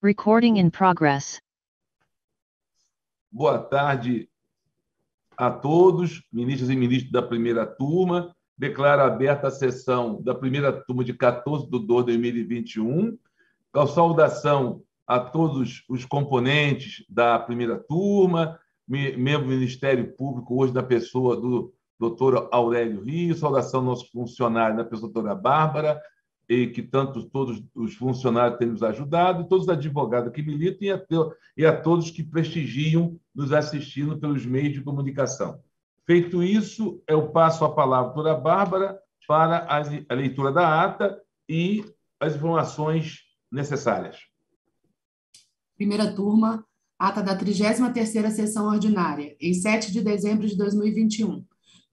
Recording in progress. Boa tarde a todos, ministros e ministros da primeira turma. Declaro aberta a sessão da primeira turma de 14 de 2 de 2021. Com saudação a todos os componentes da primeira turma, membro do Ministério Público, hoje na pessoa do doutor Aurélio Rio, saudação ao nosso funcionário, na pessoa doutora Bárbara, e que tanto todos os funcionários têm nos ajudado, e todos os advogados que militam e a, e a todos que prestigiam nos assistindo pelos meios de comunicação. Feito isso, eu passo a palavra à doutora Bárbara para a leitura da ata e as informações necessárias. Primeira turma, ata da 33ª sessão ordinária, em 7 de dezembro de 2021.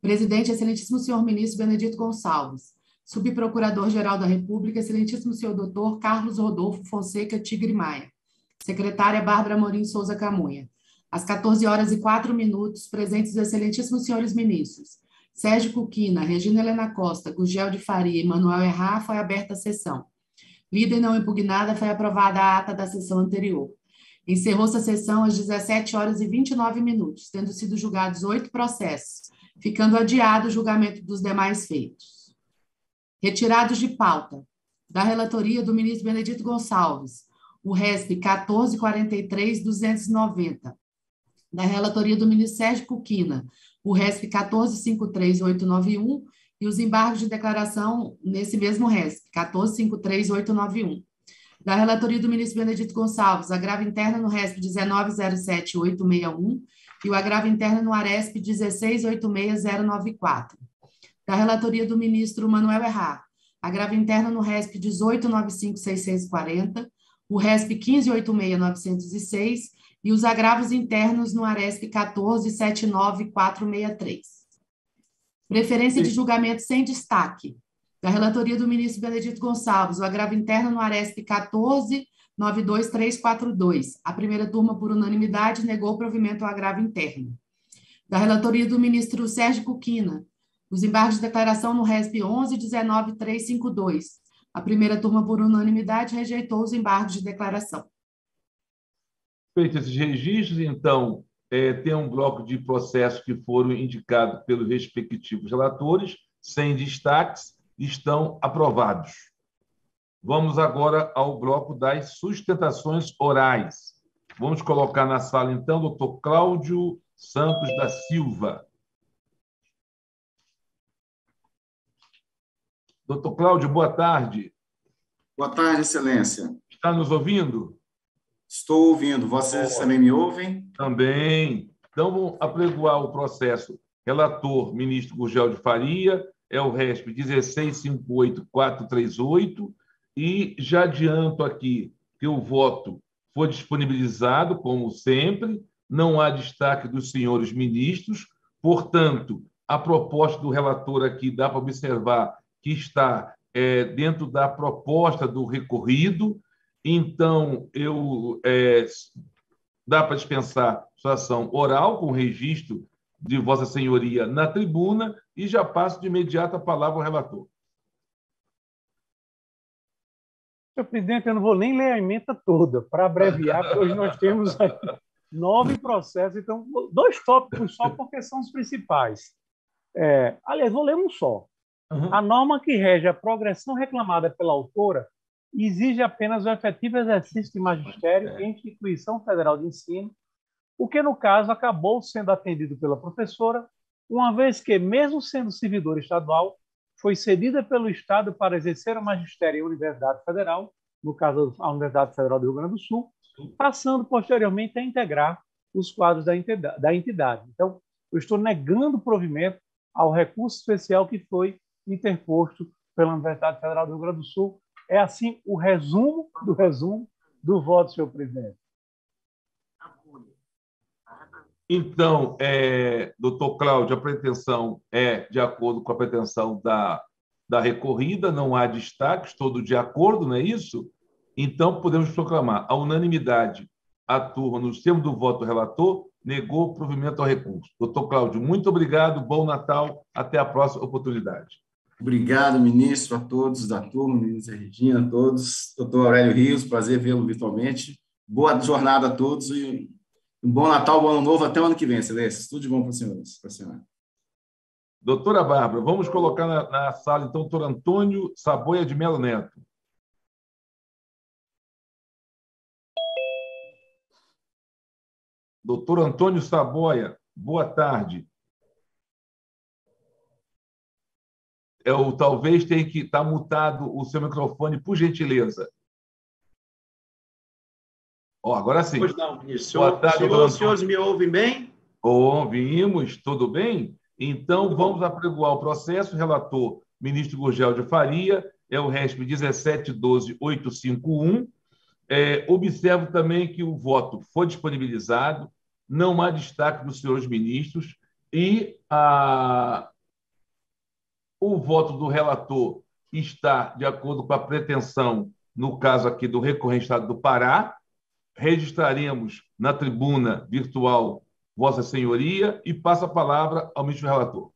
Presidente, excelentíssimo senhor ministro Benedito Gonçalves. Subprocurador-Geral da República, excelentíssimo senhor doutor Carlos Rodolfo Fonseca Tigre Maia. Secretária Bárbara Morim Souza Camunha. Às 14 horas e 4 minutos, presentes os excelentíssimos senhores ministros. Sérgio Cuquina, Regina Helena Costa, Gugel de Faria e Manuel Errar, foi aberta a sessão. Lida e não impugnada, foi aprovada a ata da sessão anterior. Encerrou-se a sessão às 17 horas e 29 minutos, tendo sido julgados oito processos, ficando adiado o julgamento dos demais feitos. Retirados de pauta, da relatoria do ministro Benedito Gonçalves, o RESP 1443-290. Da relatoria do ministro Sérgio Cuquina, o RESP 1453-891 e os embargos de declaração nesse mesmo RESP, 1453-891. Da relatoria do ministro Benedito Gonçalves, agravo interno no RESP 1907861 e o agravo interno no ARESP 1686094 da relatoria do ministro Manuel Errar, agravo interno no RESP 1895640, o RESP 1586906 e os agravos internos no ARESP 1479463. Preferência de julgamento sem destaque. Da relatoria do ministro Benedito Gonçalves, o agravo interno no ARESP 1492342. A primeira turma, por unanimidade, negou o provimento ao agravo interno. Da relatoria do ministro Sérgio Cuquina, os embargos de declaração no RESP 11 19352. A primeira turma, por unanimidade, rejeitou os embargos de declaração. Feitos esses registros, então, é, tem um bloco de processos que foram indicados pelos respectivos relatores, sem destaques, estão aprovados. Vamos agora ao bloco das sustentações orais. Vamos colocar na sala, então, o doutor Cláudio Santos da Silva. Doutor Cláudio, boa tarde. Boa tarde, Excelência. Está nos ouvindo? Estou ouvindo. Vocês também me ouvem? Também. Então, vamos apregoar o processo. Relator, ministro Gurgel de Faria, é o RESP 1658438, e já adianto aqui que o voto foi disponibilizado, como sempre, não há destaque dos senhores ministros, portanto, a proposta do relator aqui dá para observar que está é, dentro da proposta do recorrido. Então, eu é, dá para dispensar situação oral com registro de Vossa Senhoria na tribuna e já passo de imediato a palavra ao relator. Senhor presidente, eu não vou nem ler a emenda toda, para abreviar, porque hoje nós temos nove processos, então, dois tópicos só, porque são os principais. É, aliás, vou ler um só. Uhum. A norma que rege a progressão reclamada pela autora exige apenas o efetivo exercício de magistério em instituição federal de ensino, o que, no caso, acabou sendo atendido pela professora, uma vez que, mesmo sendo servidor estadual, foi cedida pelo Estado para exercer o magistério em Universidade Federal, no caso, a Universidade Federal do Rio Grande do Sul, passando posteriormente a integrar os quadros da entidade. Então, eu estou negando provimento ao recurso especial que foi interposto pela Universidade Federal do Rio Grande do Sul. É assim o resumo do resumo do voto, senhor presidente. Então, é, doutor Cláudio, a pretensão é de acordo com a pretensão da, da recorrida, não há destaques, todo de acordo, não é isso? Então, podemos proclamar a unanimidade. A turma, no termos do voto relator, negou o provimento ao recurso. Doutor Cláudio, muito obrigado, bom Natal, até a próxima oportunidade. Obrigado, ministro, a todos da turma, ministra Regina, a todos. Doutor Aurélio Rios, prazer vê-lo virtualmente. Boa jornada a todos e um bom Natal, bom ano novo. Até o ano que vem, excelência. Tudo de bom para os senhores, para a senhora. Doutora Bárbara, vamos colocar na, na sala, então, o doutor Antônio Saboia de Melo Neto. Doutor Antônio Saboia, boa tarde. É, o, talvez tenha que estar tá mutado o seu microfone, por gentileza. Oh, agora sim. Pois não, ministro. Boa tarde, senhor, os senhores me ouvem bem? Ouvimos, tudo bem? Então, tudo vamos apregoar o processo. Relator, ministro Gurgel de Faria, é o RESP 1712851. É, observo também que o voto foi disponibilizado, não há destaque dos senhores ministros e a, o voto do relator está de acordo com a pretensão, no caso aqui do recorrente Estado do Pará. Registraremos na tribuna virtual Vossa Senhoria e passo a palavra ao ministro relator.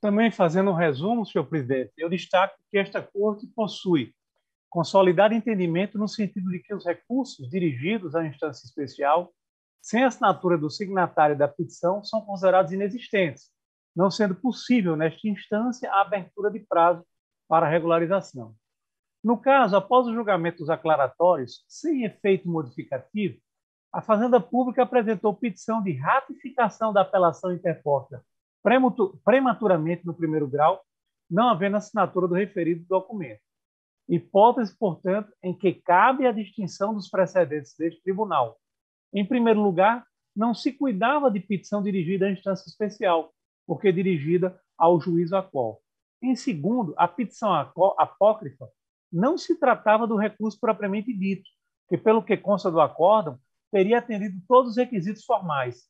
Também fazendo um resumo, senhor presidente, eu destaco que esta corte possui consolidado entendimento no sentido de que os recursos dirigidos à instância especial sem assinatura do signatário da petição, são considerados inexistentes, não sendo possível, nesta instância, a abertura de prazo para regularização. No caso, após o julgamento dos aclaratórios, sem efeito modificativo, a Fazenda Pública apresentou petição de ratificação da apelação interposta prematuramente no primeiro grau, não havendo assinatura do referido documento. Hipótese, portanto, em que cabe a distinção dos precedentes deste tribunal, em primeiro lugar, não se cuidava de petição dirigida à instância especial, porque dirigida ao juízo a. Em segundo, a petição apócrifa não se tratava do recurso propriamente dito, que, pelo que consta do acórdão, teria atendido todos os requisitos formais.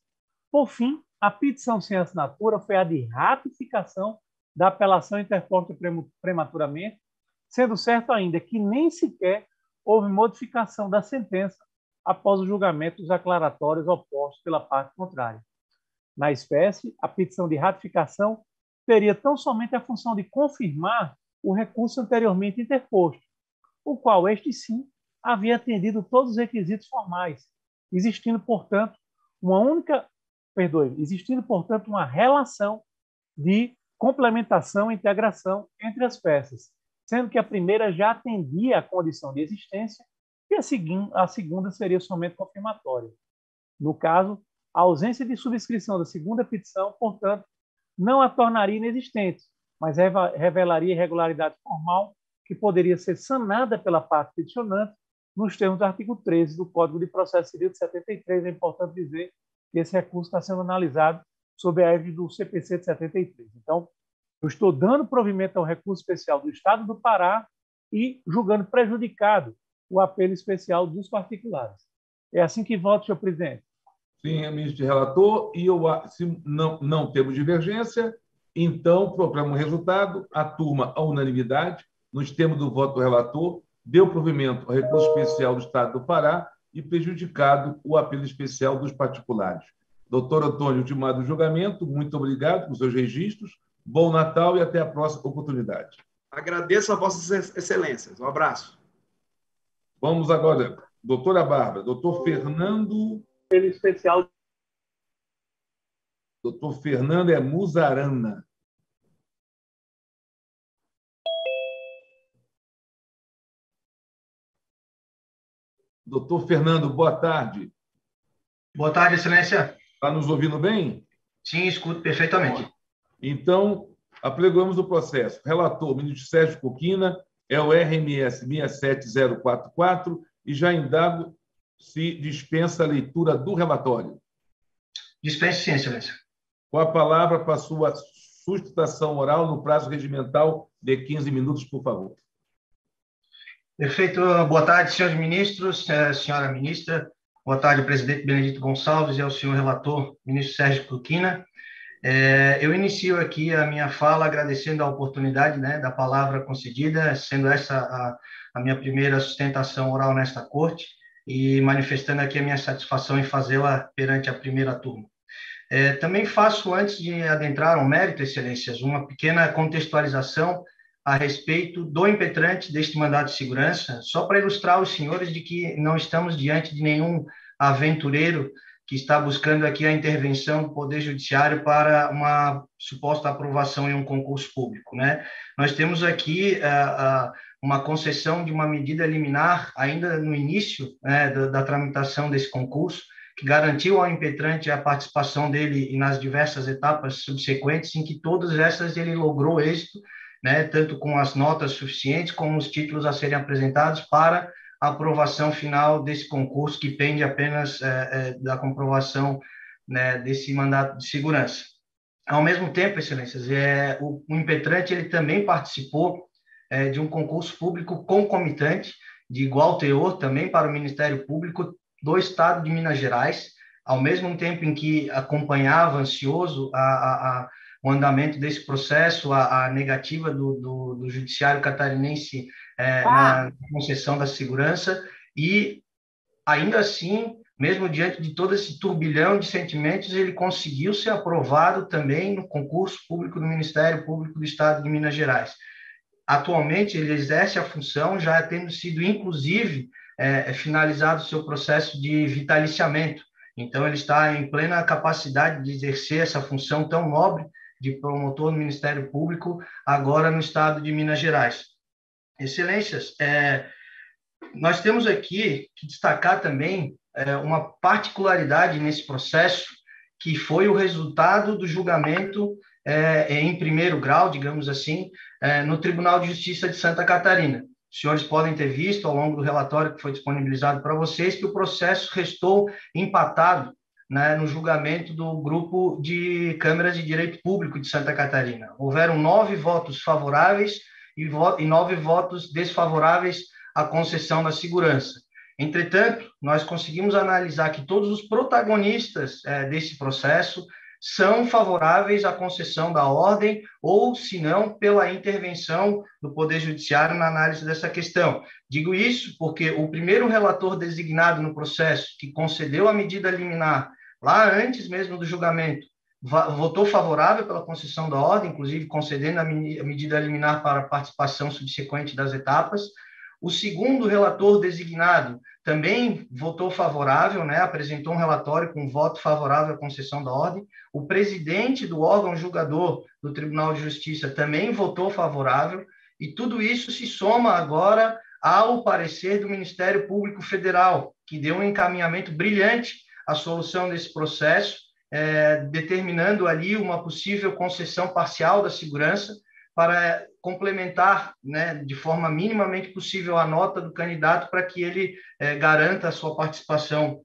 Por fim, a petição sem assinatura foi a de ratificação da apelação interposta prematuramente, sendo certo ainda que nem sequer houve modificação da sentença após o julgamento dos aclaratórios opostos pela parte contrária. Na espécie, a petição de ratificação teria tão somente a função de confirmar o recurso anteriormente interposto, o qual este sim havia atendido todos os requisitos formais, existindo, portanto, uma única, perdoe, existindo, portanto, uma relação de complementação e integração entre as peças, sendo que a primeira já atendia à condição de existência e a, a segunda seria somente confirmatória. No caso, a ausência de subscrição da segunda petição, portanto, não a tornaria inexistente, mas revelaria irregularidade formal que poderia ser sanada pela parte peticionante nos termos do artigo 13 do Código de Processo Civil de 73. É importante dizer que esse recurso está sendo analisado sob a égide do CPC de 73. Então, eu estou dando provimento ao recurso especial do Estado do Pará e julgando prejudicado o apelo especial dos particulares. É assim que voto, senhor presidente. Sim, ministro relator, e eu, se não, não temos divergência, então proclamo o resultado. A turma, a unanimidade, nos termos do voto do relator, deu provimento ao recurso especial do Estado do Pará e prejudicado o apelo especial dos particulares. Doutor Antônio, ultimado o julgamento, muito obrigado por seus registros, bom Natal e até a próxima oportunidade. Agradeço a Vossas Excelências. Um abraço. Vamos agora, doutora Bárbara, doutor Fernando. Pelo especial. Doutor Fernando é Musarana. Doutor Fernando, boa tarde. Boa tarde, Excelência. Está nos ouvindo bem? Sim, escuto perfeitamente. Então, apregamos o processo. Relator, ministro Sérgio Coquina, é o RMS 67044 e já indago se dispensa a leitura do relatório. Dispensa sim, excelência. Com a palavra para a sua sustentação oral no prazo regimental de 15 minutos, por favor. Perfeito. Boa tarde, senhores ministros, eh, senhora ministra. Boa tarde, presidente Benedito Gonçalves e ao senhor relator, ministro Sérgio Cluquina. É, eu inicio aqui a minha fala agradecendo a oportunidade né, da palavra concedida, sendo essa a, a, minha primeira sustentação oral nesta corte, e manifestando aqui a minha satisfação em fazê-la perante a primeira turma. É, também faço, antes de adentrar ao mérito, excelências, uma pequena contextualização a respeito do impetrante deste mandato de segurança, só para ilustrar os senhores de que não estamos diante de nenhum aventureiro que está buscando aqui a intervenção do Poder Judiciário para uma suposta aprovação em um concurso público. Né? Nós temos aqui uh, uh, uma concessão de uma medida liminar, ainda no início né, da, da, tramitação desse concurso, que garantiu ao impetrante a participação dele nas diversas etapas subsequentes, em que todas essas ele logrou êxito, né, tanto com as notas suficientes como os títulos a serem apresentados para a aprovação final desse concurso, que pende apenas é, é, da comprovação né, desse mandato de segurança. Ao mesmo tempo, excelências, é, o, o impetrante ele também participou é, de um concurso público concomitante, de igual teor, também para o Ministério Público do Estado de Minas Gerais, ao mesmo tempo em que acompanhava ansioso a, a, a, o andamento desse processo, a, negativa do, do, do Judiciário catarinense é, ah. na concessão da segurança e ainda assim, mesmo diante de todo esse turbilhão de sentimentos, ele conseguiu ser aprovado também no concurso público do Ministério Público do Estado de Minas Gerais. Atualmente, ele exerce a função, já tendo sido, inclusive, é, finalizado o seu processo de vitaliciamento. Então, ele está em plena capacidade de exercer essa função tão nobre de promotor no Ministério Público, agora no Estado de Minas Gerais. Excelências, é, nós temos aqui que destacar também é, uma particularidade nesse processo, que foi o resultado do julgamento é, em primeiro grau, digamos assim, é, no Tribunal de Justiça de Santa Catarina. Os senhores podem ter visto ao longo do relatório que foi disponibilizado para vocês que o processo restou empatado né, no julgamento do grupo de câmeras de direito público de Santa Catarina. Houveram nove votos favoráveis e, e nove votos desfavoráveis à concessão da segurança. Entretanto, nós conseguimos analisar que todos os protagonistas é, desse processo são favoráveis à concessão da ordem, ou, se não, pela intervenção do Poder Judiciário na análise dessa questão. Digo isso porque o primeiro relator designado no processo, que concedeu a medida liminar, lá antes mesmo do julgamento, votou favorável pela concessão da ordem, inclusive concedendo a medida liminar para participação subsequente das etapas. O segundo relator designado também votou favorável, né, apresentou um relatório com voto favorável à concessão da ordem. O presidente do órgão julgador do Tribunal de Justiça também votou favorável, e tudo isso se soma agora ao parecer do Ministério Público Federal, que deu um encaminhamento brilhante à solução desse processo é, determinando ali uma possível concessão parcial da segurança para complementar, né, de forma minimamente possível, a nota do candidato para que ele é, garanta a sua participação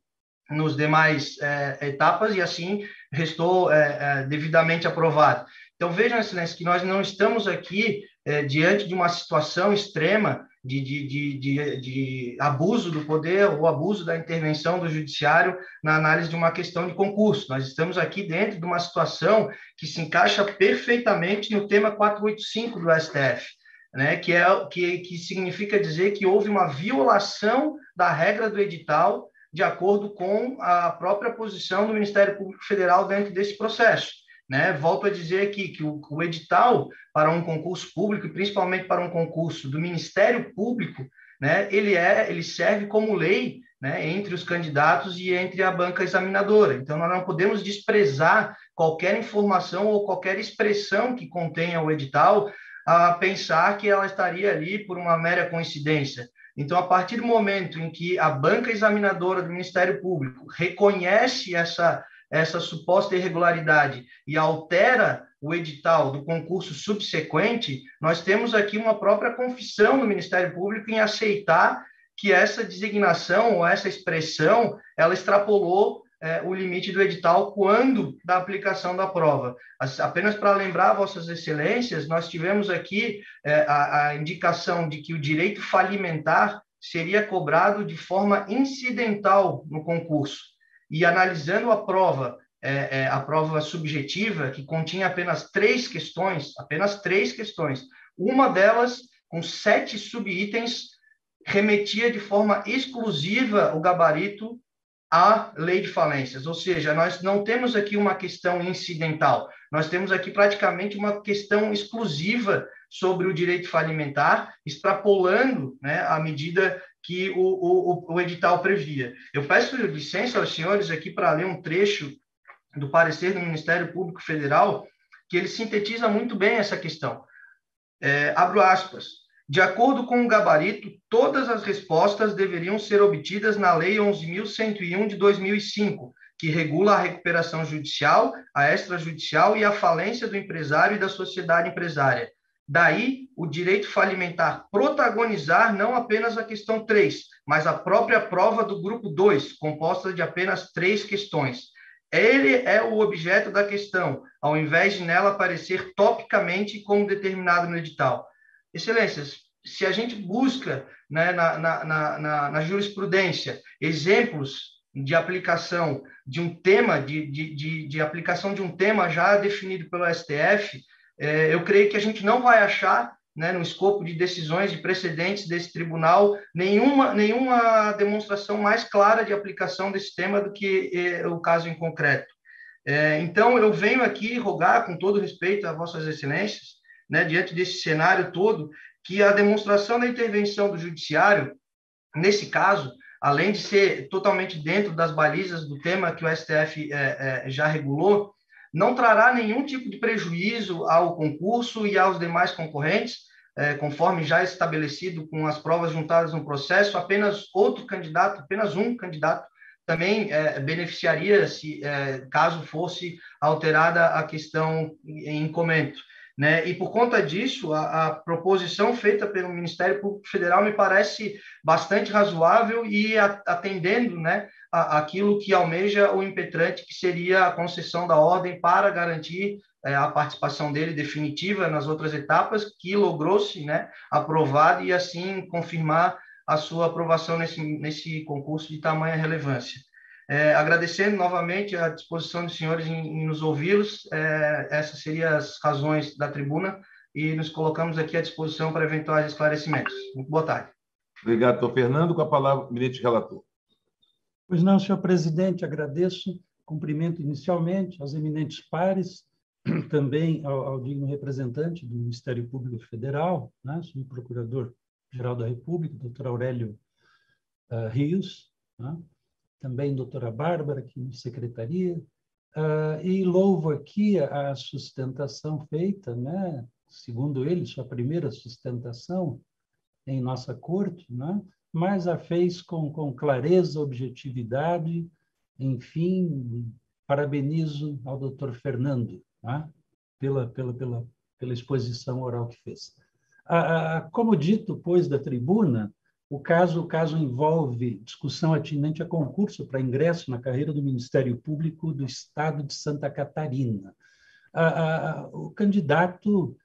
nos demais é, etapas e assim restou é, devidamente aprovado. Então vejam, excelência, que nós não estamos aqui diante de uma situação extrema de, de, de, de, abuso do poder ou abuso da intervenção do judiciário na análise de uma questão de concurso. Nós estamos aqui dentro de uma situação que se encaixa perfeitamente no tema 485 do STF, né, que, é, que, que significa dizer que houve uma violação da regra do edital de acordo com a própria posição do Ministério Público Federal dentro desse processo. Né? Volto a dizer aqui que o, o, edital para um concurso público, e principalmente para um concurso do Ministério Público, né, ele, é, ele serve como lei né, entre os candidatos e entre a banca examinadora. Então, nós não podemos desprezar qualquer informação ou qualquer expressão que contenha o edital a pensar que ela estaria ali por uma mera coincidência. Então, a partir do momento em que a banca examinadora do Ministério Público reconhece essa essa suposta irregularidade e altera o edital do concurso subsequente, nós temos aqui uma própria confissão do Ministério Público em aceitar que essa designação ou essa expressão ela extrapolou é, o limite do edital quando da aplicação da prova. Apenas para lembrar vossas excelências, nós tivemos aqui é, a, a indicação de que o direito falimentar seria cobrado de forma incidental no concurso e analisando a prova, é, é, a prova subjetiva, que continha apenas três questões, apenas três questões, uma delas, com sete subitens, remetia de forma exclusiva o gabarito à lei de falências, ou seja, nós não temos aqui uma questão incidental, nós temos aqui praticamente uma questão exclusiva sobre o direito falimentar, extrapolando né, a medida que o, o, o edital previa. Eu peço licença aos senhores aqui para ler um trecho do parecer do Ministério Público Federal, que ele sintetiza muito bem essa questão. É, abro aspas. De acordo com o gabarito, todas as respostas deveriam ser obtidas na Lei 11.101 de 2005, que regula a recuperação judicial, a extrajudicial e a falência do empresário e da sociedade empresária. Daí, o direito falimentar protagonizar não apenas a questão 3, mas a própria prova do grupo 2, composta de apenas três questões. Ele é o objeto da questão, ao invés de nela aparecer topicamente como determinado no edital. Excelências, se a gente busca né, na, na, na, na, jurisprudência exemplos de aplicação de um tema, de, de, de, de aplicação de um tema já definido pelo STF, é, eu creio que a gente não vai achar, né, no escopo de decisões e precedentes desse tribunal, nenhuma, nenhuma demonstração mais clara de aplicação desse tema do que é, o caso em concreto. É, então, eu venho aqui rogar, com todo respeito a Vossas Excelências, né, diante desse cenário todo, que a demonstração da intervenção do judiciário, nesse caso, além de ser totalmente dentro das balizas do tema que o STF é, é, já regulou, não trará nenhum tipo de prejuízo ao concurso e aos demais concorrentes, é, conforme já estabelecido com as provas juntadas no processo, apenas outro candidato, apenas um candidato, também é, beneficiaria se é, caso fosse alterada a questão em comento. Né? E por conta disso, a, a, proposição feita pelo Ministério Público Federal me parece bastante razoável e a, atendendo né, a, aquilo que almeja o impetrante, que seria a concessão da ordem para garantir é, a participação dele definitiva nas outras etapas, que logrou-se né, aprovado e assim confirmar a sua aprovação nesse, nesse concurso de tamanha relevância. É, agradecendo novamente a disposição dos senhores em, em nos ouvi-los, é, essas seriam as razões da tribuna e nos colocamos aqui à disposição para eventuais esclarecimentos. Muito boa tarde. Obrigado, doutor Fernando. Com a palavra, o ministro relator. Pois não, senhor presidente, agradeço. Cumprimento inicialmente aos eminentes pares, também ao, ao digno representante do Ministério Público Federal, né, subprocurador-geral da República, doutor Aurélio uh, Rios, né, também doutora Bárbara, aqui na secretaria, uh, e louvo aqui a sustentação feita, né, segundo ele, sua primeira sustentação em nossa corte, né, mas a fez com, com clareza, objetividade, enfim, parabenizo ao doutor Fernando né, pela, pela, pela, pela exposição oral que fez. Ah, como dito, pois, da tribuna, o caso, o caso envolve discussão atinente a concurso para ingresso na carreira do Ministério Público do Estado de Santa Catarina. o candidato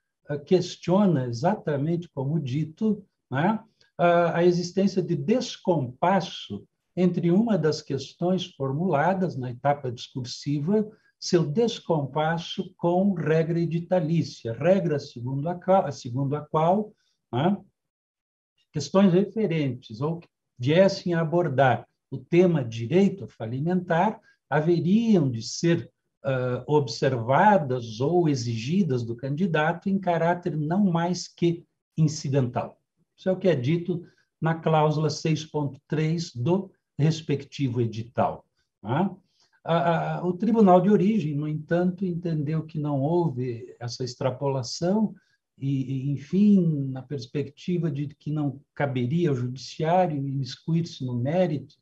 questiona exatamente como dito né, a existência de descompasso entre uma das questões formuladas na etapa discursiva, seu descompasso com regra editalícia, regra segundo a, segundo a qual né, questões referentes ou que viessem a abordar o tema direito falimentar haveriam de ser uh, observadas ou exigidas do candidato em caráter não mais que incidental. Isso é o que é dito na cláusula 6.3 do respectivo edital. Tá? o Tribunal de Origem, no entanto, entendeu que não houve essa extrapolação e, enfim, na perspectiva de que não caberia ao judiciário imiscuir-se no mérito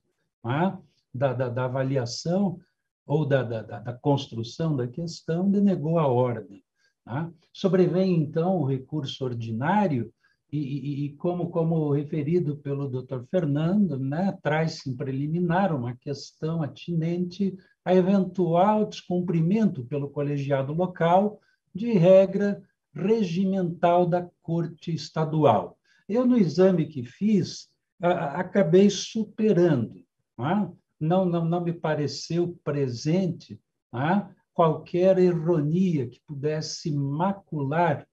é? da, da, da, avaliação ou da, da, da, construção da questão, denegou a ordem. É? Sobrevém, então, o recurso ordinário e, e, e, como, como referido pelo Dr. Fernando, né, traz-se em preliminar uma questão atinente a eventual descumprimento pelo colegiado local de regra regimental da Corte Estadual. Eu, no exame que fiz, acabei superando. Não, não, não, não me pareceu presente qualquer ironia que pudesse macular,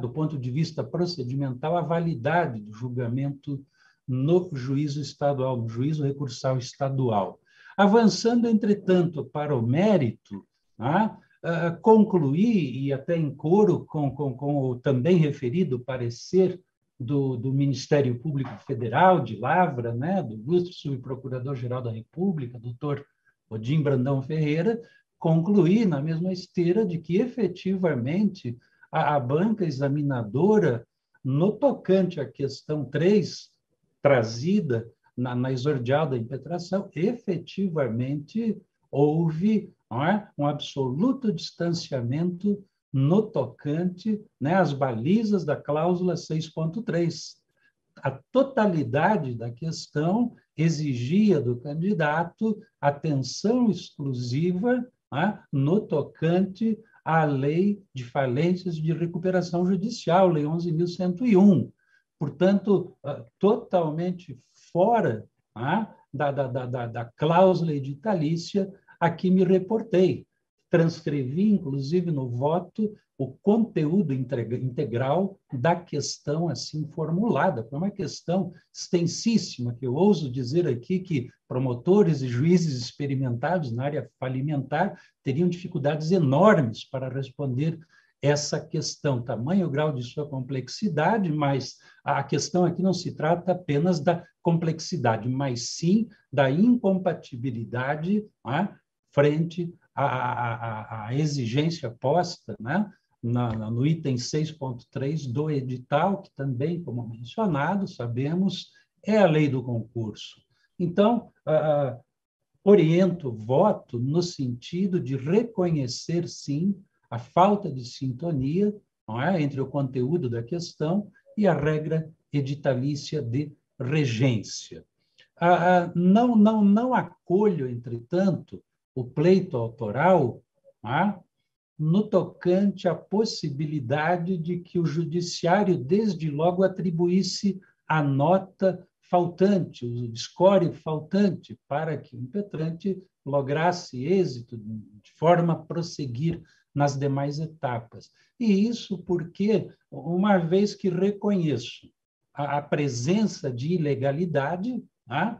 do ponto de vista procedimental, a validade do julgamento no juízo estadual, no juízo recursal estadual. Avançando, entretanto, para o mérito, né? Uh, concluí, e até em coro com, com, com o também referido parecer do, do, Ministério Público Federal de Lavra, né, do ilustre subprocurador-geral da República, doutor Odim Brandão Ferreira, concluí na mesma esteira de que efetivamente a, a banca examinadora, no tocante à questão 3, trazida na, na exordial da impetração, efetivamente houve é, um absoluto distanciamento no tocante né, às balizas da cláusula 6.3. A totalidade da questão exigia do candidato atenção exclusiva né, no tocante à lei de falências de recuperação judicial, Lei 11.101. Portanto, ah, totalmente fora né, da, da, da, da cláusula editalícia a que me reportei. Transcrevi, inclusive, no voto, o conteúdo integral da questão assim formulada. Foi uma questão extensíssima, que eu ouso dizer aqui que promotores e juízes experimentados na área falimentar teriam dificuldades enormes para responder essa questão, tamanho grau de sua complexidade, mas a questão aqui não se trata apenas da complexidade, mas sim da incompatibilidade é, frente à, à, à, exigência posta né, na, no item 6.3 do edital, que também, como mencionado, sabemos, é a lei do concurso. Então, uh, oriento voto no sentido de reconhecer, sim, a falta de sintonia é, entre o conteúdo da questão e a regra editalícia de regência. Ah, não, não, não acolho, entretanto, o pleito autoral é, no tocante à possibilidade de que o judiciário, desde logo, atribuísse a nota faltante, o score faltante, para que o impetrante lograsse êxito de forma a prosseguir nas demais etapas. E isso porque, uma vez que reconheço a, a presença de ilegalidade, né,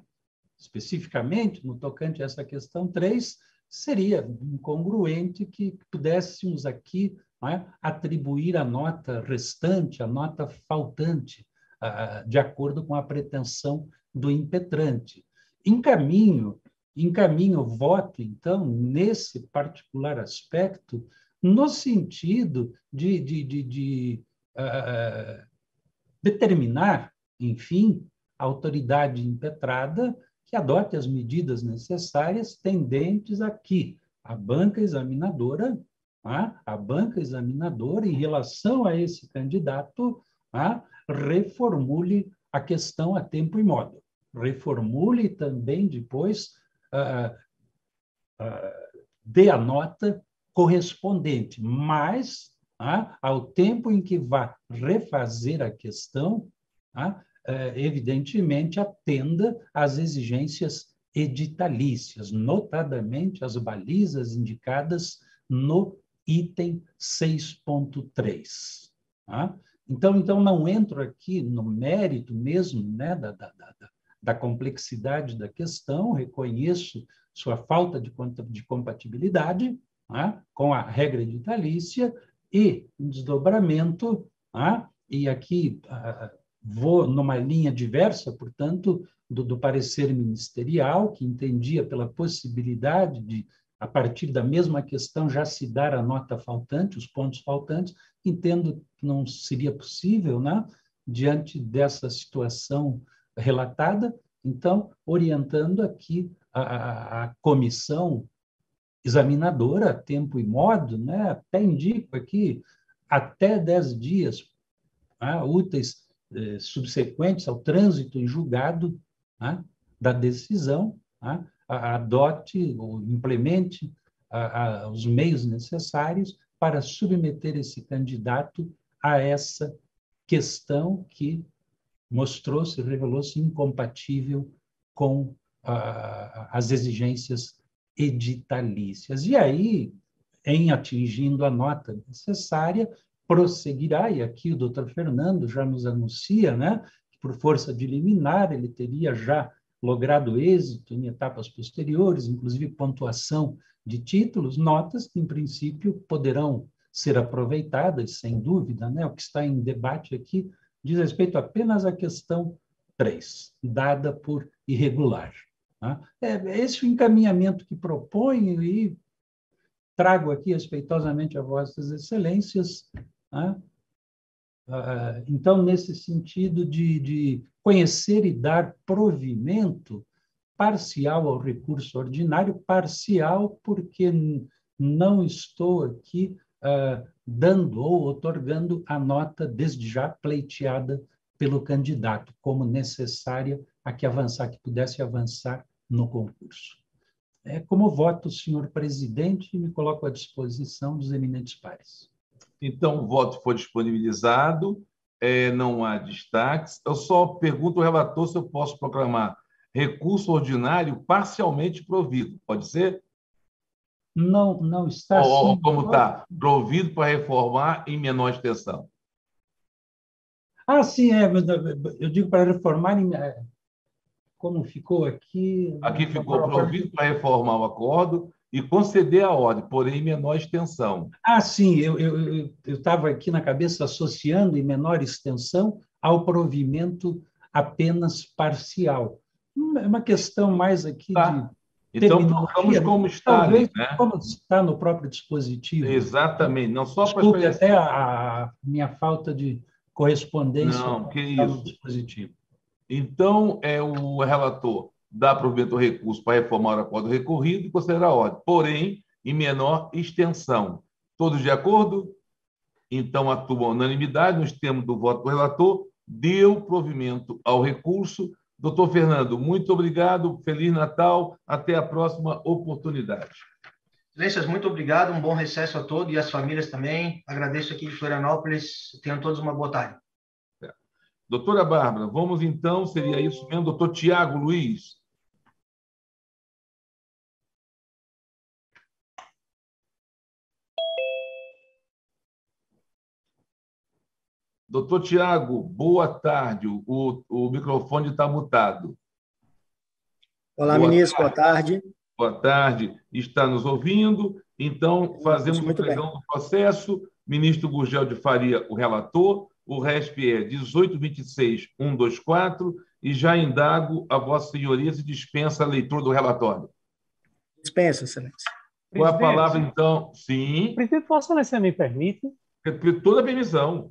especificamente no tocante a essa questão 3, seria incongruente que pudéssemos aqui né, atribuir a nota restante, a nota faltante, de acordo com a pretensão do impetrante. Encaminho, encaminho o voto, então, nesse particular aspecto, no sentido de, de, de, de uh, determinar, enfim, a autoridade impetrada que adote as medidas necessárias tendentes a que a banca examinadora, tá? a banca examinadora, em relação a esse candidato, tá? reformule a questão a tempo e modo. Reformule também depois, uh, uh, dê a nota correspondente, mas ah, ao tempo em que vá refazer a questão, ah, evidentemente atenda às exigências editalícias, notadamente as balizas indicadas no item 6.3. Ah? Então, então, não entro aqui no mérito mesmo né, da, da, da, da complexidade da questão, reconheço sua falta de, de compatibilidade, né, com a regra editalícia e um desdobramento, né, e aqui vou numa linha diversa, portanto, do, do, parecer ministerial, que entendia pela possibilidade de, a partir da mesma questão, já se dar a nota faltante, os pontos faltantes, entendo que não seria possível, né, diante dessa situação relatada, então, orientando aqui a, a, a comissão examinadora, tempo e modo, né? até indico aqui, até 10 dias né? úteis eh, subsequentes ao trânsito em julgado né? da decisão, né? adote ou implemente a, a, os meios necessários para submeter esse candidato a essa questão que mostrou-se, revelou-se incompatível com as exigências editalícias. E aí, em atingindo a nota necessária, prosseguirá, e aqui o doutor Fernando já nos anuncia, né, que por força de liminar ele teria já logrado êxito em etapas posteriores, inclusive pontuação de títulos, notas que, em princípio, poderão ser aproveitadas, sem dúvida. Né? O que está em debate aqui diz respeito apenas à questão 3, dada por irregular. Tá? É esse o encaminhamento que proponho e trago aqui respeitosamente a vossas excelências. Tá? Ah, então, nesse sentido de, de conhecer e dar provimento parcial ao recurso ordinário, parcial porque não estou aqui uh, dando ou otorgando a nota desde já pleiteada pelo candidato como necessária a que avançar, que pudesse avançar no concurso. É como voto, senhor presidente, e me coloco à disposição dos eminentes pares. Então, o voto foi disponibilizado, é, não há destaques. Eu só pergunto ao relator se eu posso proclamar recurso ordinário parcialmente provido. Pode ser? Não, não está. Ou, como está? Provido para reformar em menor extensão. Ah, sim, é. Eu digo para reformar em. É, como ficou aqui. Aqui ficou provido para reformar o acordo e conceder a ordem, porém em menor extensão. Ah, sim, eu estava aqui na cabeça associando em menor extensão ao provimento apenas parcial. É uma questão mais aqui tá. de. Então, vamos como está Talvez, né? Como está no próprio dispositivo. Exatamente, não só Desculpe para até a, a, minha falta de correspondência não, que isso. no dispositivo. Então, é o relator dá provimento ao recurso para reformar o acordo recorrido e considerar a ordem, porém, em menor extensão. Todos de acordo? Então, atua unanimidade, nos termos do voto do relator, deu provimento ao recurso. Doutor Fernando, muito obrigado, Feliz Natal, até a próxima oportunidade. Excelências, muito obrigado, um bom recesso a todos e às famílias também. Agradeço aqui de Florianópolis, tenham todos uma boa tarde. Doutora Bárbara, vamos então, seria isso mesmo, doutor Tiago Luiz. Doutor Tiago, boa tarde. O, o microfone está mutado. Olá, boa ministro, tarde. boa tarde. Boa tarde. Está nos ouvindo? Então, fazemos o pregão do processo. Ministro Gurgel de Faria, o relator o RESP é 1826-124, e já indago a Vossa Senhoria se dispensa a leitura do relatório. Dispensa, Excelência. Qual a palavra, então? Sim. Presidente, Vossa Excelência me permite? Toda a permissão.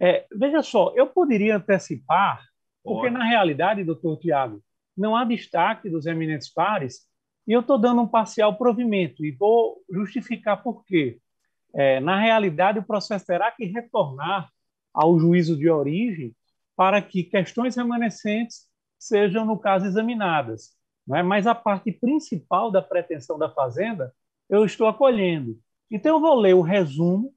É, veja só, eu poderia antecipar, porque na realidade, doutor Tiago, não há destaque dos eminentes pares, e eu estou dando um parcial provimento, e vou justificar por quê. É, na realidade, o processo terá que retornar ao juízo de origem para que questões remanescentes sejam, no caso, examinadas. Não é? Mas a parte principal da pretensão da Fazenda eu estou acolhendo. Então, eu vou ler o resumo,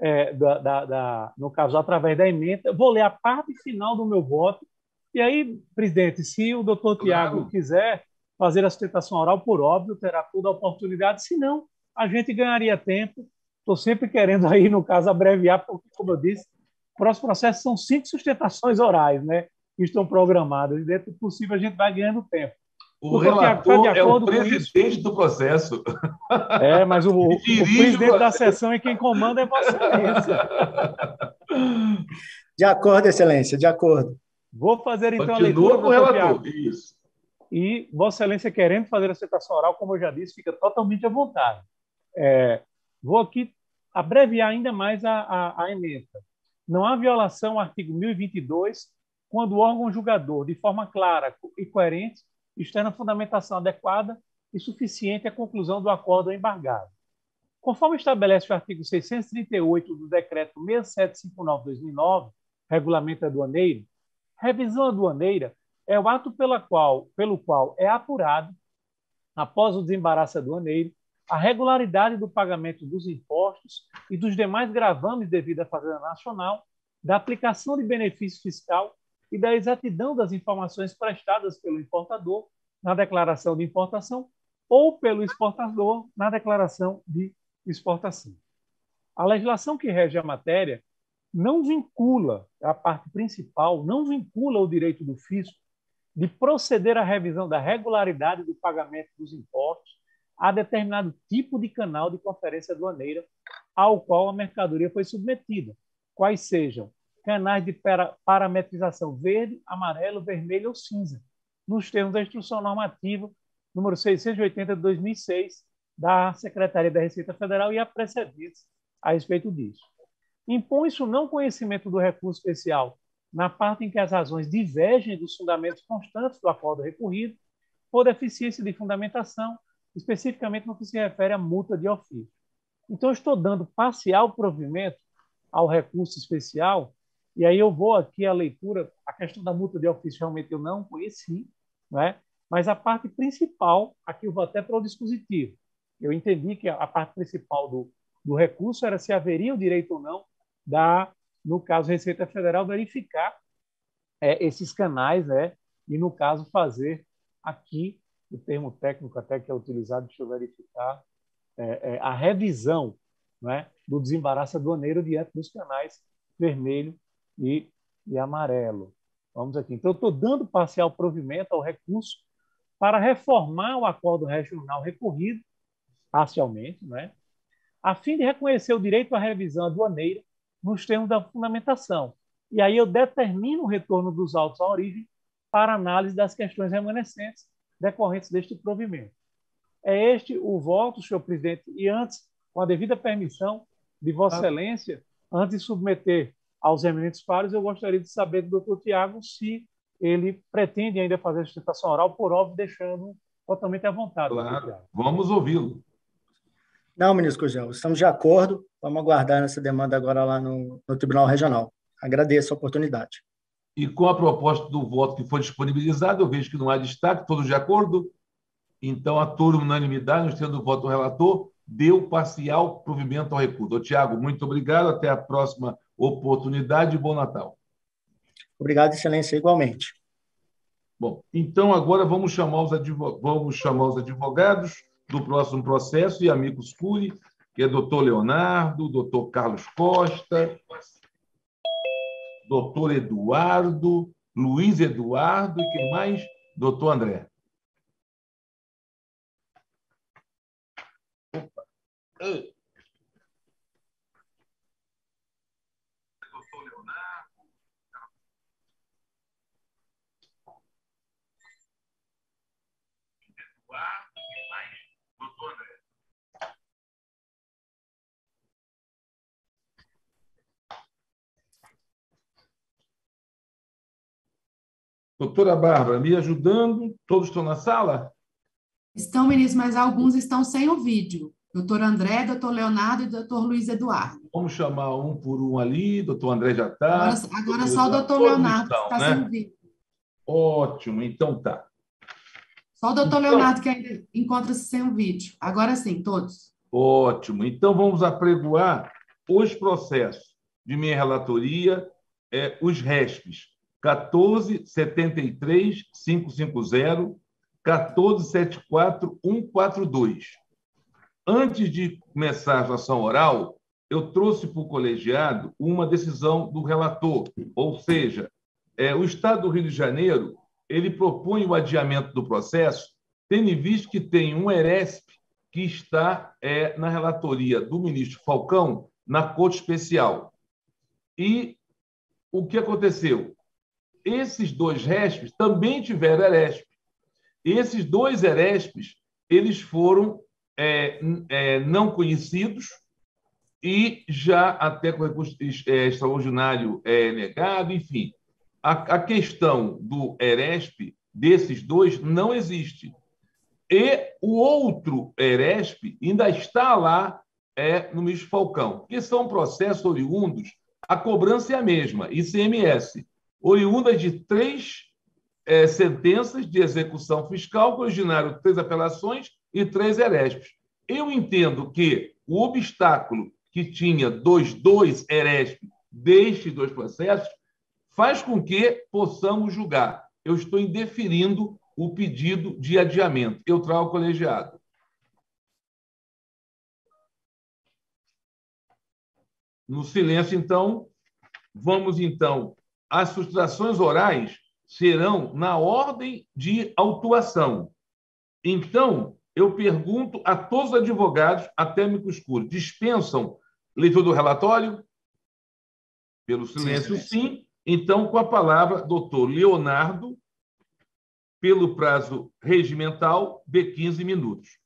é, da, da, da, no caso, através da emenda, vou ler a parte final do meu voto, e aí, presidente, se o doutor claro. Tiago quiser fazer a sustentação oral, por óbvio, terá toda a oportunidade, se não, a gente ganharia tempo. Estou sempre querendo aí, no caso, abreviar, porque, como eu disse, próximo processo são cinco sustentações orais, né? Que estão programadas. E dentro do possível a gente vai ganhando tempo. O relator é o presidente do processo. É, mas o, o presidente da sessão e quem comanda é Vossa Excelência. De acordo, Excelência, de acordo. Vou fazer então Continua a leitura do relator. Isso. E Vossa Excelência querendo fazer a citação oral, como eu já disse, fica totalmente à vontade. É, vou aqui abreviar ainda mais a, a, a emenda. Não há violação ao artigo 1022 quando o órgão julgador, de forma clara e coerente, externa fundamentação adequada e suficiente à conclusão do acordo embargado. Conforme estabelece o artigo 638 do Decreto 6759-2009, Regulamento Aduaneiro, revisão aduaneira é o ato pela qual, pelo qual é apurado, após o desembaraço aduaneiro, a regularidade do pagamento dos impostos e dos demais gravames devido à Fazenda Nacional, da aplicação de benefício fiscal e da exatidão das informações prestadas pelo importador na declaração de importação ou pelo exportador na declaração de exportação. A legislação que rege a matéria não vincula, a parte principal, não vincula o direito do fisco de proceder à revisão da regularidade do pagamento dos impostos a determinado tipo de canal de conferência aduaneira ao qual a mercadoria foi submetida, quais sejam canais de parametrização verde, amarelo, vermelho ou cinza, nos termos da Instrução Normativa número 680 de 2006 da Secretaria da Receita Federal e a precedentes a respeito disso. Impõe-se o não conhecimento do recurso especial na parte em que as razões divergem dos fundamentos constantes do acordo recorrido, por deficiência de fundamentação, especificamente no que se refere à multa de ofício. Então, eu estou dando parcial provimento ao recurso especial, e aí eu vou aqui à leitura, a questão da multa de ofício realmente eu não conheci, né? mas a parte principal, aqui eu vou até para o dispositivo. Eu entendi que a parte principal do, do recurso era se haveria o direito ou não da, no caso, Receita Federal verificar é, esses canais, né? e, no caso, fazer aqui o termo técnico até que é utilizado, deixa eu verificar, é, é, a revisão né, do desembaraço aduaneiro diante dos canais vermelho e, e amarelo. Vamos aqui. Então, eu estou dando parcial provimento ao recurso para reformar o acordo regional recorrido parcialmente, né, a fim de reconhecer o direito à revisão aduaneira nos termos da fundamentação. E aí eu determino o retorno dos autos à origem para análise das questões remanescentes decorrentes deste provimento. É este o voto, senhor presidente, e antes, com a devida permissão de Vossa Excelência, antes de submeter aos eminentes pares, eu gostaria de saber do doutor Tiago se ele pretende ainda fazer a sustentação oral, por óbvio, deixando totalmente à vontade. Claro, vamos ouvi-lo. Não, ministro Cogel, estamos de acordo, vamos aguardar essa demanda agora lá no, no Tribunal Regional. Agradeço a oportunidade. E com a proposta do voto que foi disponibilizado, eu vejo que não há destaque, todos de acordo. Então, a turma unanimidade, nos tendo o voto do relator, deu parcial provimento ao recurso. Tiago, muito obrigado. Até a próxima oportunidade. Bom Natal. Obrigado, Excelência, igualmente. Bom, então agora vamos chamar os, advog... vamos chamar os advogados do próximo processo e amigos curi, que é doutor Leonardo, doutor Carlos Costa, doutor Eduardo, Luiz Eduardo e quem mais? Doutor André. Opa. Doutora Bárbara, me ajudando? Todos estão na sala? Estão, ministro, mas alguns estão sem o vídeo. Doutor André, doutor Leonardo e doutor Luiz Eduardo. Vamos chamar um por um ali. Doutor André já está. Agora, agora só o doutor Leonardo está né? sem vídeo. Ótimo, então tá. Só o doutor então, Leonardo que ainda encontra-se sem o vídeo. Agora sim, todos. Ótimo. Então vamos apregoar os processos de minha relatoria, é, os RESPs 14 73 550 14 74 142. Antes de começar a ação oral, eu trouxe para o colegiado uma decisão do relator, ou seja, é, o Estado do Rio de Janeiro ele propõe o adiamento do processo, tendo em vista que tem um ERESP que está é, na relatoria do ministro Falcão na Corte Especial. E o que aconteceu? Esses dois RESPs também tiveram ERESP. Esses dois ERESPs eles foram é, é, não conhecidos e já até com recurso é, extraordinário é, negado, enfim. A, a questão do ERESP desses dois não existe. E o outro ERESP ainda está lá é, no Ministro Falcão, que são processos oriundos, a cobrança é a mesma, ICMS oriunda de três é, sentenças de execução fiscal, que originaram três apelações e três erespes. Eu entendo que o obstáculo que tinha dois, dois erespes destes dois processos faz com que possamos julgar. Eu estou indeferindo o pedido de adiamento. Eu trago o colegiado. No silêncio, então, vamos então as frustrações orais serão na ordem de autuação. Então, eu pergunto a todos os advogados, até mico escuro, dispensam leitura do relatório? Pelo silêncio, sim. sim. Então, com a palavra, doutor Leonardo, pelo prazo regimental de 15 minutos.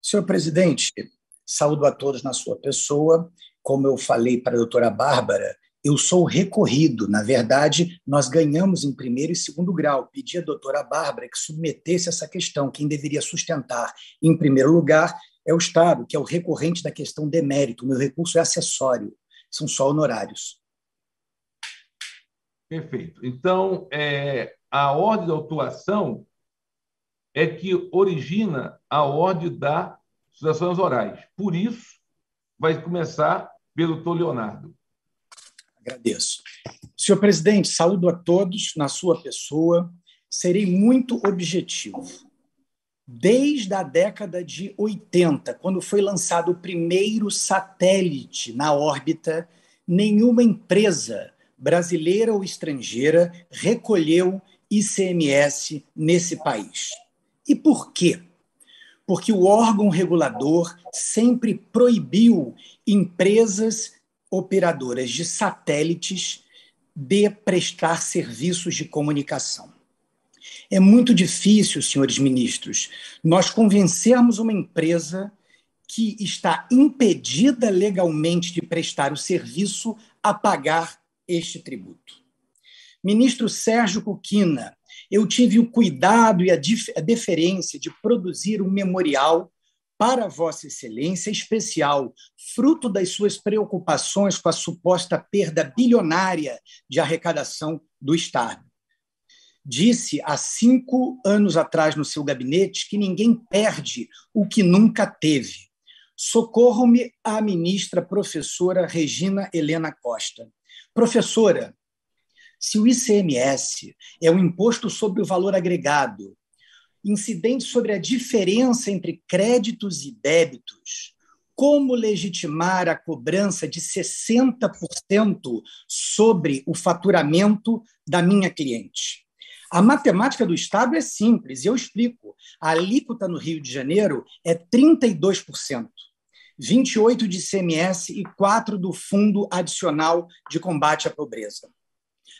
Senhor presidente, saúdo a todos na sua pessoa. Como eu falei para a doutora Bárbara, eu sou recorrido. Na verdade, nós ganhamos em primeiro e segundo grau. Pedi à doutora Bárbara que submetesse essa questão. Quem deveria sustentar, em primeiro lugar, é o Estado, que é o recorrente da questão de mérito. O meu recurso é acessório, são só honorários. Perfeito. Então, é, a ordem de autuação é que origina a ordem das sucessões orais. Por isso, vai começar pelo doutor Leonardo. Agradeço. Senhor presidente, saúdo a todos na sua pessoa. Serei muito objetivo. Desde a década de 80, quando foi lançado o primeiro satélite na órbita, nenhuma empresa, brasileira ou estrangeira, recolheu ICMS nesse país. E por quê? Porque o órgão regulador sempre proibiu empresas operadoras de satélites de prestar serviços de comunicação. É muito difícil, senhores ministros, nós convencermos uma empresa que está impedida legalmente de prestar o serviço a pagar este tributo. Ministro Sérgio Cuquina, eu tive o cuidado e a deferência de produzir um memorial para Vossa Excelência especial, fruto das suas preocupações com a suposta perda bilionária de arrecadação do Estado. Disse há cinco anos atrás no seu gabinete que ninguém perde o que nunca teve. Socorro-me a ministra professora Regina Helena Costa. Professora, se o ICMS é o imposto sobre o valor agregado incidente sobre a diferença entre créditos e débitos, como legitimar a cobrança de 60% sobre o faturamento da minha cliente. A matemática do Estado é simples, e eu explico. A alíquota no Rio de Janeiro é 32%, 28% de ICMS e 4% do Fundo Adicional de Combate à Pobreza.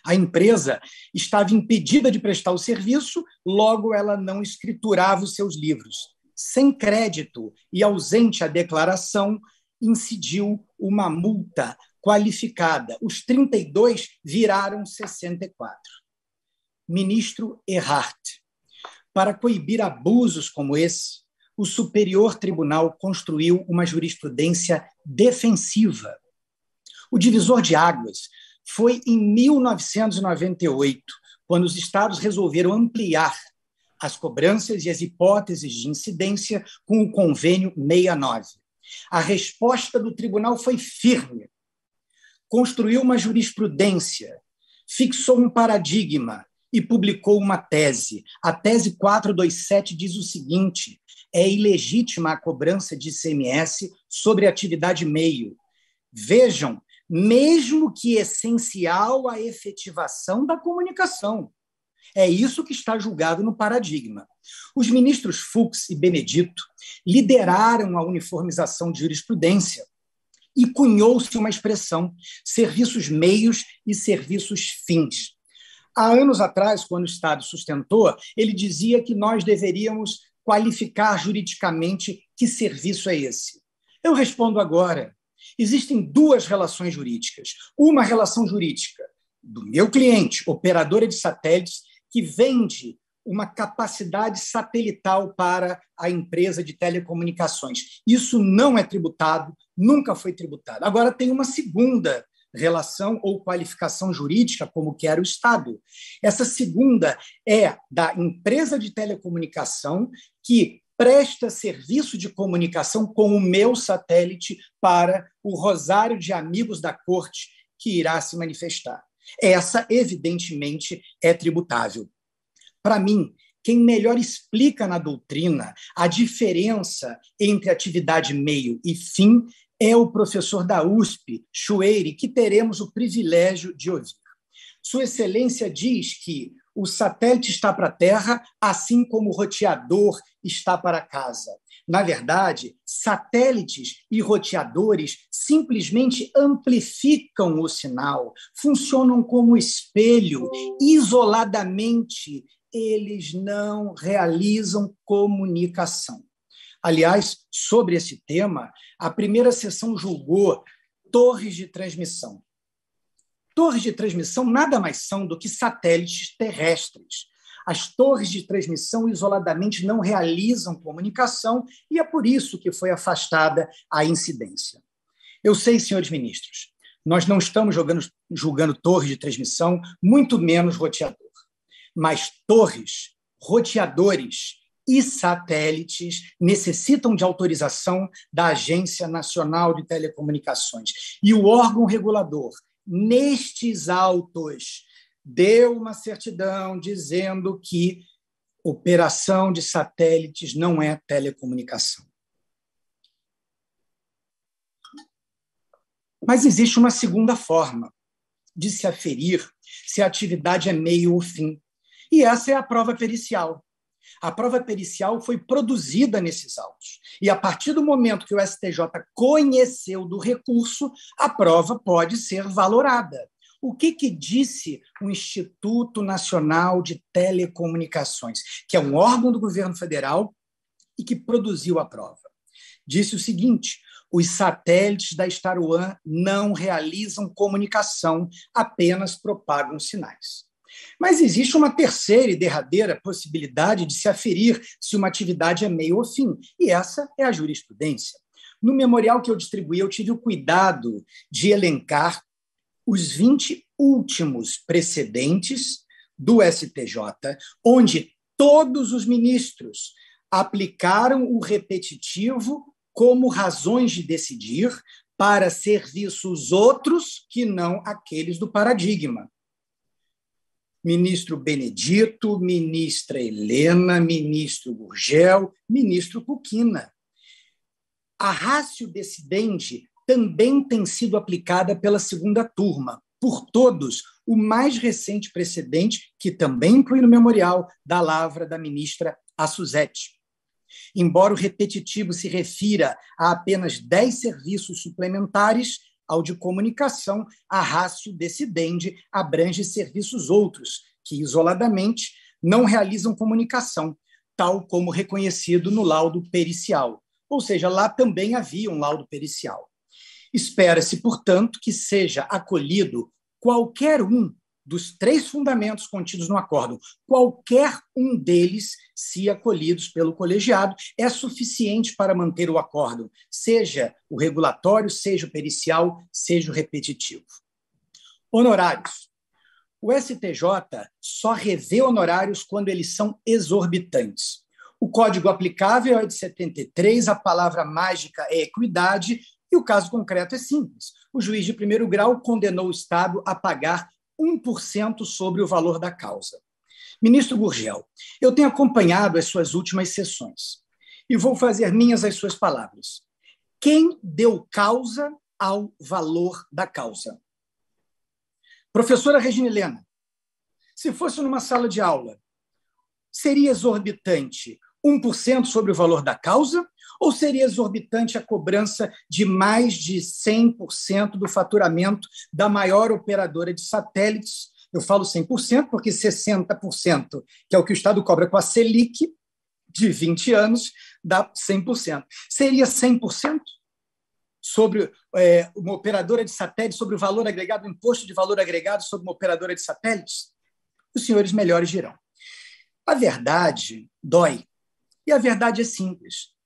A empresa estava impedida de prestar o serviço, logo ela não escriturava os seus livros. Sem crédito e ausente a declaração, incidiu uma multa qualificada. Os 32 viraram 64. Ministro Erhard, para coibir abusos como esse, o Superior Tribunal construiu uma jurisprudência defensiva. O divisor de águas foi em 1998, quando os estados resolveram ampliar as cobranças e as hipóteses de incidência com o convênio 69. A resposta do tribunal foi firme. Construiu uma jurisprudência, fixou um paradigma e publicou uma tese. A tese 427 diz o seguinte: é ilegítima a cobrança de ICMS sobre atividade meio. Vejam mesmo que essencial à efetivação da comunicação. É isso que está julgado no paradigma. Os ministros Fux e Benedito lideraram a uniformização de jurisprudência e cunhou-se uma expressão: serviços meios e serviços fins. Há anos atrás, quando o Estado sustentou, ele dizia que nós deveríamos qualificar juridicamente que serviço é esse. Eu respondo agora: Existem duas relações jurídicas. Uma relação jurídica do meu cliente, operadora de satélites, que vende uma capacidade satelital para a empresa de telecomunicações. Isso não é tributado, nunca foi tributado. Agora tem uma segunda relação ou qualificação jurídica, como quer o Estado. Essa segunda é da empresa de telecomunicação que presta serviço de comunicação com o meu satélite para o rosário de amigos da corte que irá se manifestar. Essa, evidentemente, é tributável. Para mim, quem melhor explica na doutrina a diferença entre atividade meio e fim é o professor da USP, Chueire, que teremos o privilégio de ouvir. Sua Excelência diz que o satélite está para a Terra, assim como o roteador está para casa. Na verdade, satélites e roteadores simplesmente amplificam o sinal, funcionam como espelho, isoladamente, eles não realizam comunicação. Aliás, sobre esse tema, a primeira sessão julgou torres de transmissão. Torres de transmissão nada mais são do que satélites terrestres. As torres de transmissão isoladamente não realizam comunicação e é por isso que foi afastada a incidência. Eu sei, senhores ministros, nós não estamos jogando, julgando torres de transmissão, muito menos roteador. Mas torres, roteadores e satélites necessitam de autorização da Agência Nacional de Telecomunicações. E o órgão regulador, nestes autos, deu uma certidão dizendo que operação de satélites não é telecomunicação. Mas existe uma segunda forma de se aferir se a atividade é meio ou fim. E essa é a prova pericial. A prova pericial foi produzida nesses autos. E a partir do momento que o STJ conheceu do recurso, a prova pode ser valorada. O que, que disse o Instituto Nacional de Telecomunicações, que é um órgão do governo federal e que produziu a prova? Disse o seguinte: os satélites da Star One não realizam comunicação, apenas propagam sinais. Mas existe uma terceira e derradeira possibilidade de se aferir se uma atividade é meio ou fim, e essa é a jurisprudência. No memorial que eu distribuí, eu tive o cuidado de elencar os 20 últimos precedentes do STJ, onde todos os ministros aplicaram o repetitivo como razões de decidir para serviços outros que não aqueles do paradigma ministro Benedito, ministra Helena, ministro Gurgel, ministro Cuquina. A ratio decidente também tem sido aplicada pela segunda turma, por todos, o mais recente precedente, que também inclui no memorial, da lavra da ministra Assuzete. Embora o repetitivo se refira a apenas 10 serviços suplementares, ao de comunicação, a ratio decidente abrange serviços outros, que isoladamente não realizam comunicação, tal como reconhecido no laudo pericial. Ou seja, lá também havia um laudo pericial. Espera-se, portanto, que seja acolhido qualquer um dos três fundamentos contidos no acordo, qualquer um deles, se acolhidos pelo colegiado, é suficiente para manter o acordo, seja o regulatório, seja o pericial, seja o repetitivo. Honorários. O STJ só revê honorários quando eles são exorbitantes. O código aplicável é de 73, a palavra mágica é equidade, e o caso concreto é simples. O juiz de primeiro grau condenou o Estado a pagar 1% sobre o valor da causa. Ministro Gurgel, eu tenho acompanhado as suas últimas sessões e vou fazer minhas as suas palavras. Quem deu causa ao valor da causa? Professora Regina Helena, se fosse numa sala de aula, seria exorbitante 1% sobre o valor da causa ou seria exorbitante a cobrança de mais de 100% do faturamento da maior operadora de satélites? Eu falo 100% porque 60%, que é o que o Estado cobra com a Selic, de 20 anos, dá 100%. Seria 100%? sobre é, uma operadora de satélite, sobre o valor agregado, o imposto de valor agregado sobre uma operadora de satélites? Os senhores melhores dirão. A verdade dói. E a verdade é simples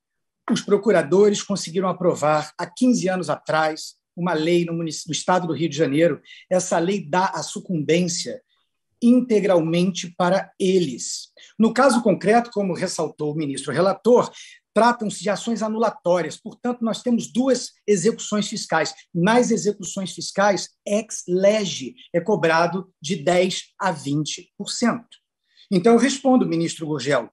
os procuradores conseguiram aprovar, há 15 anos atrás, uma lei no, no estado do Rio de Janeiro. Essa lei dá a sucumbência integralmente para eles. No caso concreto, como ressaltou o ministro relator, tratam-se de ações anulatórias. Portanto, nós temos duas execuções fiscais. Nas execuções fiscais, ex lege é cobrado de 10 a 20%. Então, eu respondo, ministro Gurgel,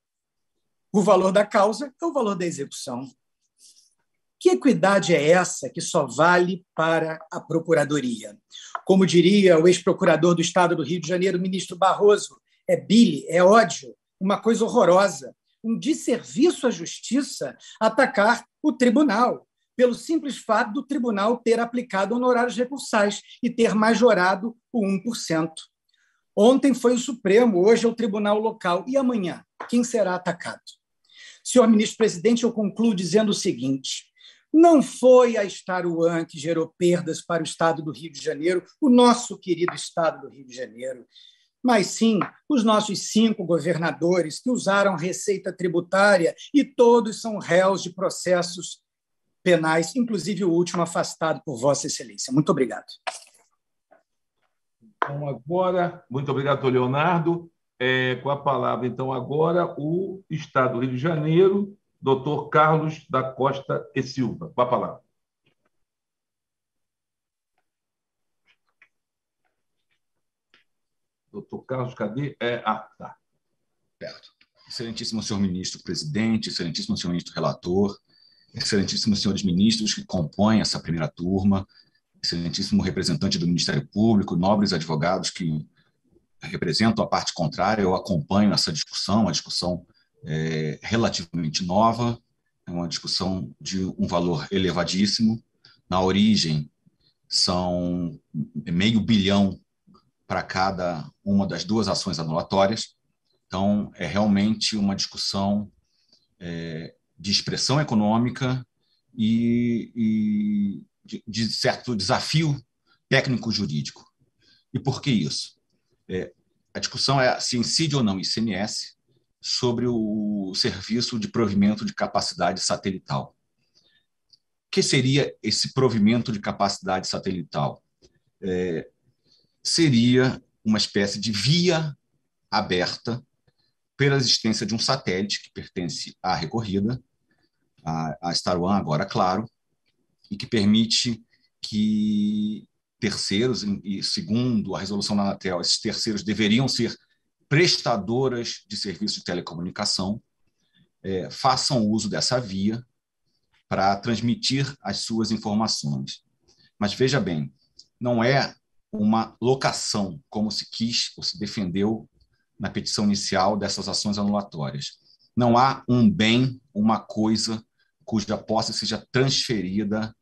o valor da causa é o valor da execução. Que equidade é essa que só vale para a Procuradoria? Como diria o ex-procurador do Estado do Rio de Janeiro, ministro Barroso, é bile, é ódio, uma coisa horrorosa, um desserviço à justiça atacar o tribunal, pelo simples fato do tribunal ter aplicado honorários recursais e ter majorado o 1%. Ontem foi o Supremo, hoje é o tribunal local. E amanhã? Quem será atacado? Senhor ministro-presidente, eu concluo dizendo o seguinte: não foi a Star One que gerou perdas para o Estado do Rio de Janeiro, o nosso querido Estado do Rio de Janeiro, mas sim os nossos cinco governadores que usaram receita tributária e todos são réus de processos penais, inclusive o último afastado por Vossa Excelência. Muito obrigado. Então, agora, muito obrigado, Leonardo. É, com a palavra, então, agora, o Estado do Rio de Janeiro, doutor Carlos da Costa e Silva. Com a palavra. Doutor Carlos, cadê? É, ah, tá. Certo. Excelentíssimo senhor ministro presidente, excelentíssimo senhor ministro relator, excelentíssimos senhores ministros que compõem essa primeira turma, excelentíssimo representante do Ministério Público, nobres advogados que representam a parte contrária, eu acompanho essa discussão, uma discussão é, relativamente nova, é uma discussão de um valor elevadíssimo. Na origem, são meio bilhão para cada uma das duas ações anulatórias. Então, é realmente uma discussão é, de expressão econômica e, e de, de, certo desafio técnico-jurídico. E por que isso? É, a discussão é se incide ou não ICMS sobre o serviço de provimento de capacidade satelital. O que seria esse provimento de capacidade satelital? É, seria uma espécie de via aberta pela existência de um satélite que pertence à recorrida, a, a Star One agora, claro, e que permite que terceiros, e segundo a resolução da Anatel, esses terceiros deveriam ser prestadoras de serviços de telecomunicação, é, façam uso dessa via para transmitir as suas informações. Mas veja bem, não é uma locação, como se quis ou se defendeu na petição inicial dessas ações anulatórias. Não há um bem, uma coisa cuja posse seja transferida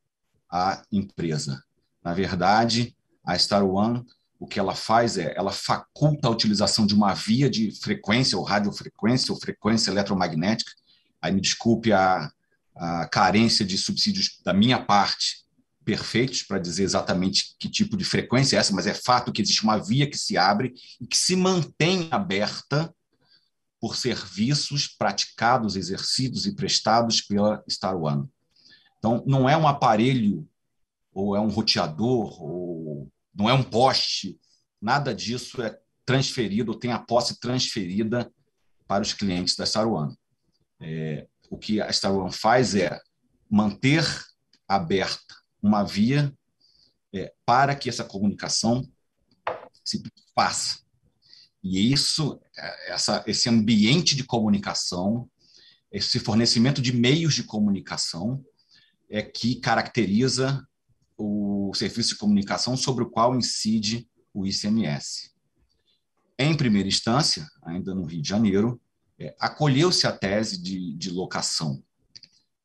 à empresa. Na verdade, a Star One, o que ela faz é, ela faculta a utilização de uma via de frequência, ou radiofrequência, ou frequência eletromagnética. Aí me desculpe a, a carência de subsídios da minha parte, perfeitos para dizer exatamente que tipo de frequência é essa, mas é fato que existe uma via que se abre e que se mantém aberta por serviços praticados, exercidos e prestados pela Star One. Então, não é um aparelho, ou é um roteador, ou não é um poste, nada disso é transferido, tem a posse transferida para os clientes da Star One. É, o que a Star One faz é manter aberta uma via é, para que essa comunicação se faça. E isso, é, essa, esse ambiente de comunicação, esse fornecimento de meios de comunicação, é que caracteriza o serviço de comunicação sobre o qual incide o ICMS. Em primeira instância, ainda no Rio de Janeiro, é, acolheu-se a tese de, de locação.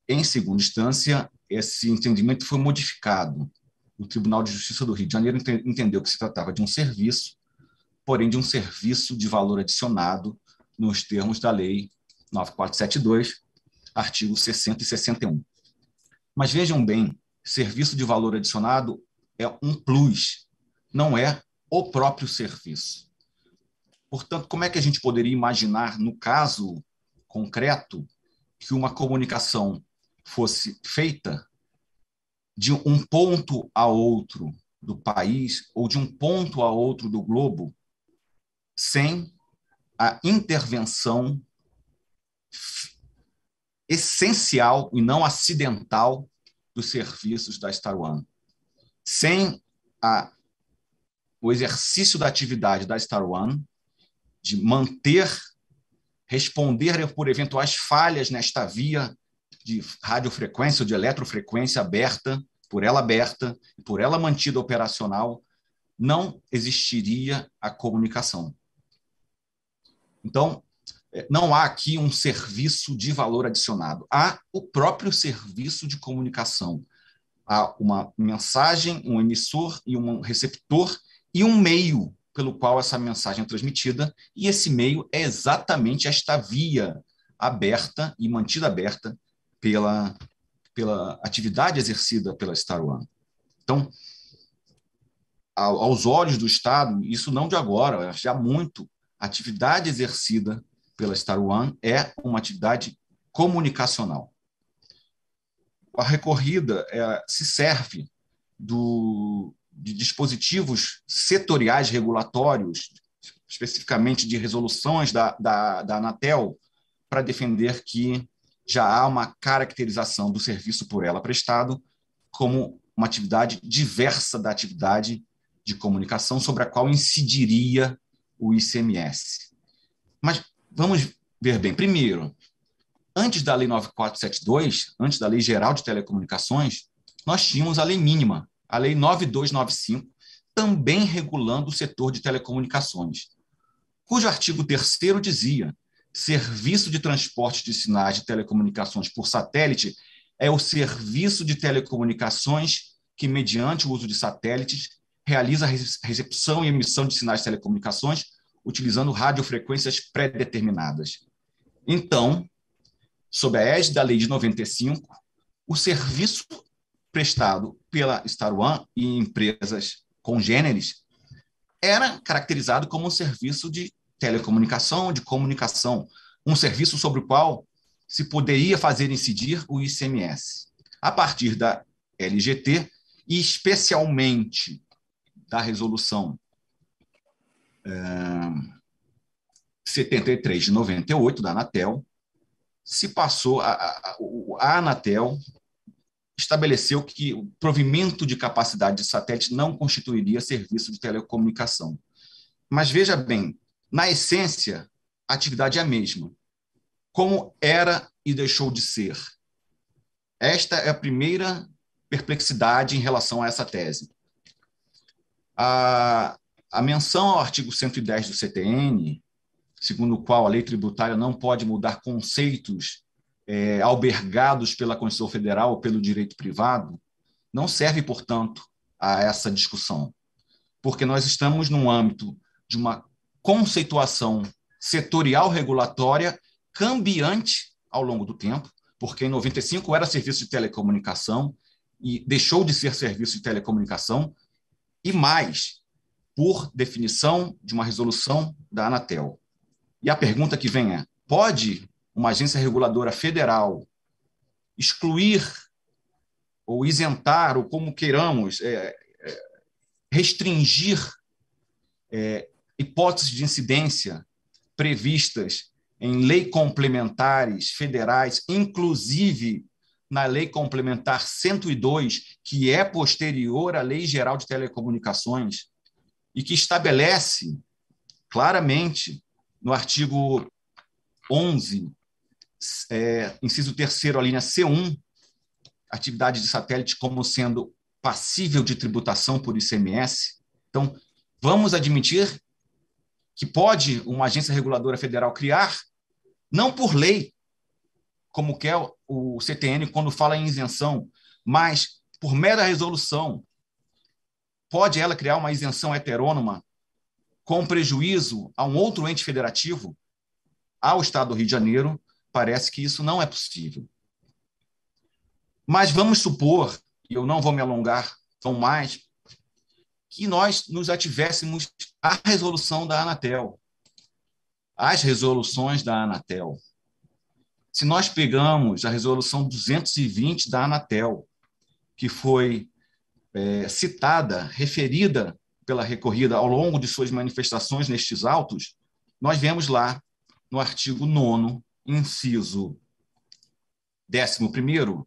Em segunda instância, esse entendimento foi modificado. O Tribunal de Justiça do Rio de Janeiro entendeu que se tratava de um serviço porém de um serviço de valor adicionado nos termos da Lei 9472, artigos 60 e 61. Mas vejam bem, serviço de valor adicionado é um plus, não é o próprio serviço. Portanto, como é que a gente poderia imaginar, no caso concreto, que uma comunicação fosse feita de um ponto a outro do país ou de um ponto a outro do globo sem a intervenção essencial e não acidental dos serviços da Star One. Sem a, o exercício da atividade da Star One, de manter, responder por eventuais falhas nesta via de radiofrequência ou de eletrofrequência aberta, por ela aberta, por ela mantida operacional, não existiria a comunicação. Então, não há aqui um serviço de valor adicionado. Há o próprio serviço de comunicação. Há uma mensagem, um emissor e um receptor e um meio pelo qual essa mensagem é transmitida, e esse meio é exatamente esta via aberta e mantida aberta pela, pela atividade exercida pela Star One. Então, aos olhos do Estado, isso não de agora, já muito, a atividade exercida pela Star One é uma atividade comunicacional. A recorrida é, se serve do, de dispositivos setoriais regulatórios, especificamente de resoluções da, da, da Anatel, para defender que já há uma caracterização do serviço por ela prestado como uma atividade diversa da atividade de comunicação sobre a qual incidiria o ICMS. Mas vamos ver bem. Primeiro, antes da Lei 9472, antes da Lei Geral de Telecomunicações, nós tínhamos a lei mínima, a Lei 9295, também regulando o setor de telecomunicações, cujo artigo 3 dizia: serviço de transporte de sinais de telecomunicações por satélite é o serviço de telecomunicações que, mediante o uso de satélites, realiza a recepção e emissão de sinais de telecomunicações utilizando radiofrequências pré-determinadas. Então, sob a égide da Lei de 95, o serviço prestado pela Star One e empresas congêneres era caracterizado como um serviço de telecomunicação, de comunicação, um serviço sobre o qual se poderia fazer incidir o ICMS. A partir da LGT, e especialmente da resolução 73 de 98 da Anatel, se passou a, a, a Anatel estabeleceu que o provimento de capacidade de satélite não constituiria serviço de telecomunicação. Mas veja bem, na essência, a atividade é a mesma. Como era e deixou de ser? Esta é a primeira perplexidade em relação a essa tese. A, a menção ao artigo 110 do CTN, segundo o qual a lei tributária não pode mudar conceitos é, albergados pela Constituição Federal ou pelo direito privado, não serve, portanto, a essa discussão, porque nós estamos num âmbito de uma conceituação setorial regulatória cambiante ao longo do tempo, porque em 95 era serviço de telecomunicação e deixou de ser serviço de telecomunicação, e mais, por definição de uma resolução da Anatel. E a pergunta que vem é: pode uma agência reguladora federal excluir ou isentar, ou como queiramos, é, é, restringir é, hipóteses de incidência previstas em lei complementares federais, inclusive na Lei Complementar 102, que é posterior à Lei Geral de Telecomunicações, e que estabelece claramente no artigo 11, é, inciso 3 a linha C1, atividade de satélite como sendo passível de tributação por ICMS. Então, vamos admitir que pode uma agência reguladora federal criar, não por lei, como quer o CTN quando fala em isenção, mas por mera resolução, Pode ela criar uma isenção heterônoma com prejuízo a um outro ente federativo? Ao Estado do Rio de Janeiro, parece que isso não é possível. Mas vamos supor, e eu não vou me alongar tão mais, que nós nos ativéssemos à resolução da Anatel, as resoluções da Anatel. Se nós pegamos a resolução 220 da Anatel, que foi é, citada, referida pela recorrida ao longo de suas manifestações nestes autos, nós vemos lá no artigo 9, inciso 11,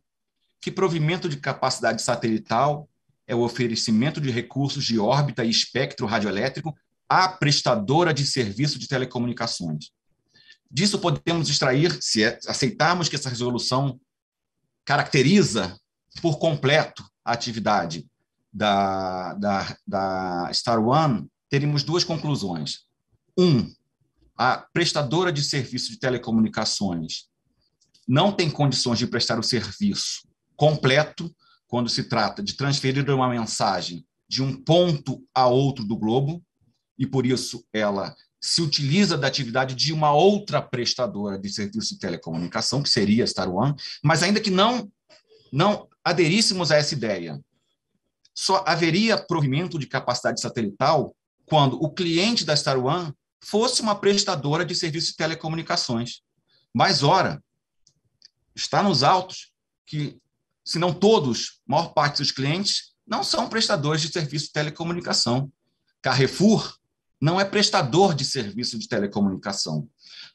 que provimento de capacidade satelital é o oferecimento de recursos de órbita e espectro radioelétrico à prestadora de serviço de telecomunicações. Disso podemos extrair, se é, aceitarmos que essa resolução caracteriza por completo a atividade da, da, da Star One, teríamos duas conclusões. Um, a prestadora de serviço de telecomunicações não tem condições de prestar o serviço completo quando se trata de transferir uma mensagem de um ponto a outro do globo, e por isso ela se utiliza da atividade de uma outra prestadora de serviço de telecomunicação, que seria a Star One, mas ainda que não, não aderíssemos a essa ideia, só haveria provimento de capacidade satelital quando o cliente da Star One fosse uma prestadora de serviço de telecomunicações. Mas, ora, está nos autos que, se não todos, a maior parte dos clientes não são prestadores de serviço de telecomunicação. Carrefour não é prestador de serviço de telecomunicação.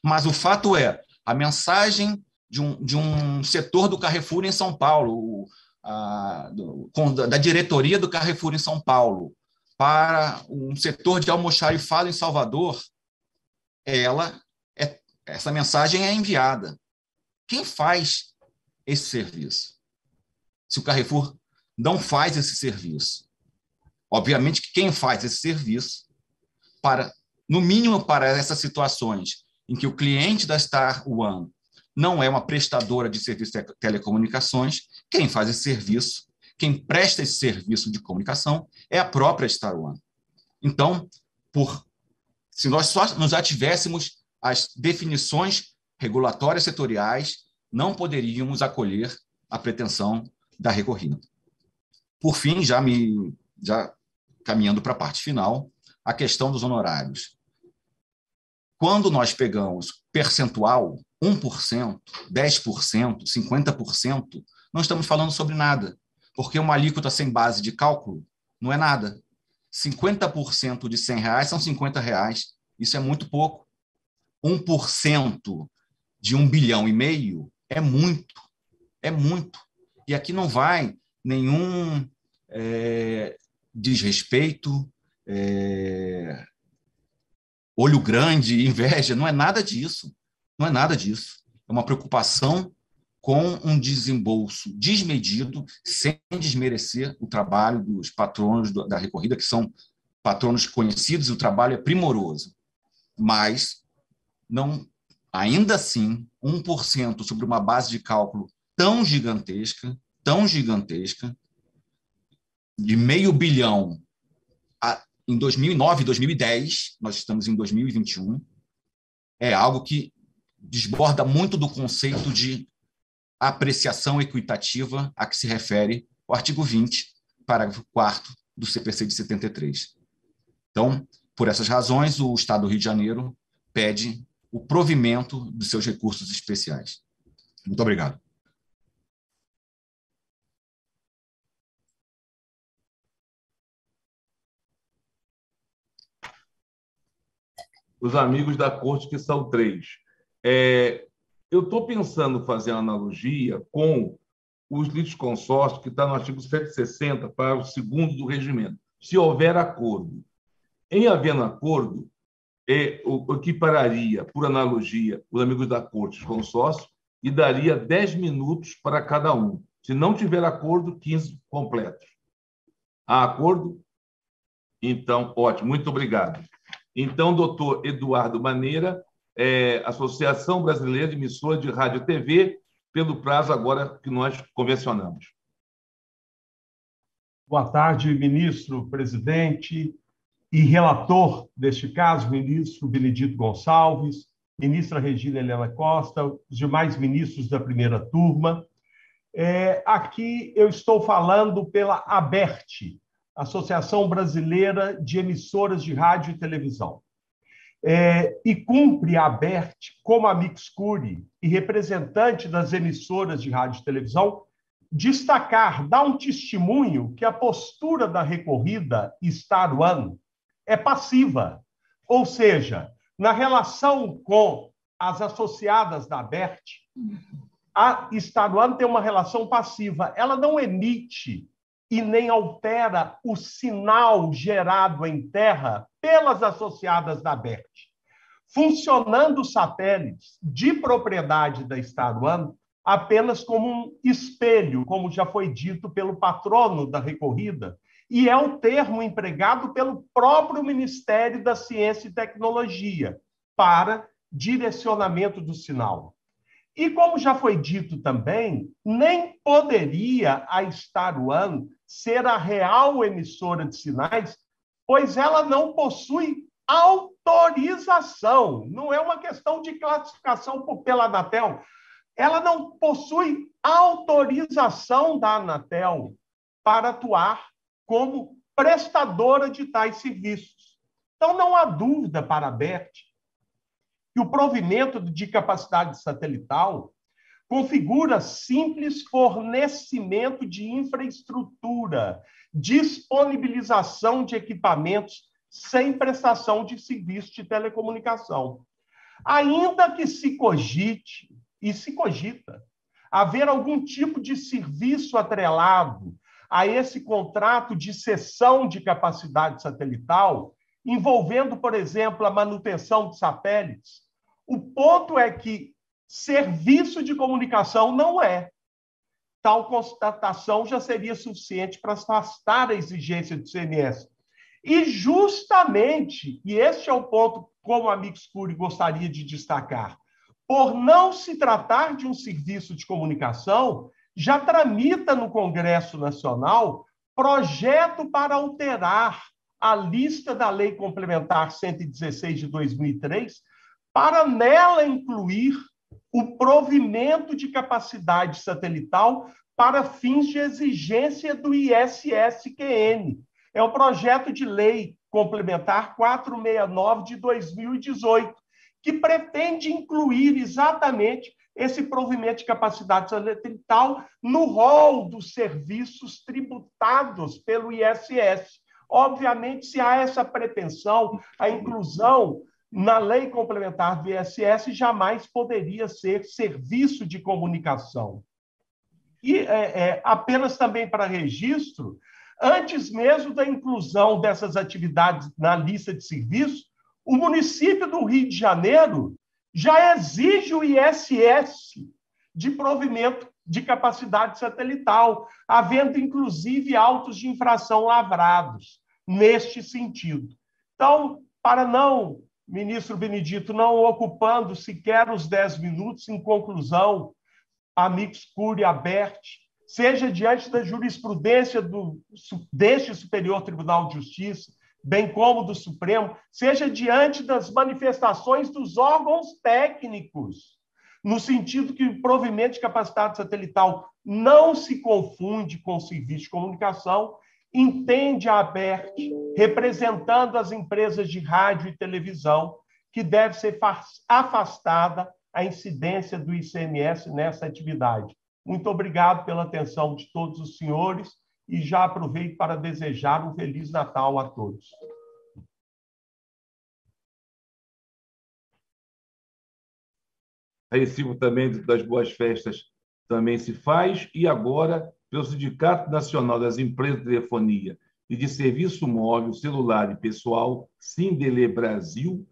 Mas o fato é, a mensagem de um, de um setor do Carrefour em São Paulo, a, do, com, da diretoria do Carrefour em São Paulo, para um setor de almoxarifado em Salvador, ela é, essa mensagem é enviada. Quem faz esse serviço? Se o Carrefour não faz esse serviço. Obviamente que quem faz esse serviço para, no mínimo para essas situações em que o cliente da Star One não é uma prestadora de serviço de telecomunicações, quem faz esse serviço, quem presta esse serviço de comunicação é a própria Star One. Então, por se nós só nos ativéssemos as definições regulatórias setoriais, não poderíamos acolher a pretensão da recorrida. Por fim, já me já caminhando para a parte final, a questão dos honorários. Quando nós pegamos percentual, 1%, 10%, 50%, não estamos falando sobre nada, porque uma alíquota sem base de cálculo não é nada. 50% de 100 reais são 50 reais. Isso é muito pouco. 1% de um bilhão e meio é muito. É muito. E aqui não vai nenhum é, desrespeito, é, olho grande, inveja, não é nada disso. Não é nada disso. É uma preocupação com um desembolso desmedido, sem desmerecer o trabalho dos patronos da recorrida, que são patronos conhecidos, e o trabalho é primoroso. Mas, não, ainda assim, 1% sobre uma base de cálculo tão gigantesca, tão gigantesca, de meio bilhão em 2009, 2010, nós estamos em 2021, é algo que desborda muito do conceito de apreciação equitativa a que se refere o artigo 20, parágrafo 4 do CPC de 73. Então, por essas razões, o Estado do Rio de Janeiro pede o provimento dos seus recursos especiais. Muito obrigado. Os amigos da corte, que são três. É, eu estou pensando fazer uma analogia com os litisconsórcios, que está no artigo 160, para o segundo do regimento. Se houver acordo. Em havendo acordo, é, o, equipararia, por analogia, os amigos da corte, os consórcios, e daria 10 minutos para cada um. Se não tiver acordo, 15 completos. Há acordo? Então, ótimo, muito obrigado. Então, doutor Eduardo Maneira, é, Associação Brasileira de Emissora de Rádio e TV, pelo prazo agora que nós convencionamos. Boa tarde, ministro, presidente e relator deste caso, ministro Benedito Gonçalves, ministra Regina Helena Costa, os demais ministros da primeira turma. É, aqui eu estou falando pela ABERT, Associação Brasileira de Emissoras de Rádio e Televisão. É, e cumpre a ABERT, como amicus curi e representante das emissoras de rádio e televisão, destacar, dar um testemunho que a postura da recorrida Star One é passiva. Ou seja, na relação com as associadas da ABERT, a Star One tem uma relação passiva. Ela não emite e nem altera o sinal gerado em terra pelas associadas da BERT. Funcionando satélites de propriedade da Star One, apenas como um espelho, como já foi dito pelo patrono da recorrida, e é o termo empregado pelo próprio Ministério da Ciência e Tecnologia para direcionamento do sinal. E como já foi dito também, nem poderia a Star One ser a real emissora de sinais, pois ela não possui autorização. Não é uma questão de classificação pela Anatel. Ela não possui autorização da Anatel para atuar como prestadora de tais serviços. Então, não há dúvida para a BERT que o provimento de capacidade satelital configura simples fornecimento de infraestrutura, disponibilização de equipamentos sem prestação de serviço de telecomunicação. Ainda que se cogite, e se cogita, haver algum tipo de serviço atrelado a esse contrato de cessão de capacidade satelital, envolvendo, por exemplo, a manutenção de satélites, o ponto é que serviço de comunicação não é. Tal constatação já seria suficiente para afastar a exigência do CMS. E justamente, e este é o ponto como a Mixcure gostaria de destacar, por não se tratar de um serviço de comunicação, já tramita no Congresso Nacional projeto para alterar a lista da Lei Complementar 116 de 2003, para nela incluir o provimento de capacidade satelital para fins de exigência do ISSQN, é o projeto de lei complementar 469 de 2018, que pretende incluir exatamente esse provimento de capacidade satelital no rol dos serviços tributados pelo ISS. Obviamente, se há essa pretensão, a inclusão na lei complementar do ISS jamais poderia ser serviço de comunicação. E é, é, apenas também para registro, Antes mesmo da inclusão dessas atividades na lista de serviços, o município do Rio de Janeiro já exige o ISS de provimento de capacidade satelital, havendo inclusive autos de infração lavrados neste sentido. Então, para não, ministro Benedito, não ocupando sequer os 10 minutos, em conclusão, a Mixcure aberte seja diante da jurisprudência do, deste Superior Tribunal de Justiça, bem como do Supremo, seja diante das manifestações dos órgãos técnicos, no sentido que o provimento de capacidade satelital não se confunde com o serviço de comunicação, entende a ABERT, representando as empresas de rádio e televisão, que deve ser afastada a incidência do ICMS nessa atividade. Muito obrigado pela atenção de todos os senhores e já aproveito para desejar um Feliz Natal a todos. Recibo também das boas festas também se faz, e agora, pelo Sindicato Nacional das Empresas de Telefonia e de Serviço Móvel, Celular e Pessoal, Sindele Brasil,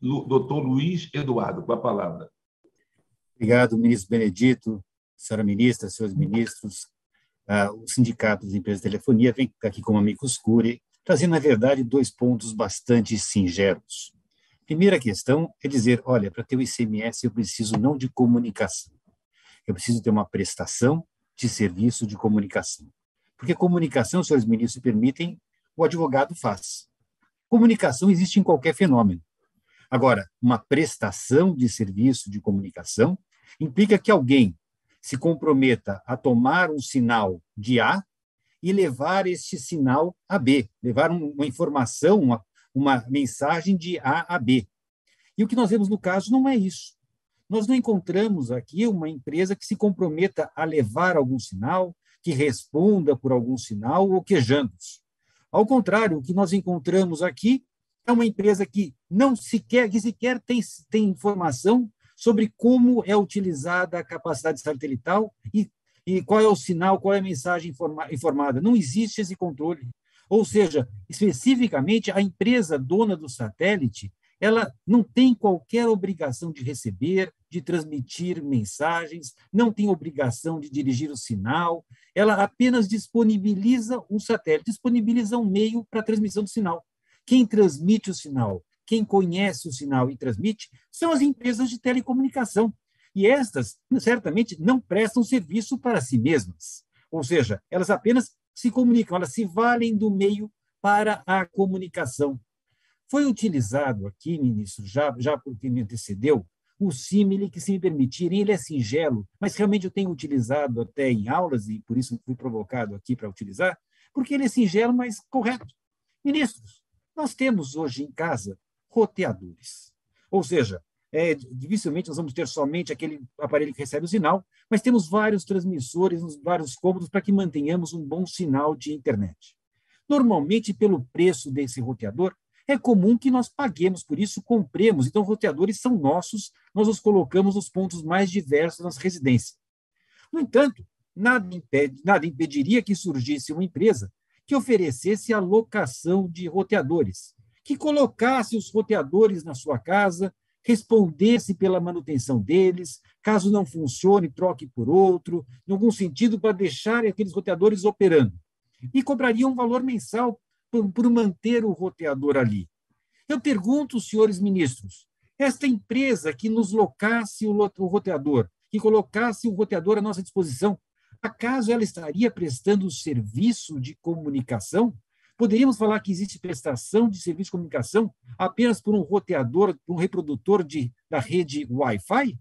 doutor Luiz Eduardo, com a palavra. Obrigado, ministro Benedito, senhora ministra, senhores ministros, uh, o Sindicato das Empresas de Telefonia vem aqui como amigos curi, trazendo, na verdade, dois pontos bastante singelos. Primeira questão é dizer, olha, para ter o ICMS eu preciso não de comunicação, eu preciso ter uma prestação de serviço de comunicação. Porque comunicação, senhores ministros, permitem, o advogado faz. Comunicação existe em qualquer fenômeno. Agora, uma prestação de serviço de comunicação implica que alguém se comprometa a tomar um sinal de A e levar este sinal a B, levar uma informação, uma, uma mensagem de A a B. E o que nós vemos no caso não é isso. Nós não encontramos aqui uma empresa que se comprometa a levar algum sinal, que responda por algum sinal ou quejandos. Ao contrário, o que nós encontramos aqui é uma empresa que não sequer, que sequer tem, tem informação sobre como é utilizada a capacidade satelital e, e qual é o sinal, qual é a mensagem informa, informada. Não existe esse controle. Ou seja, especificamente, a empresa dona do satélite ela não tem qualquer obrigação de receber, de transmitir mensagens, não tem obrigação de dirigir o sinal, ela apenas disponibiliza um satélite, disponibiliza um meio para a transmissão do sinal. Quem transmite o sinal, quem conhece o sinal e transmite, são as empresas de telecomunicação. E estas, certamente, não prestam serviço para si mesmas. Ou seja, elas apenas se comunicam, elas se valem do meio para a comunicação. Foi utilizado aqui, ministro, já, já porque me antecedeu, o símile que, se me permitirem, ele é singelo, mas realmente eu tenho utilizado até em aulas, e por isso fui provocado aqui para utilizar, porque ele é singelo, mas correto. Ministros, nós temos hoje em casa roteadores. Ou seja, é, dificilmente nós vamos ter somente aquele aparelho que recebe o sinal, mas temos vários transmissores, vários cômodos para que mantenhamos um bom sinal de internet. Normalmente, pelo preço desse roteador, é comum que nós paguemos por isso, compremos. Então, roteadores são nossos, nós os colocamos nos pontos mais diversos das residências. No entanto, nada, impede, nada impediria que surgisse uma empresa que oferecesse a locação de roteadores, que colocasse os roteadores na sua casa, respondesse pela manutenção deles, caso não funcione, troque por outro, em algum sentido, para deixar aqueles roteadores operando. E cobraria um valor mensal por, por manter o roteador ali. Eu pergunto, senhores ministros, esta empresa que nos locasse o, o roteador, que colocasse o roteador à nossa disposição, acaso ela estaria prestando serviço de comunicação? Poderíamos falar que existe prestação de serviço de comunicação apenas por um roteador, um reprodutor de, da rede Wi-Fi?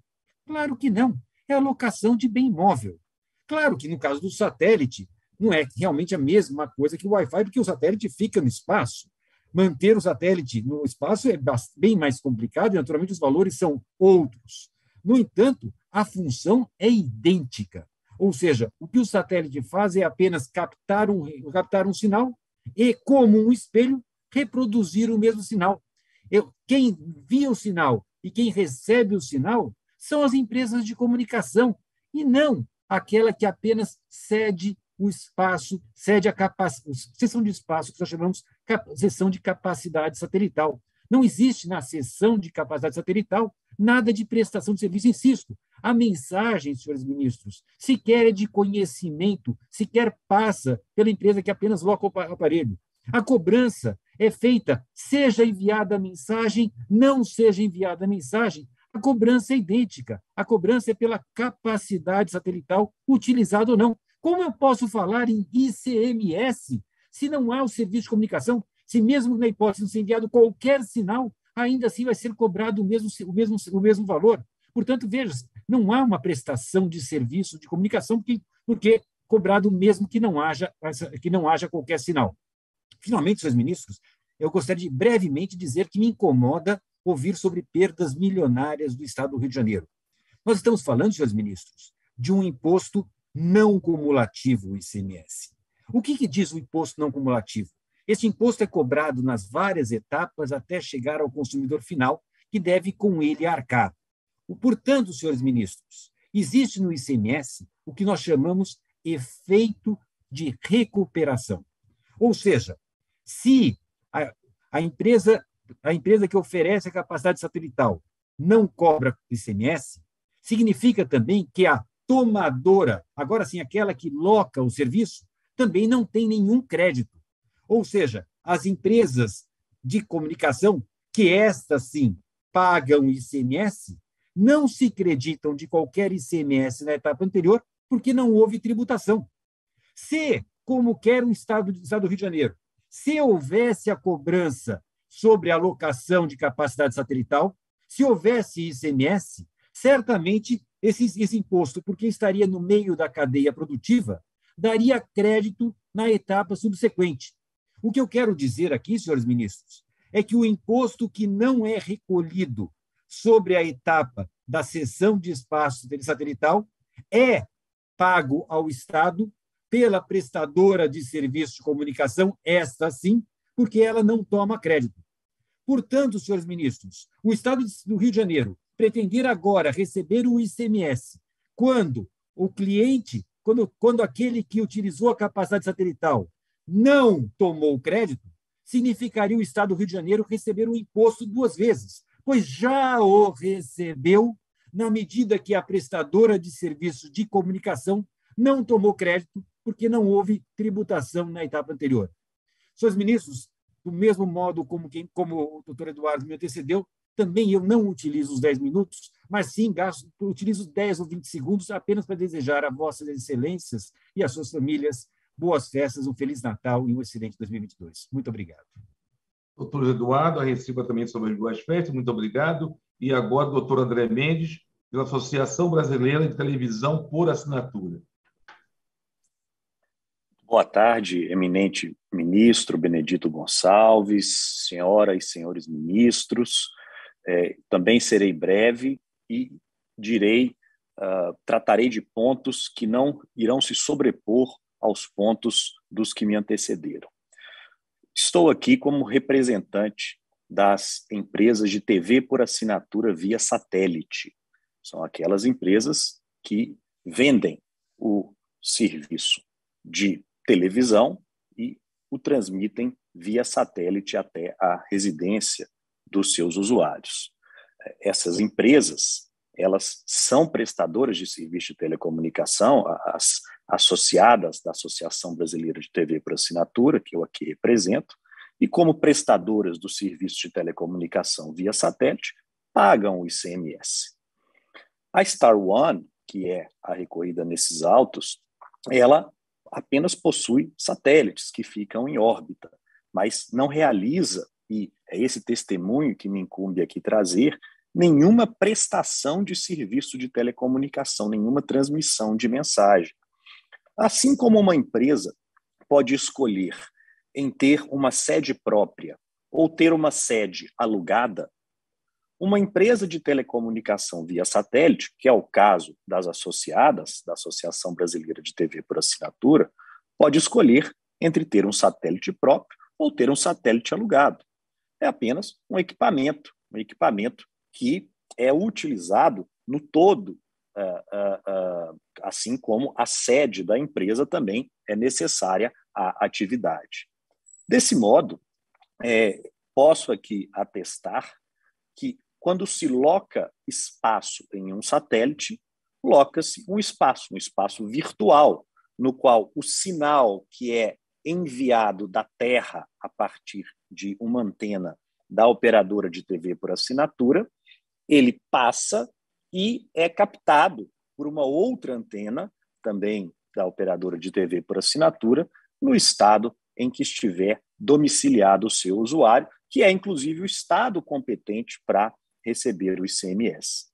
Claro que não. É a locação de bem móvel. Claro que no caso do satélite, não é realmente a mesma coisa que o Wi-Fi, porque o satélite fica no espaço. Manter o satélite no espaço é bem mais complicado e, naturalmente, os valores são outros. No entanto, a função é idêntica. Ou seja, o que o satélite faz é apenas captar um, captar um sinal e, como um espelho, reproduzir o mesmo sinal. Eu, quem via o sinal e quem recebe o sinal são as empresas de comunicação, e não aquela que apenas cede o espaço cede a capacidade, seção de espaço que nós chamamos seção de capacidade satelital. Não existe na seção de capacidade satelital nada de prestação de serviço, insisto. A mensagem, senhores ministros, sequer é de conhecimento, sequer passa pela empresa que apenas loca o aparelho. A cobrança é feita, seja enviada a mensagem, não seja enviada a mensagem, a cobrança é idêntica. A cobrança é pela capacidade satelital utilizada ou não. Como eu posso falar em ICMS se não há o serviço de comunicação? Se mesmo na hipótese de ser enviado qualquer sinal, ainda assim vai ser cobrado o mesmo, o mesmo, o mesmo valor. Portanto, veja, não há uma prestação de serviço de comunicação porque, porque cobrado mesmo que não haja que não haja qualquer sinal. Finalmente, senhores ministros, eu gostaria de brevemente dizer que me incomoda ouvir sobre perdas milionárias do Estado do Rio de Janeiro. Nós estamos falando, senhores ministros, de um imposto não cumulativo, o ICMS. O que, que diz o imposto não cumulativo? Este imposto é cobrado nas várias etapas até chegar ao consumidor final, que deve com ele arcar. Portanto, senhores ministros, existe no ICMS o que nós chamamos efeito de recuperação. Ou seja, se a, a empresa a empresa que oferece a capacidade satelital não cobra ICMS, significa também que a tomadora, agora sim, aquela que loca o serviço, também não tem nenhum crédito. Ou seja, as empresas de comunicação, que estas sim pagam ICMS, não se creditam de qualquer ICMS na etapa anterior, porque não houve tributação. Se, como quer o Estado, Estado do Rio de Janeiro, se houvesse a cobrança sobre a alocação de capacidade satelital, se houvesse ICMS, certamente esse, esse imposto, porque estaria no meio da cadeia produtiva, daria crédito na etapa subsequente. O que eu quero dizer aqui, senhores ministros, é que o imposto que não é recolhido sobre a etapa da cessão de espaço satelital é pago ao Estado pela prestadora de serviço de comunicação, esta sim, porque ela não toma crédito. Portanto, senhores ministros, o Estado do Rio de Janeiro pretender agora receber o ICMS quando o cliente, quando, quando aquele que utilizou a capacidade satelital não tomou crédito, significaria o Estado do Rio de Janeiro receber o imposto duas vezes, pois já o recebeu na medida que a prestadora de serviços de comunicação não tomou crédito porque não houve tributação na etapa anterior. Senhores ministros, do mesmo modo como, quem, como o doutor Eduardo me antecedeu, também eu não utilizo os 10 minutos, mas sim gasto, utilizo 10 ou 20 segundos apenas para desejar a vossas excelências e às suas famílias boas festas, um Feliz Natal e um excelente 2022. Muito obrigado. Doutor Eduardo, a recíproca também sobre as boas festas, muito obrigado. E agora, doutor André Mendes, pela Associação Brasileira de Televisão por Assinatura. Boa tarde, eminente ministro Benedito Gonçalves, senhora e senhores ministros. É, também serei breve e direi, uh, tratarei de pontos que não irão se sobrepor aos pontos dos que me antecederam. Estou aqui como representante das empresas de TV por assinatura via satélite. São aquelas empresas que vendem o serviço de televisão e o transmitem via satélite até a residência dos seus usuários. Essas empresas, elas são prestadoras de serviço de telecomunicação, as associadas da Associação Brasileira de TV por Assinatura, que eu aqui represento, e como prestadoras do serviço de telecomunicação via satélite, pagam o ICMS. A Star One, que é a recorrida nesses autos, ela apenas possui satélites que ficam em órbita, mas não realiza, e é esse testemunho que me incumbe aqui trazer, nenhuma prestação de serviço de telecomunicação, nenhuma transmissão de mensagem. Assim como uma empresa pode escolher em ter uma sede própria ou ter uma sede alugada, uma empresa de telecomunicação via satélite, que é o caso das associadas da Associação Brasileira de TV por Assinatura, pode escolher entre ter um satélite próprio ou ter um satélite alugado. É apenas um equipamento, um equipamento que é utilizado no todo, assim como a sede da empresa também é necessária à atividade. Desse modo, posso aqui atestar que quando se loca espaço em um satélite, loca-se um espaço, um espaço virtual, no qual o sinal que é enviado da Terra a partir de uma antena da operadora de TV por assinatura, ele passa e é captado por uma outra antena, também da operadora de TV por assinatura, no estado em que estiver domiciliado o seu usuário, que é inclusive o estado competente para receber o ICMS.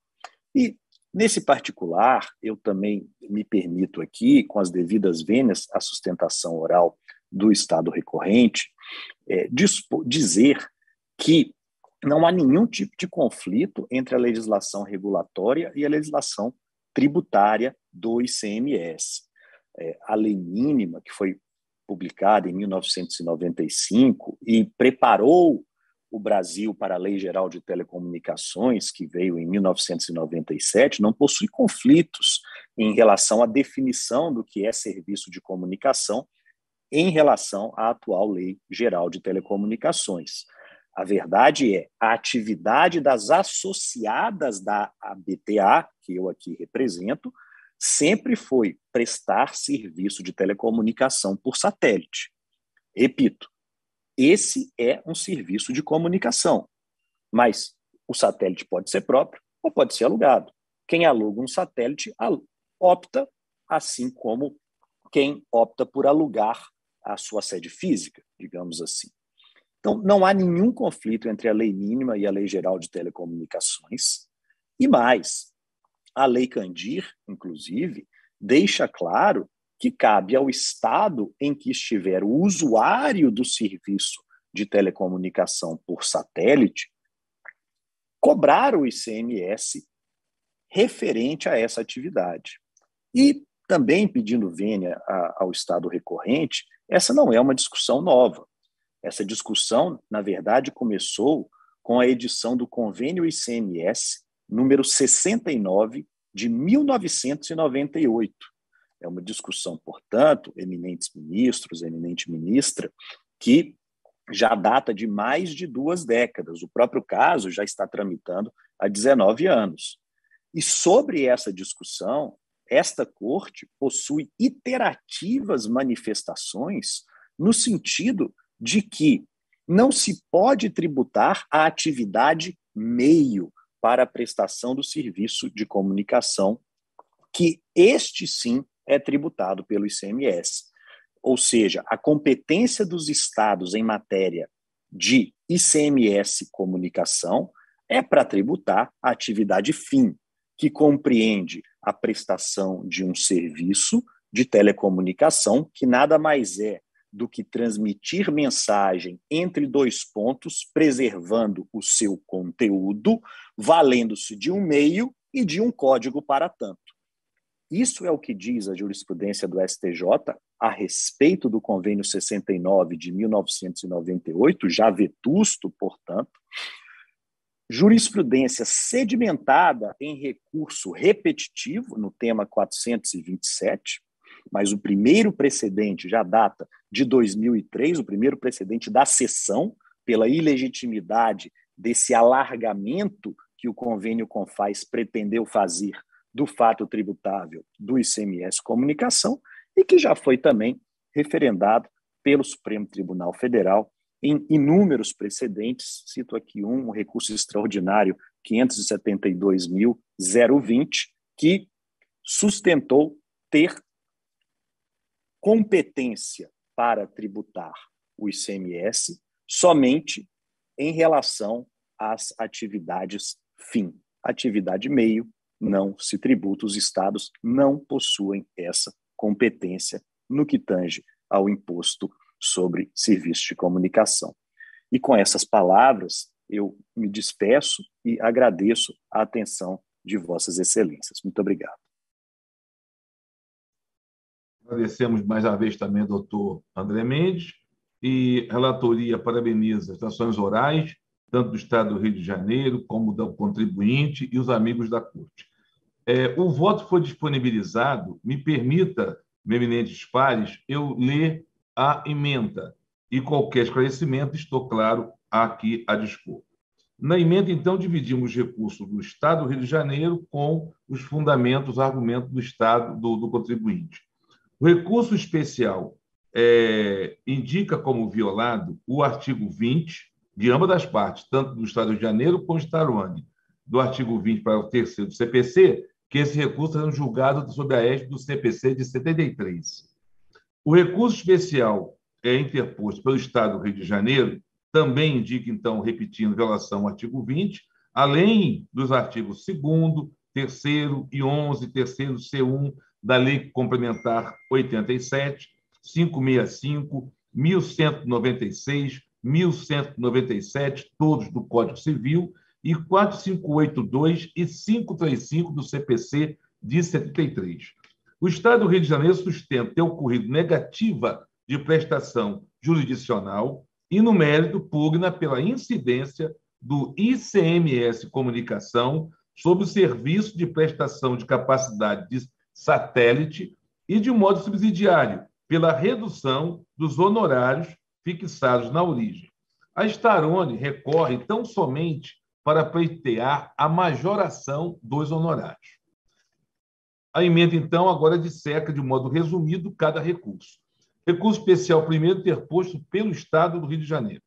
E, nesse particular, eu também me permito aqui, com as devidas vênias à sustentação oral do Estado recorrente, é, dizer que não há nenhum tipo de conflito entre a legislação regulatória e a legislação tributária do ICMS. É, a lei mínima, que foi publicada em 1995 e preparou o Brasil para a Lei Geral de Telecomunicações, que veio em 1997, não possui conflitos em relação à definição do que é serviço de comunicação em relação à atual Lei Geral de Telecomunicações. A verdade é, a atividade das associadas da ABTA, que eu aqui represento, sempre foi prestar serviço de telecomunicação por satélite. Repito, esse é um serviço de comunicação. Mas o satélite pode ser próprio ou pode ser alugado. Quem aluga um satélite opta, assim como quem opta por alugar a sua sede física, digamos assim. Então, não há nenhum conflito entre a lei mínima e a lei geral de telecomunicações. E mais, a lei Candir, inclusive, deixa claro que cabe ao Estado em que estiver o usuário do serviço de telecomunicação por satélite cobrar o ICMS referente a essa atividade. E também pedindo vênia ao Estado recorrente, essa não é uma discussão nova. Essa discussão, na verdade, começou com a edição do Convênio ICMS número 69 de 1998, é uma discussão, portanto, eminentes ministros, eminente ministra, que já data de mais de duas décadas. O próprio caso já está tramitando há 19 anos. E sobre essa discussão, esta corte possui iterativas manifestações no sentido de que não se pode tributar a atividade meio para a prestação do serviço de comunicação, que este sim é tributado pelo ICMS. Ou seja, a competência dos estados em matéria de ICMS comunicação é para tributar a atividade fim, que compreende a prestação de um serviço de telecomunicação, que nada mais é do que transmitir mensagem entre dois pontos, preservando o seu conteúdo, valendo-se de um meio e de um código para tanto. Isso é o que diz a jurisprudência do STJ a respeito do convênio 69 de 1998, já vetusto, portanto, jurisprudência sedimentada em recurso repetitivo no tema 427, mas o primeiro precedente já data de 2003, o primeiro precedente da sessão, pela ilegitimidade desse alargamento que o convênio Confaz pretendeu fazer do fato tributável do ICMS Comunicação e que já foi também referendado pelo Supremo Tribunal Federal em inúmeros precedentes. Cito aqui um, um recurso extraordinário 572.020, que sustentou ter competência para tributar o ICMS somente em relação às atividades fim. Atividade meio não se tributa, os estados não possuem essa competência no que tange ao imposto sobre serviços de comunicação. E com essas palavras, eu me despeço e agradeço a atenção de Vossas Excelências. Muito obrigado. Agradecemos mais uma vez também doutor André Mendes e a relatoria parabeniza as ações orais, tanto do Estado do Rio de Janeiro como do contribuinte e os amigos da Corte. É, o voto foi disponibilizado, me permita, meu eminentes pares, eu ler a emenda e qualquer esclarecimento, estou claro, aqui a dispor. Na emenda, então, dividimos os recursos do Estado do Rio de Janeiro com os fundamentos, argumentos do Estado, do, do contribuinte. O recurso especial é, indica como violado o artigo 20 de ambas as partes, tanto do Estado do Rio de Janeiro como do Estado do artigo 20 para o terceiro do CPC, que esse recurso é julgado sob a égide do CPC de 73. O recurso especial é interposto pelo Estado do Rio de Janeiro, também indica, então, repetindo, relação ao artigo 20, além dos artigos 2 3 e 11, terceiro C1 da Lei Complementar 87, 565, 1196, 1197, todos do Código Civil, e 4582 e 535 do CPC de 73. O Estado do Rio de Janeiro sustenta ter ocorrido negativa de prestação jurisdicional e, no mérito, pugna pela incidência do ICMS Comunicação sobre o serviço de prestação de capacidade de satélite e, de modo subsidiário, pela redução dos honorários fixados na origem. A Starone recorre tão somente para pleitear a majoração dos honorários. A emenda, então, agora disseca de modo resumido cada recurso. Recurso especial primeiro interposto pelo Estado do Rio de Janeiro.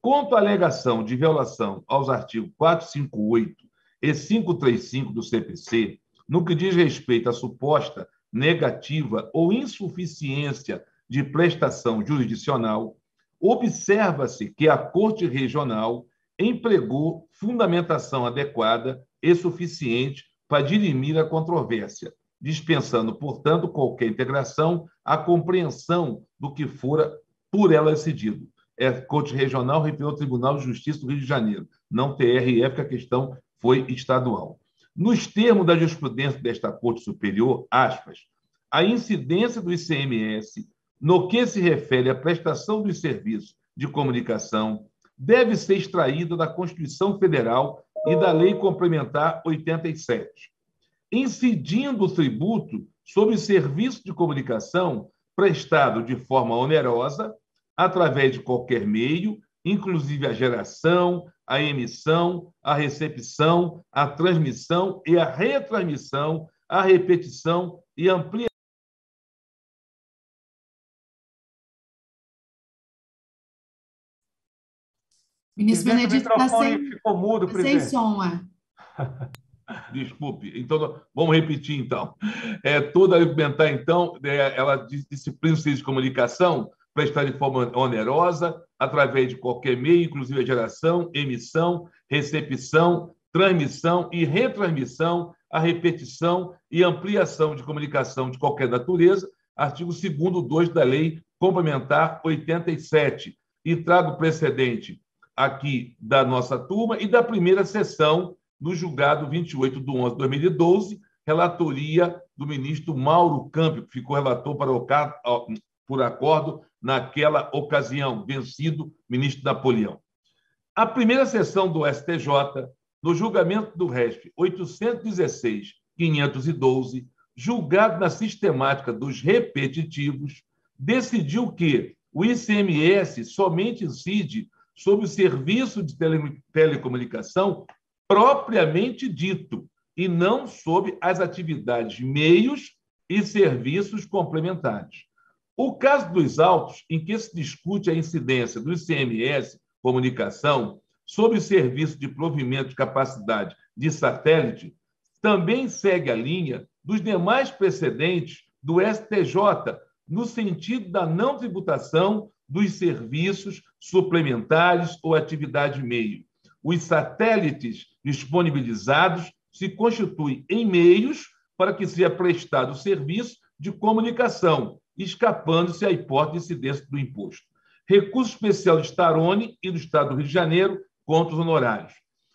Quanto à alegação de violação aos artigos 458 e 535 do CPC, no que diz respeito à suposta negativa ou insuficiência de prestação jurisdicional, observa-se que a Corte Regional empregou fundamentação adequada e suficiente para dirimir a controvérsia, dispensando, portanto, qualquer integração à compreensão do que fora por ela decidido. É Corte Regional referiu Tribunal de Justiça do Rio de Janeiro, não TRF, que a questão foi estadual. Nos termos da jurisprudência desta Corte Superior, aspas, a incidência do ICMS no que se refere à prestação dos serviços de comunicação deve ser extraída da Constituição Federal e da Lei Complementar 87, incidindo o tributo sobre serviço de comunicação prestado de forma onerosa, através de qualquer meio, inclusive a geração, a emissão, a recepção, a transmissão e a retransmissão, a repetição e ampliação Ministro Benedito está sem, ficou mudo, sem som, é. Desculpe. Então, vamos repetir, então. É, toda alimentar, então, é, ela disciplina o serviço de comunicação prestar de forma onerosa, através de qualquer meio, inclusive a geração, emissão, recepção, transmissão e retransmissão, a repetição e ampliação de comunicação de qualquer natureza, artigo 2 2 da Lei Complementar 87. E trago precedente aqui da nossa turma e da primeira sessão no julgado 28 de 11 de 2012, relatoria do ministro Mauro Campo, que ficou relator para o, por acordo naquela ocasião, vencido ministro Napoleão. A primeira sessão do STJ, no julgamento do RESP 816-512, julgado na sistemática dos repetitivos, decidiu que o ICMS somente incide sobre o serviço de tele, telecomunicação propriamente dito, e não sobre as atividades, meios e serviços complementares. O caso dos autos, em que se discute a incidência do ICMS Comunicação sobre o serviço de provimento de capacidade de satélite, também segue a linha dos demais precedentes do STJ, no sentido da não tributação dos serviços suplementares ou atividade meio. Os satélites disponibilizados se constituem em meios para que seja prestado o serviço de comunicação, escapando-se a hipótese de incidência do imposto. Recurso especial de Starone e do Estado do Rio de Janeiro contra os honorários.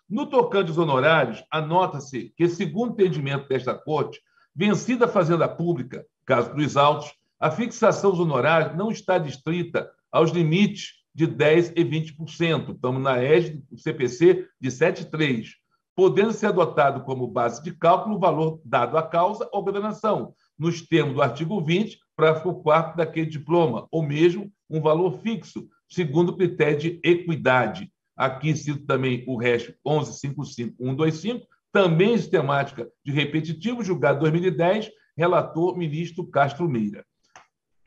No tocante aos honorários, anota-se que, segundo o entendimento desta Corte, vencida a Fazenda Pública, caso dos autos, a fixação dos honorários não está distrita aos limites de 10% e 20%. Estamos na égide do CPC de 7,3%, podendo ser adotado como base de cálculo o valor dado à causa ou condenação, nos termos do artigo 20, para o quarto daquele diploma, ou mesmo um valor fixo, segundo o critério de equidade. Aqui cito também o resto 11.55125, também sistemática de repetitivo, julgado 2010, relator ministro Castro Meira.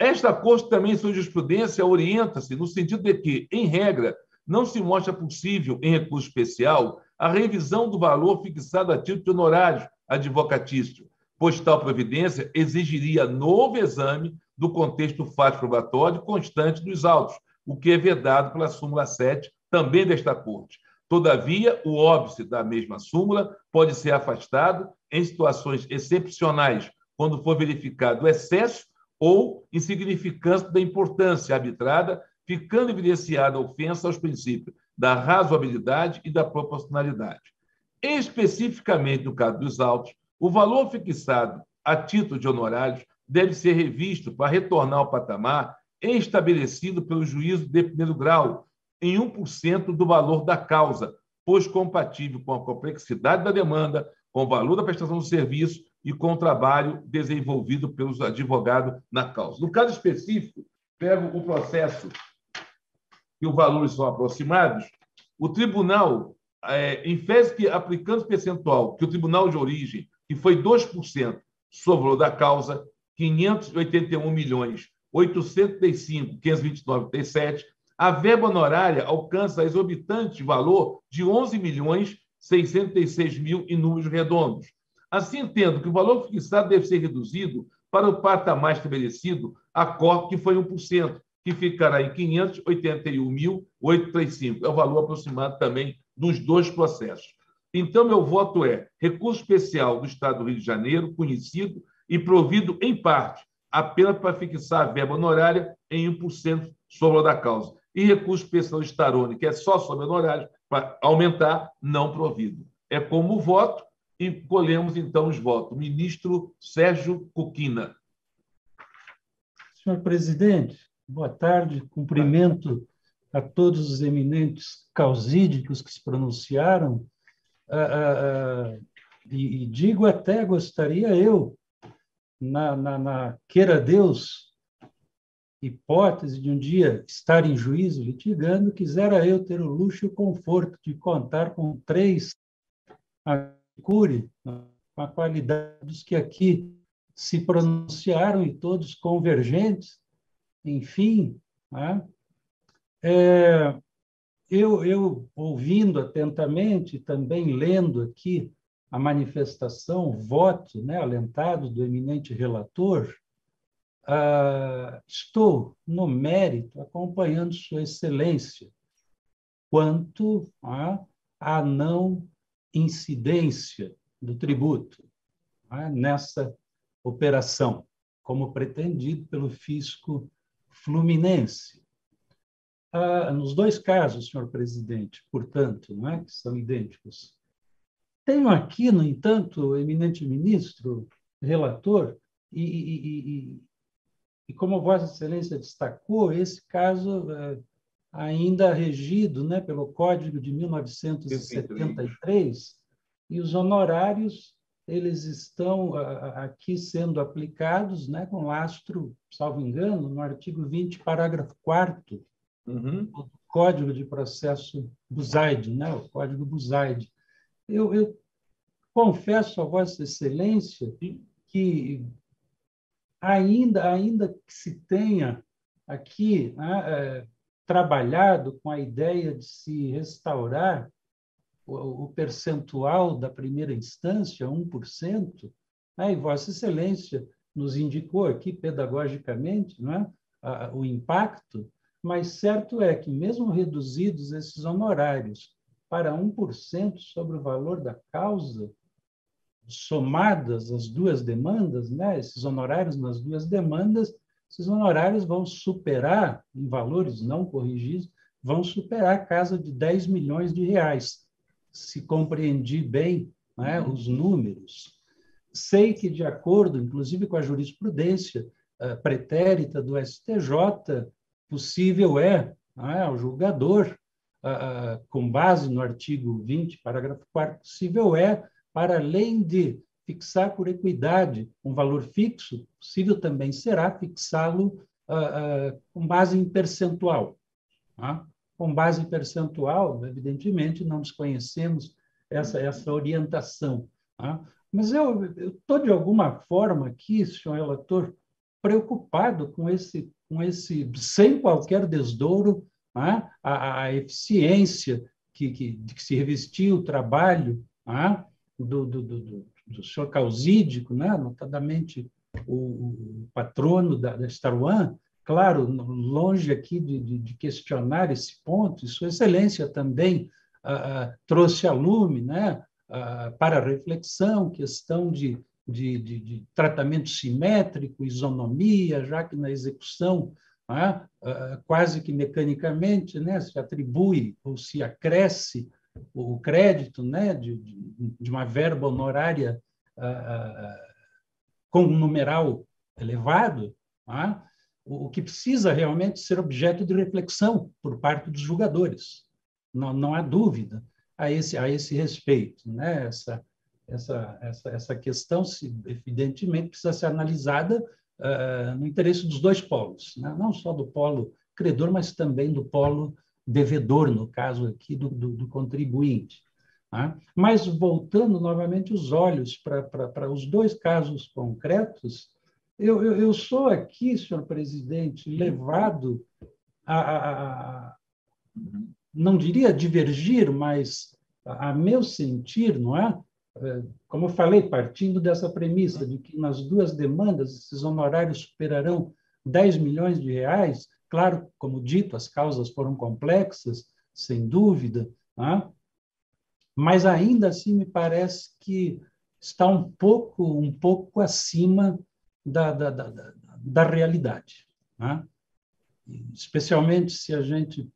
Esta Corte também, em sua jurisprudência, orienta-se no sentido de que, em regra, não se mostra possível, em recurso especial, a revisão do valor fixado a título de honorários advocatício, pois tal providência exigiria novo exame do contexto fático probatório constante dos autos, o que é vedado pela súmula 7, também desta Corte. Todavia, o óbice da mesma súmula pode ser afastado em situações excepcionais, quando for verificado excesso ou insignificância da importância arbitrada, ficando evidenciada a ofensa aos princípios da razoabilidade e da proporcionalidade. Especificamente no caso dos autos, o valor fixado a título de honorários deve ser revisto para retornar ao patamar estabelecido pelo juízo de primeiro grau, em 1% do valor da causa, pois compatível com a complexidade da demanda, com o valor da prestação do serviço e com o trabalho desenvolvido pelos advogados na causa. No caso específico, pego o processo que os valores são aproximados, o tribunal, é, em vez que aplicando percentual que o tribunal de origem que foi 2%, sobrou da causa 581 milhões 805 529,37. A verba honorária alcança exorbitante valor de 11 milhões 606 mil em números redondos. Assim, entendo que o valor fixado deve ser reduzido para o patamar estabelecido, a COP, que foi 1%, que ficará em 581.835. É o valor aproximado também dos dois processos. Então, meu voto é recurso especial do Estado do Rio de Janeiro, conhecido e provido em parte apenas para fixar a verba honorária em 1% sobre o da causa. E recurso especial do Starone, que é só sobre honorários, para aumentar, não provido. É como voto e colhemos, então, os votos. Ministro Sérgio Coquina. Senhor presidente, boa tarde. Cumprimento a todos os eminentes causídicos que se pronunciaram ah, ah, ah, e, e, digo até, gostaria eu, na, na, na, queira Deus, hipótese de um dia estar em juízo litigando, quisera eu ter o luxo e o conforto de contar com três cure com a qualidade dos que aqui se pronunciaram e todos convergentes, enfim, né? é, eu, eu, ouvindo atentamente, também lendo aqui a manifestação, o voto né, alentado do eminente relator, ah, estou, no mérito, acompanhando Sua Excelência quanto à não incidência do tributo nessa operação, como pretendido pelo fisco fluminense. Ah, nos dois casos, senhor presidente, portanto, não é, que são idênticos. Tenho aqui, no entanto, eminente ministro, relator, e, e, e, e como Vossa Excelência destacou, esse caso é, ainda regido né, pelo Código de 1973, e os honorários eles estão aqui sendo aplicados né, com lastro, salvo engano, no artigo 20, parágrafo 4 uhum. do Código de Processo Buzaide, né, o Código Buzaide. Eu, eu confesso a Vossa Excelência que ainda, ainda que se tenha aqui né, é, trabalhado com a ideia de se restaurar o, o percentual da primeira instância, 1%, né, e Vossa Excelência nos indicou aqui pedagogicamente não é, a, o impacto, mas certo é que, mesmo reduzidos esses honorários para 1% sobre o valor da causa, somadas as duas demandas, né, esses honorários nas duas demandas, esses honorários vão superar, em valores não corrigidos, vão superar a casa de 10 milhões de reais, se compreendi bem né, os números. Sei que, de acordo, inclusive, com a jurisprudência uh, pretérita do STJ, possível é né, ao julgador, uh, com base no artigo 20, parágrafo 4, possível é para além de fixar por equidade um valor fixo, possível também será fixá-lo uh, uh, com base em percentual. Tá? Com base em percentual, evidentemente, não desconhecemos essa, essa orientação. Tá? Mas eu estou, de alguma forma, aqui, senhor relator, preocupado com esse, com esse sem qualquer desdouro, tá? a, a, eficiência que, que, de que se revestiu o trabalho tá? do, do, do, do senhor Causídico, né? notadamente o, patrono da, da Star One, claro, longe aqui de, de, de, questionar esse ponto, e Sua Excelência também ah, trouxe a lume né? Ah, para reflexão questão de, de, de, tratamento simétrico, isonomia, já que na execução, ah, quase que mecanicamente, né? se atribui ou se acresce o crédito né, de, de uma verba honorária uh, com um numeral elevado, uh, o que precisa realmente ser objeto de reflexão por parte dos julgadores. Não, não há dúvida a esse, a esse respeito. Né? Essa, essa, essa, essa questão, se, evidentemente, precisa ser analisada no interesse dos dois polos, né? não só do polo credor, mas também do polo devedor, no caso aqui do, do, do contribuinte. Tá? Mas, voltando novamente os olhos para os dois casos concretos, eu, eu, eu, sou aqui, senhor presidente, levado a, a, a não diria divergir, mas a, a meu sentir, não é? é? Como eu falei, partindo dessa premissa de que nas duas demandas esses honorários superarão 10 milhões de reais, Claro, como dito, as causas foram complexas, sem dúvida, né? mas ainda assim me parece que está um pouco, um pouco acima da, da, da, da realidade. Né? Especialmente se a gente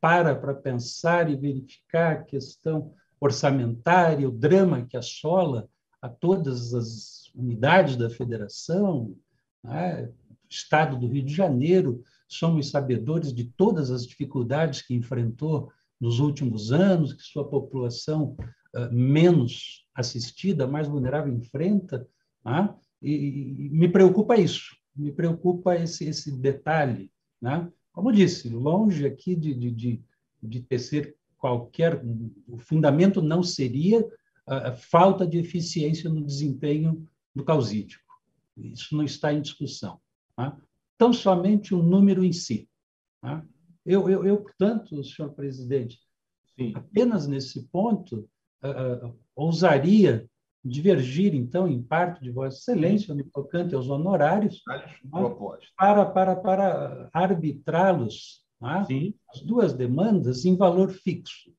para para pensar e verificar a questão orçamentária, o drama que assola a todas as unidades da federação, né? Estado do Rio de Janeiro, somos sabedores de todas as dificuldades que enfrentou nos últimos anos, que sua população uh, menos assistida, mais vulnerável, enfrenta, né? e, e, me preocupa isso. me preocupa esse, esse detalhe. Né? Como disse, longe aqui de, de, de, de tecer qualquer. O fundamento não seria a falta de eficiência no desempenho do causídico. Isso não está em discussão. Tá? Tão somente o número em si. Tá? Eu, eu, eu, portanto, senhor presidente, Sim. apenas nesse ponto, uh, uh, ousaria divergir, então, em parte de Vossa Excelência, no tocante aos honorários, né, para, para, para arbitrá-los, né, as duas demandas, em valor fixo.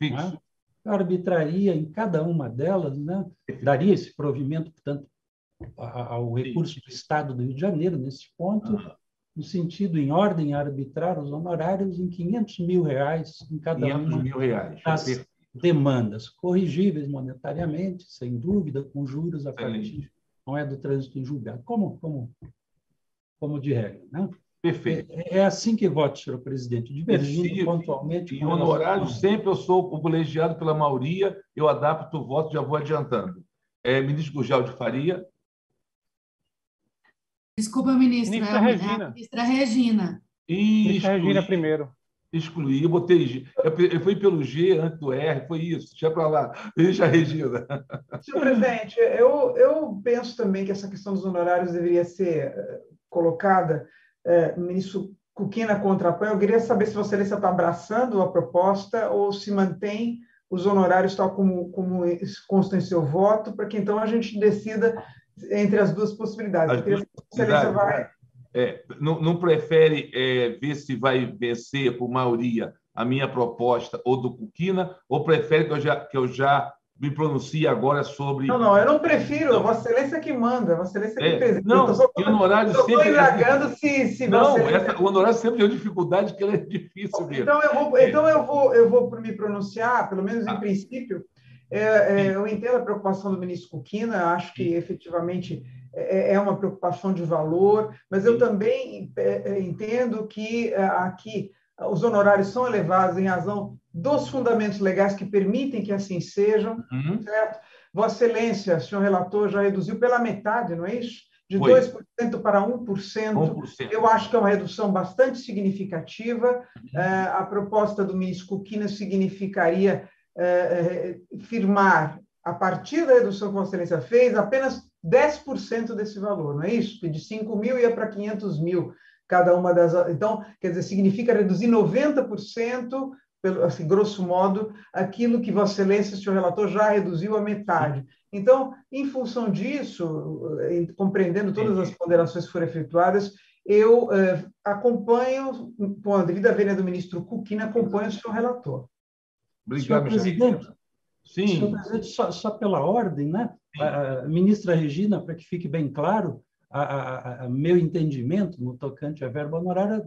Fixo. Né? Eu arbitraria em cada uma delas, né, daria esse provimento, portanto, ao recurso do Estado do Rio de Janeiro, nesse ponto, ah. no sentido, em ordem a arbitrar os honorários em 500 mil reais em cada 500 uma mil reais. das demandas corrigíveis monetariamente, sem dúvida, com juros a partir não é do trânsito em julgado, como, como, como de regra. Né? Perfeito. É, é, assim que voto, senhor presidente, divergindo Perfeito. pontualmente. Em honorário, sempre eu sou colegiado pela maioria, eu adapto o voto, já vou adiantando. É, ministro Gugel de Faria. Desculpa, ministra. Ministra é, Regina. É ministra Regina. Ministra Regina primeiro excluí, eu botei G. Eu fui pelo G antes do R, foi isso. Deixa para lá. Deixa a Regina. Senhor presidente, eu, eu penso também que essa questão dos honorários deveria ser eh, colocada. É, ministro Cuquina contrapõe. Eu queria saber se você está abraçando a proposta ou se mantém os honorários tal como, como constam em seu voto, para que então a gente decida entre as duas possibilidades. As duas possibilidades. Vai é, não, não, prefere é, ver se vai vencer por maioria a minha proposta ou do Cuquina, ou prefere que eu já, que eu já me pronuncie agora sobre. Não, não, eu não prefiro, não. Vossa Excelência que manda, Vossa Excelência é, que fez. Não, eu só, o honorário eu sempre. indagando se, se Não, essa, o honorário sempre tem dificuldade, que ele é difícil mesmo. Então, eu vou, então eu, vou, eu vou me pronunciar, pelo menos em ah. princípio. É, é, eu entendo a preocupação do ministro Cuquina, acho que efetivamente é, é uma preocupação de valor, mas eu também é, é, entendo que aqui os honorários são elevados em razão dos fundamentos legais que permitem que assim sejam, uhum. certo? Vossa Excelência, senhor relator, já reduziu pela metade, não é isso? De Foi. 2% para 1%. 1%. Eu acho que é uma redução bastante significativa. Uhum. a proposta do ministro Cuquina significaria firmar, a partir da redução que Vossa Excelência fez, apenas 10% desse valor, não é isso? De 5 mil ia para 500 mil cada uma das. Então, quer dizer, significa reduzir 90%, pelo, assim, grosso modo, aquilo que Vossa Excelência, senhor relator, já reduziu a metade. Então, em função disso, compreendendo todas as ponderações que foram efetuadas, eu eh, acompanho, com a devida do ministro Cuquina, acompanho o senhor relator. Obrigado, senhor presidente. Sim. Senhor presidente, só, só pela ordem, né? A, ministra Regina, para que fique bem claro, a, a, a, meu entendimento no tocante à verba honorária,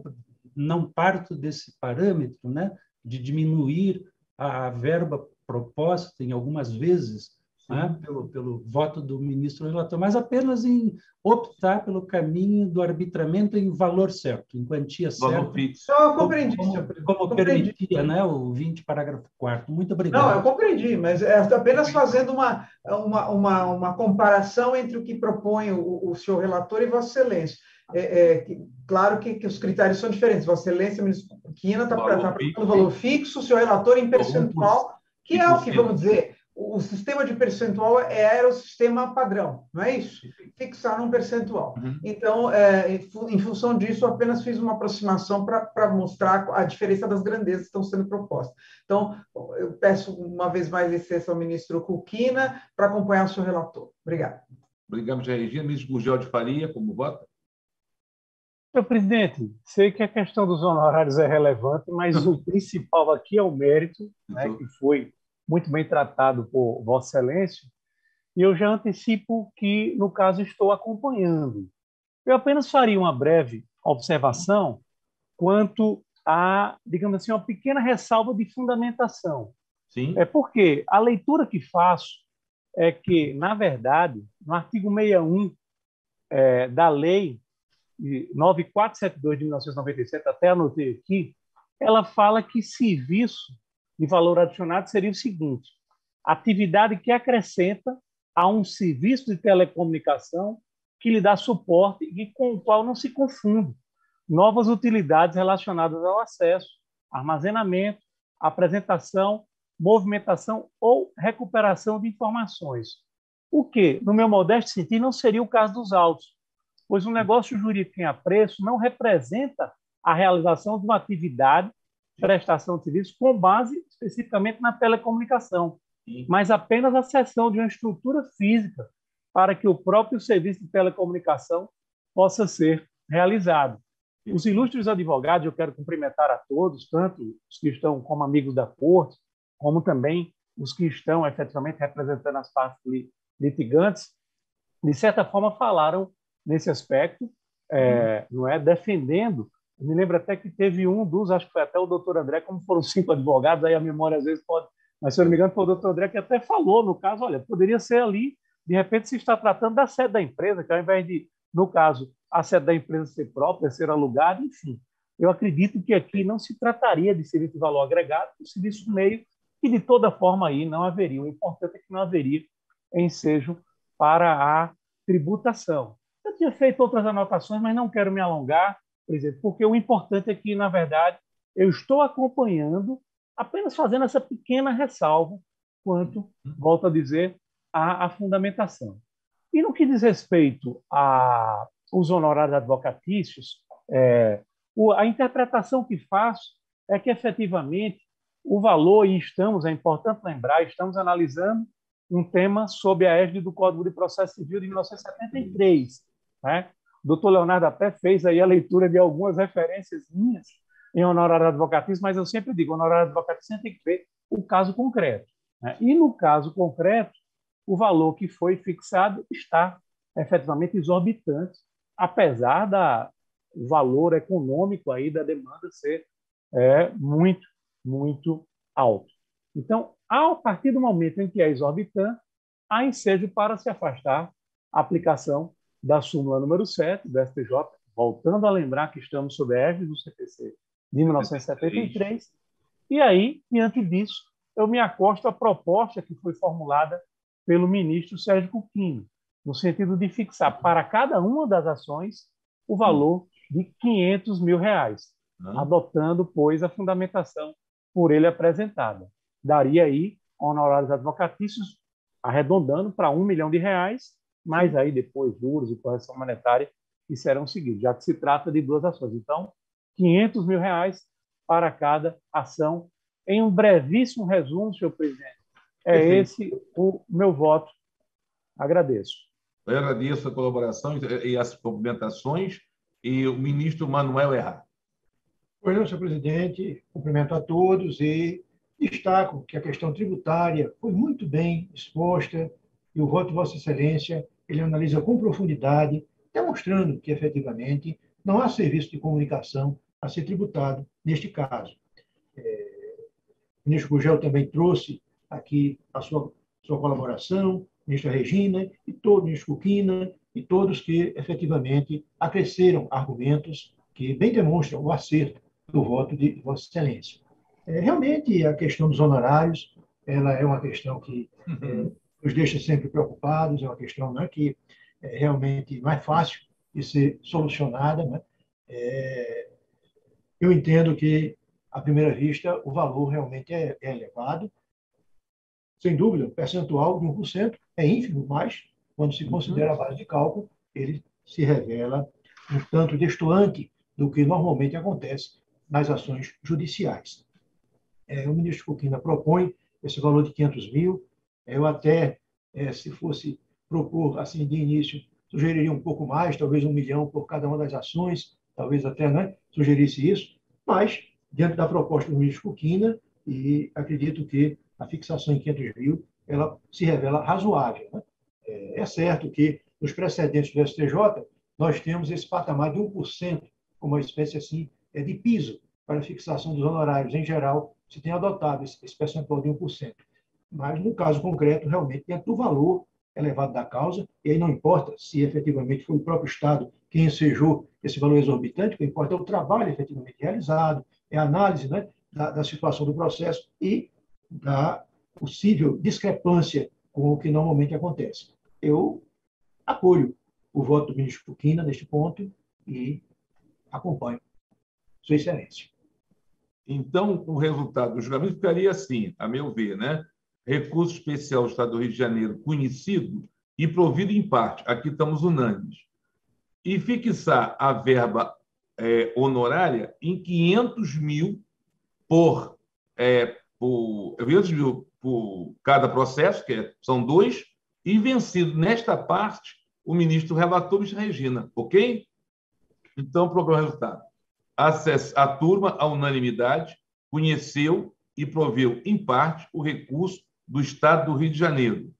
não parto desse parâmetro, né? De diminuir a, verba proposta em algumas vezes né, pelo, pelo voto do ministro relator, mas apenas em optar pelo caminho do arbitramento em valor certo, em quantia certa. Então, eu compreendi, como, como, como permitia né, o 20, parágrafo 4 Muito obrigado. Não, eu compreendi, mas é apenas fazendo uma, uma, uma, uma comparação entre o que propõe o, o senhor relator e Vossa Excelência. É, é, claro que, que, os critérios são diferentes. Vossa Excelência, ministro Quina, está propondo valor fixo, o senhor relator em percentual, que é o que, vamos dizer, o sistema de percentual era o sistema padrão, não é isso? Fixar um percentual. Uhum. Então, é, em função disso, eu apenas fiz uma aproximação para mostrar a diferença das grandezas que estão sendo propostas. Então, eu peço uma vez mais licença ao ministro Cuquina para acompanhar o seu relator. Obrigado. Obrigado, Jair Regina. Ministro Gurgel de Faria, como vota? Senhor presidente, sei que a questão dos honorários é relevante, mas o principal aqui é o mérito, né, que foi muito bem tratado por Vossa Excelência, e eu já antecipo que, no caso, estou acompanhando. Eu apenas faria uma breve observação quanto a, digamos assim, uma pequena ressalva de fundamentação. Sim. É porque a leitura que faço é que, na verdade, no artigo 61 é, da lei 9472 de 1997, até anotei aqui, ela fala que serviço de valor adicionado seria o seguinte: atividade que acrescenta a um serviço de telecomunicação que lhe dá suporte e com o qual não se confunde novas utilidades relacionadas ao acesso, armazenamento, apresentação, movimentação ou recuperação de informações. O que, no meu modesto sentido, não seria o caso dos autos, pois um negócio jurídico em apreço não representa a realização de uma atividade, prestação de serviço, com base especificamente na telecomunicação, mas apenas a cessão de uma estrutura física para que o próprio serviço de telecomunicação possa ser realizado. Os ilustres advogados, eu quero cumprimentar a todos, tanto os que estão como amigos da corte, como também os que estão efetivamente representando as partes litigantes, de certa forma falaram nesse aspecto, é, não é, defendendo. Me lembro até que teve um dos, acho que foi até o doutor André, como foram cinco advogados, aí a memória às vezes pode, mas se eu não me engano foi o doutor André que até falou no caso, olha, poderia ser ali de repente, se está tratando da sede da empresa, que ao invés de, no caso, a sede da empresa ser própria, ser alugada, enfim. Eu acredito que aqui não se trataria de serviço de valor agregado, de serviço meio, que de toda forma aí não haveria. O importante é que não haveria ensejo para a tributação. Eu tinha feito outras anotações, mas não quero me alongar, porque o importante é que, na verdade, eu estou acompanhando, apenas fazendo essa pequena ressalva quanto, volto a dizer, a, a fundamentação. E no que diz respeito aos honorários advocatícios, é, a interpretação que faço é que, efetivamente, o valor, e estamos, é importante lembrar, estamos analisando um tema sob a égide do Código de Processo Civil de 1973. Né? Doutor Leonardo até fez aí a leitura de algumas referências minhas em honorário advocatício, mas eu sempre digo, honorário advocatício tem que ver o caso concreto. Né? E no caso concreto, o valor que foi fixado está efetivamente exorbitante, apesar da o valor econômico aí da demanda ser é, muito, muito alto. Então, a partir do momento em que é exorbitante, há ensejo para se afastar a aplicação da súmula número 7 do STJ, voltando a lembrar que estamos sob a égide do CPC de 1973, e aí, diante disso, eu me acosto à proposta que foi formulada pelo ministro Sérgio Cuquino, no sentido de fixar para cada uma das ações o valor de 500 mil reais, adotando, pois, a fundamentação por ele apresentada. Daria aí honorários advocatícios arredondando para um milhão de reais, mais aí depois juros e correção monetária que serão seguidos, já que se trata de duas ações. Então, 500 mil reais para cada ação. Em um brevíssimo resumo, senhor presidente, é Perfeito. esse o meu voto. Agradeço. Eu agradeço a colaboração e as complementações. E o ministro Manuel Erra. Pois não, senhor presidente, cumprimento a todos e destaco que a questão tributária foi muito bem exposta e o voto de Vossa Excelência ele analisa com profundidade, demonstrando que, efetivamente, não há serviço de comunicação a ser tributado neste caso. É, o ministro Gugel também trouxe aqui a sua, sua colaboração, ministra Regina e todo ministro Cuquina e todos que efetivamente acresceram argumentos que bem demonstram o acerto do voto de Vossa Excelência. É, realmente, a questão dos honorários ela é uma questão que uhum. Nos deixa sempre preocupados, é uma questão né, que é realmente não é fácil de ser solucionada. Né? É, eu entendo que, à primeira vista, o valor realmente é, é elevado, sem dúvida, o percentual de 1% é ínfimo, mas, quando se considera a base de cálculo, ele se revela um tanto destoante do que normalmente acontece nas ações judiciais. É, o ministro Fukina propõe esse valor de 500 mil. Eu até, é, se fosse propor assim de início, sugeriria um pouco mais, talvez um milhão por cada uma das ações, talvez até né, sugerisse isso, mas, diante da proposta do ministro Fukina, e acredito que a fixação em 500 mil ela se revela razoável. Né? É, é certo que nos precedentes do STJ nós temos esse patamar de 1%, como uma espécie assim é de piso para a fixação dos honorários. Em geral, se tem adotado esse percentual de 1%. Mas, no caso concreto, realmente, dentro do valor elevado da causa, e aí não importa se efetivamente foi o próprio Estado quem ensejou esse valor exorbitante, o que importa é o trabalho efetivamente realizado, é a análise né, da, da situação do processo e da possível discrepância com o que normalmente acontece. Eu apoio o voto do ministro Fuquina neste ponto e acompanho. Sua Excelência. Então, o resultado do julgamento ficaria assim, a meu ver, né? Recurso especial do Estado do Rio de Janeiro conhecido e provido em parte, aqui estamos unânimes, e fixar a verba é, honorária em 500 mil por, é, por 500 mil por cada processo, que é, são dois, e vencido nesta parte o ministro relator, ministro Regina, ok? Então, programa resultado. A turma, a unanimidade, conheceu e proveu, em parte, o recurso do Estado do Rio de Janeiro.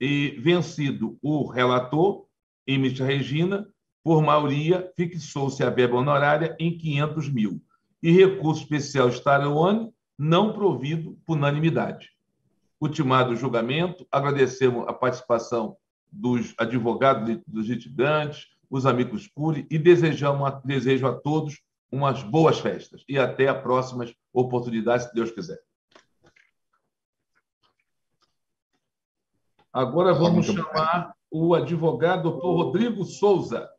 E, vencido o relator, e ministra Regina, por maioria, fixou-se a verba honorária em 500 mil. E recurso especial Stallone, não provido por unanimidade. Ultimado o julgamento, agradecemos a participação dos advogados dos litigantes, os amigos curi e desejamos, desejo a todos umas boas festas e até a próximas oportunidades, se Deus quiser. Agora vamos chamar o advogado doutor Rodrigo Souza.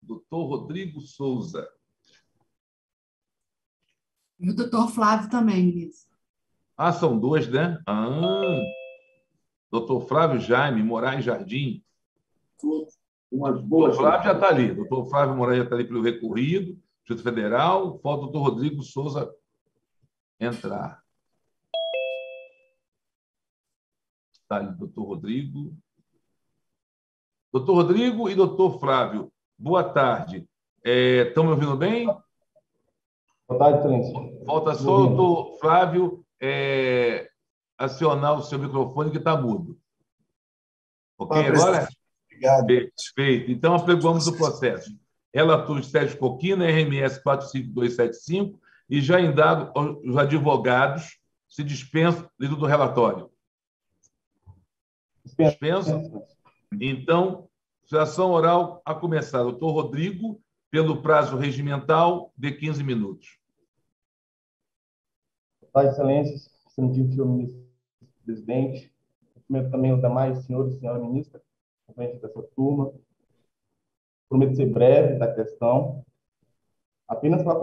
Doutor Rodrigo Souza. E o doutor Flávio também, ministro. Ah, são dois, né? Ah, doutor Flávio Jaime Moraes Jardim. Umas boas. O Flávio já está ali. Doutor Flávio Moraes já está ali pelo recorrido, Distrito Federal. Falta o doutor Rodrigo Souza entrar. Está ali, doutor Rodrigo. Doutor Rodrigo e doutor Flávio, boa tarde. Estão é, me ouvindo bem? Boa tarde, excelência. Falta só o doutor Flávio é, acionar o seu microfone que está mudo. Ok, ah, agora? Obrigado. Perfeito. Então, apregamos o processo. Relator Sérgio Coquina, RMS 45275, e já indago os advogados se dispensam do relatório. Dispensa? Então, ação oral a começar. Doutor Rodrigo, pelo prazo regimental de 15 minutos. Excelências, senhor ministro presidente, cumprimento também os demais senhores e senhora ministra, frente dessa turma. Prometo ser breve da questão. Apenas para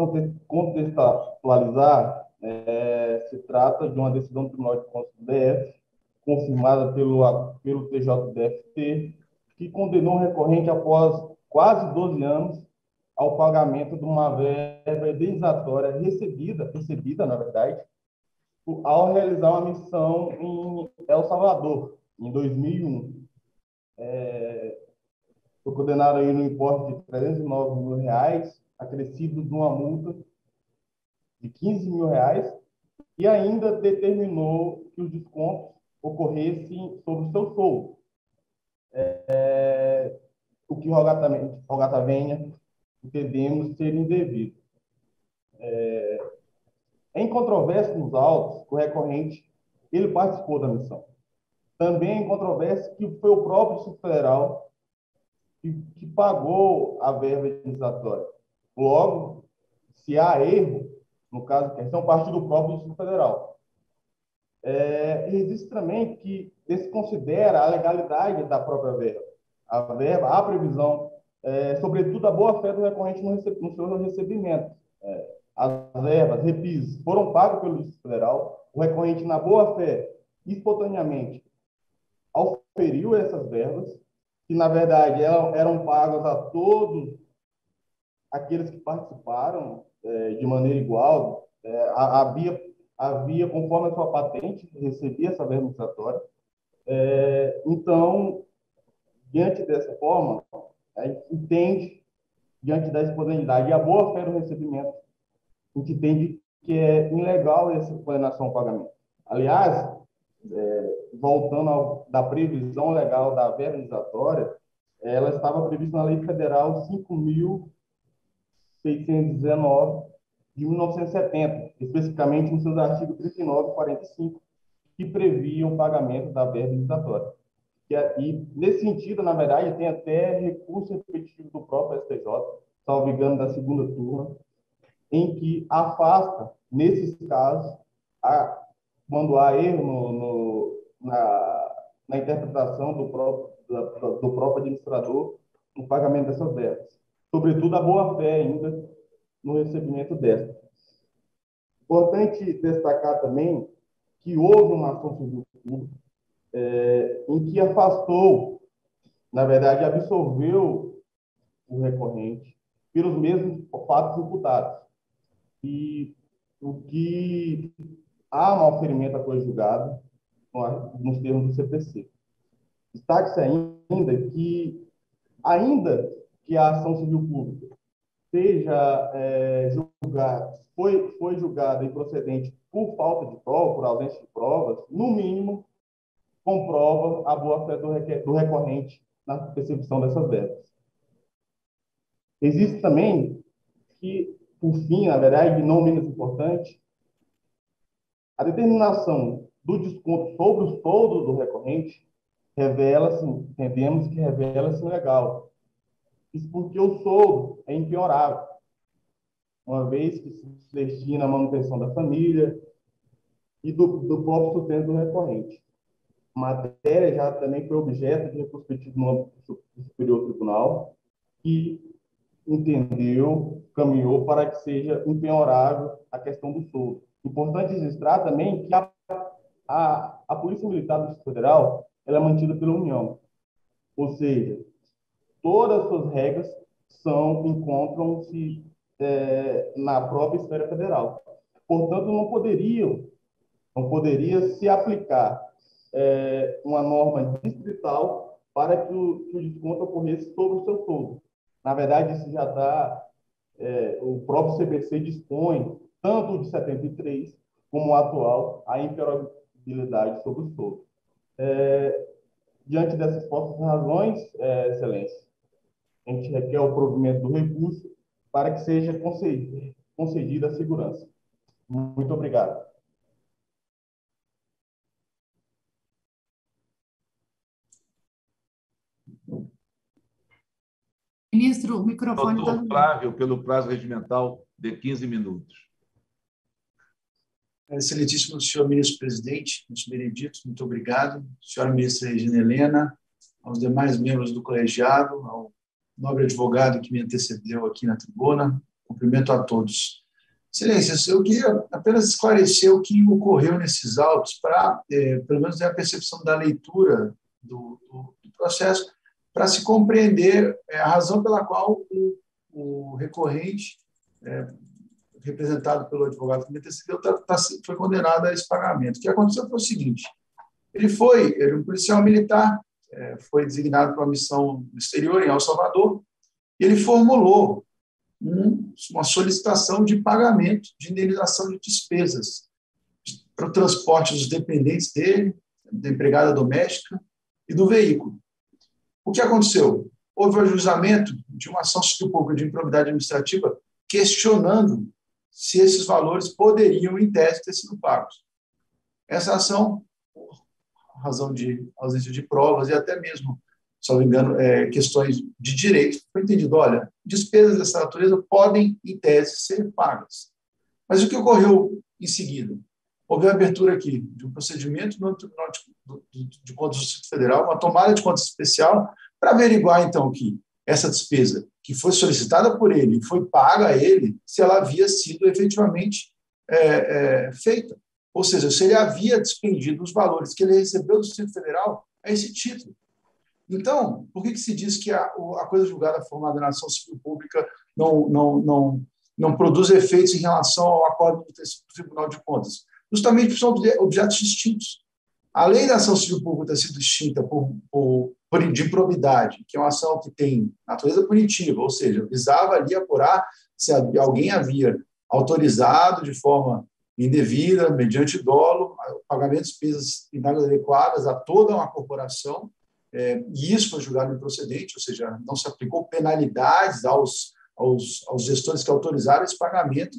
contextualizar, é, se trata de uma decisão do Tribunal de Contas do DF, confirmada pelo, pelo TJDFT, que condenou o recorrente após quase 12 anos ao pagamento de uma verba indenizatória recebida, recebida, na verdade, ao realizar uma missão em El Salvador, em 2001. É, foi condenado aí no importe de 309 mil reais, acrescido de uma multa de 15 mil reais, e ainda determinou que os descontos ocorressem sobre o seu soldo. É, o que rogatamente, entendemos ser indevido. É, em controvérsia nos autos, o recorrente ele participou da missão. Também em controvérsia que foi o próprio Distrito Federal que, que pagou a verba indenizatória. Logo, se há erro, no caso questão, parte do próprio Distrito Federal. É, existe também que desconsidera a legalidade da própria verba. A verba, a previsão, é, sobretudo a boa-fé do recorrente no, receb no seu recebimento. É, as verbas, repisos, foram pagas pelo Distrito Federal, o recorrente, na boa-fé, espontaneamente, auferiu essas verbas, que, na verdade, eram, eram pagas a todos aqueles que participaram é, de maneira igual, é, havia, havia, conforme a sua patente, recebia essa verba administratória. É, então, diante dessa forma, a gente entende, diante da espontaneidade e a boa-fé do recebimento, a gente entende que é ilegal essa condenação ao pagamento. Aliás, é, voltando ao, da previsão legal da verba indenizatória, ela estava prevista na Lei Federal 5.619 de 1970, especificamente nos seus artigos 39 e 45, que previam o pagamento da verba indenizatória. É, e, nesse sentido, na verdade, tem até recurso repetitivo do próprio STJ, salvo engano, da segunda turma, em que afasta, nesses casos, a, quando há erro no, no, na, na interpretação do próprio, do próprio administrador no pagamento dessas verbas, sobretudo a boa-fé ainda no recebimento destas. Importante destacar também que houve uma ação civil pública é, em que afastou, na verdade, absolveu o recorrente pelos mesmos fatos imputados. E o que há um oferimento a coisa julgada nos termos do CPC. Destaque-se ainda que, ainda que a ação civil pública seja é, julgada, foi, foi julgada improcedente por falta de prova, por ausência de provas, no mínimo, comprova a boa-fé do, do recorrente na percepção dessas verbas. Existe também que, por fim, na verdade, não menos importante, a determinação do desconto sobre o soldo do recorrente revela-se, entendemos que revela-se legal. Isso porque o soldo é impiorável, uma vez que se destina à manutenção da família e do, do próprio sustento recorrente. A matéria já também foi objeto de recurso pedido no âmbito do Superior Tribunal, que entendeu, caminhou para que seja impenhorável a questão do soldo. Importante registrar também que a, a, a Polícia Militar do Distrito Federal ela é mantida pela União. Ou seja, todas as suas regras são encontram-se é, na própria esfera federal. Portanto, não poderiam, não poderia se aplicar é, uma norma distrital para que o, que o desconto ocorresse sobre o seu todo. Na verdade, isso já está, é, o próprio CBC dispõe, tanto de 73 como o atual, a imperabilidade sobre o todo. É, diante dessas fortes razões, é, Excelência, a gente requer o provimento do recurso para que seja concedida a segurança. Muito obrigado. Ministro, o microfone está... Doutor Flávio, pelo prazo regimental de 15 minutos. Excelentíssimo senhor ministro-presidente, ministro Benedito, muito obrigado. Senhora ministra Regina Helena, aos demais membros do colegiado, ao nobre advogado que me antecedeu aqui na tribuna, cumprimento a todos. Excelências, eu queria apenas esclarecer o que ocorreu nesses autos, para, é, pelo menos, a percepção da leitura do, do, do processo, para se compreender é, a razão pela qual o, o recorrente, é, representado pelo advogado que me antecedeu, tá, tá, foi condenado a esse pagamento. O que aconteceu foi o seguinte: ele foi, é um policial militar, foi designado para uma missão exterior, em El Salvador, ele formulou um, uma solicitação de pagamento de indenização de despesas para o transporte dos dependentes dele, da empregada doméstica e do veículo. O que aconteceu? Houve o ajuizamento de uma ação civil pública de improbidade administrativa questionando se esses valores poderiam, em tese, ter sido pagos. Essa ação, razão de ausência de provas e até mesmo, se não me engano, é, questões de direito, foi entendido, olha, despesas dessa natureza podem, em tese, ser pagas. Mas o que ocorreu em seguida? Houve a abertura aqui de um procedimento no Tribunal de, de, de Contas do Distrito Federal, uma tomada de contas especial, para averiguar, então, que essa despesa que foi solicitada por ele foi paga a ele, se ela havia sido efetivamente é, é, feita. Ou seja, se ele havia despendido os valores que ele recebeu do Distrito Federal a esse título. Então, por que, que se diz que a, a coisa julgada formada na ação civil pública não, não, não, não produz efeitos em relação ao acordo do Tribunal de Contas? justamente porque são objetos distintos. A lei da ação civil pública ter sido extinta por, por, por de que é uma ação que tem natureza punitiva, ou seja, visava ali apurar se alguém havia autorizado de forma indevida, mediante dolo, pagamento de despesas inadequadas a toda uma corporação, é, e isso foi julgado improcedente, ou seja, não se aplicou penalidades aos, aos, aos gestores que autorizaram esse pagamento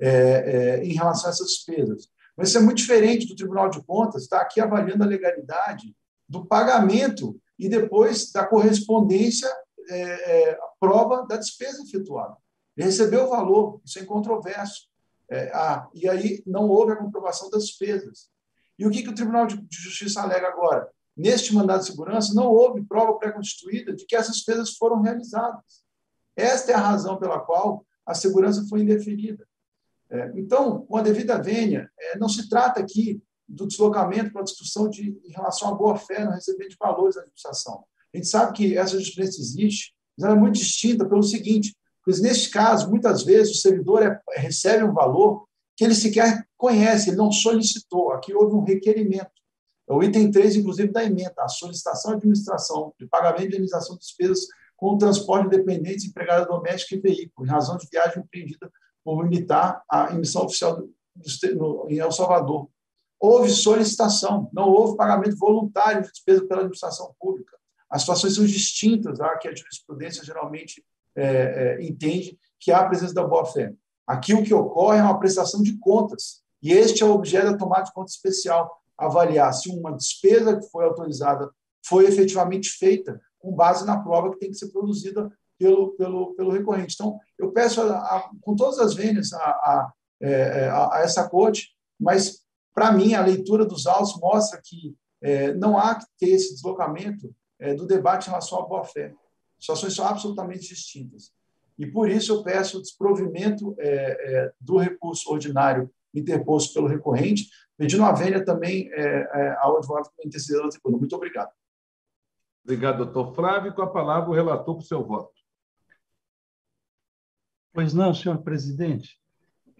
é, é, em relação a essas despesas. Mas isso é muito diferente do Tribunal de Contas, está aqui avaliando a legalidade do pagamento e depois da correspondência é, é, prova da despesa efetuada. Ele recebeu o valor, isso é incontroverso. É, ah, e aí não houve a comprovação das despesas. E o que, que o Tribunal de Justiça alega agora? neste mandado de segurança, não houve prova pré-constituída de que essas despesas foram realizadas. Esta é a razão pela qual a segurança foi indeferida. É, então, com a devida vênia, é, não se trata aqui do deslocamento para a discussão de, em relação à boa-fé no recebimento de valores da administração. A gente sabe que essa jurisprudência existe, mas ela é muito distinta pelo seguinte, pois neste caso, muitas vezes, o servidor é, recebe um valor que ele sequer conhece, ele não solicitou. Aqui houve um requerimento. É o item 3, inclusive, da emenda, a solicitação de administração de pagamento de indenização de despesas com o transporte de dependentes, empregada doméstica e veículo, em razão de viagem empreendida por militar à emissão oficial do, do, em El Salvador. Houve solicitação, não houve pagamento voluntário de despesa pela administração pública. As situações são distintas, tá? que a jurisprudência geralmente é, é, entende que há a presença da boa-fé. Aqui o que ocorre é uma prestação de contas, e este é o objeto da tomada de conta especial, avaliar se uma despesa que foi autorizada foi efetivamente feita com base na prova que tem que ser produzida pelo, pelo, pelo recorrente. Então, eu peço, a, a, com todas as vênias, a, é, a, a essa corte, mas, para mim, a leitura dos autos mostra que é, não há que ter esse deslocamento é, do debate em relação à boa-fé. Situações são absolutamente distintas. E, por isso, eu peço o desprovimento é, é, do recurso ordinário interposto pelo recorrente, pedindo a vênia também é, é, ao advogado que me antecedeu da tribuna. Muito obrigado. Obrigado, doutor Flávio. Com a palavra, o relator para o seu voto. Pois não, senhor presidente.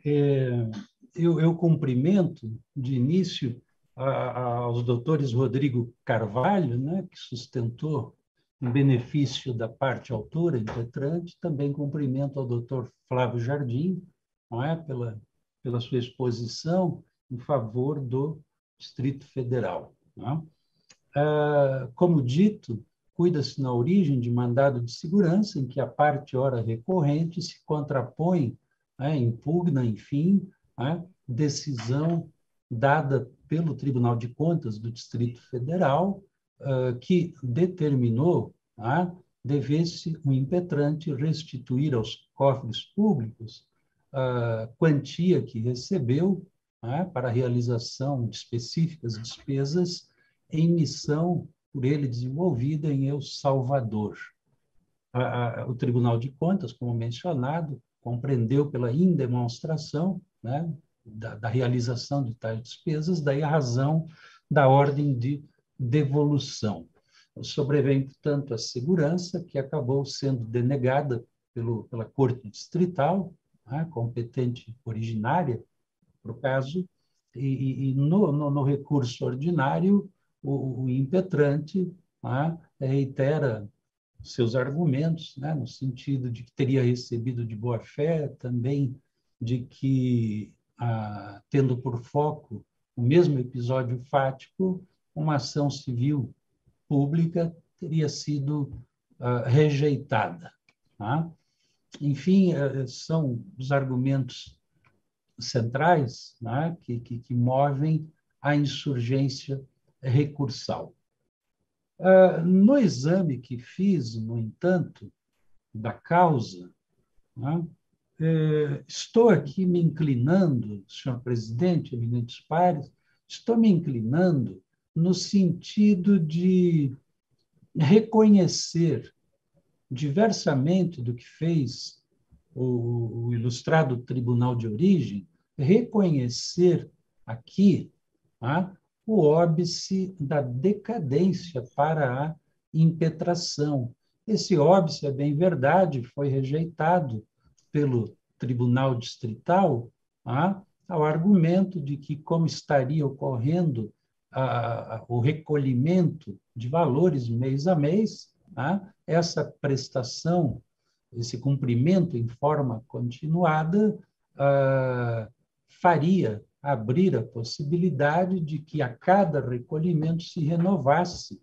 É, eu, eu, cumprimento, de início, a, a, aos doutores Rodrigo Carvalho, né, que sustentou em benefício da parte autora, impetrante, também cumprimento ao doutor Flávio Jardim, não é, pela, pela sua exposição em favor do Distrito Federal. É? Ah, como dito, cuida-se na origem de mandado de segurança, em que a parte ora recorrente se contrapõe, né, impugna, enfim, né, decisão dada pelo Tribunal de Contas do Distrito Federal, uh, que determinou uh, devesse o impetrante restituir aos cofres públicos a quantia que recebeu para a realização de específicas despesas em missão por ele desenvolvida em El Salvador. o Tribunal de Contas, como mencionado, compreendeu pela indemonstração né, da, da realização de tais despesas, daí a razão da ordem de devolução. Sobrevém, portanto, a segurança, que acabou sendo denegada pelo, pela Corte Distrital, né, competente originária para o caso, e, e no, no, no, recurso ordinário, o, o impetrante né, reitera seus argumentos, né, no sentido de que teria recebido de boa fé, também de que, ah, tendo por foco o mesmo episódio fático, uma ação civil pública teria sido ah, rejeitada. Tá? Enfim, eh, são os argumentos centrais né, que, que, que movem a insurgência recursal. Uh, no exame que fiz, no entanto, da causa, né, eh, estou aqui me inclinando, senhor presidente, eminentes pares, estou me inclinando no sentido de reconhecer, diversamente do que fez o, o ilustrado Tribunal de Origem, reconhecer aqui ah, o óbice da decadência para a impetração. Esse óbice, é bem verdade, foi rejeitado pelo Tribunal Distrital ah, ao argumento de que, como estaria ocorrendo o recolhimento de valores mês a mês, ah, essa prestação, esse cumprimento em forma continuada, ah, faria abrir a possibilidade de que a cada recolhimento se renovasse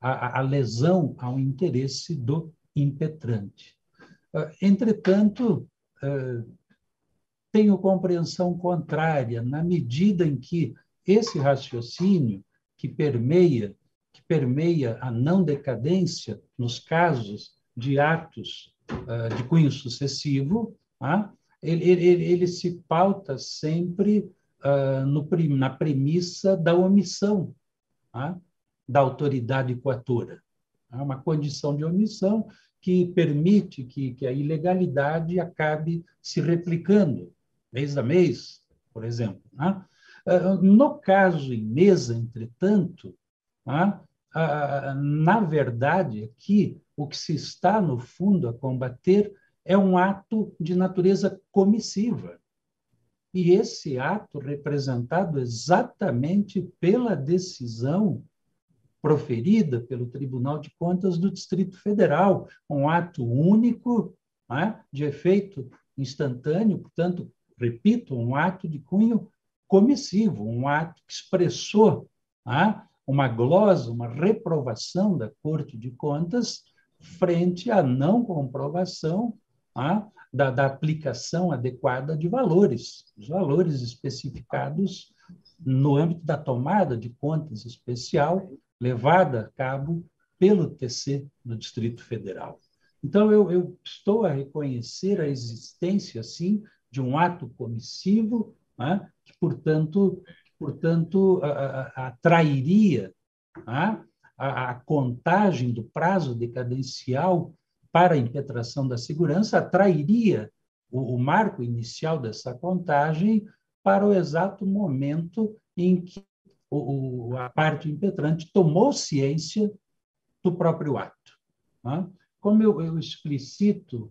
a, a lesão ao interesse do impetrante. Ah, entretanto, ah, tenho compreensão contrária, na medida em que esse raciocínio que permeia que permeia a não decadência nos casos de atos uh, de cunho sucessivo, uh, ele, ele, ele, se pauta sempre uh, no, na premissa da omissão. da autoridade coatora. É uma condição de omissão que permite que, que a ilegalidade acabe se replicando mês a mês, por exemplo. Né? Ah, no caso em mesa, entretanto, né, na verdade, aqui, o que se está, no fundo, a combater é um ato de natureza comissiva. E esse ato representado exatamente pela decisão proferida pelo Tribunal de Contas do Distrito Federal, um ato único, né, de efeito instantâneo, portanto, repito, um ato de cunho comissivo, um ato que expressou né, uma glosa, uma reprovação da Corte de Contas frente à não comprovação né, da, da aplicação adequada de valores, os valores especificados no âmbito da tomada de contas especial levada a cabo pelo TC do Distrito Federal. Então, eu, eu estou a reconhecer a existência, sim, de um ato comissivo, né, que, portanto, portanto atrairia né, a, a, contagem do prazo decadencial para a impetração da segurança, atrairia o, o marco inicial dessa contagem para o exato momento em que o, a parte impetrante tomou ciência do próprio ato. Né? Como eu, eu explicito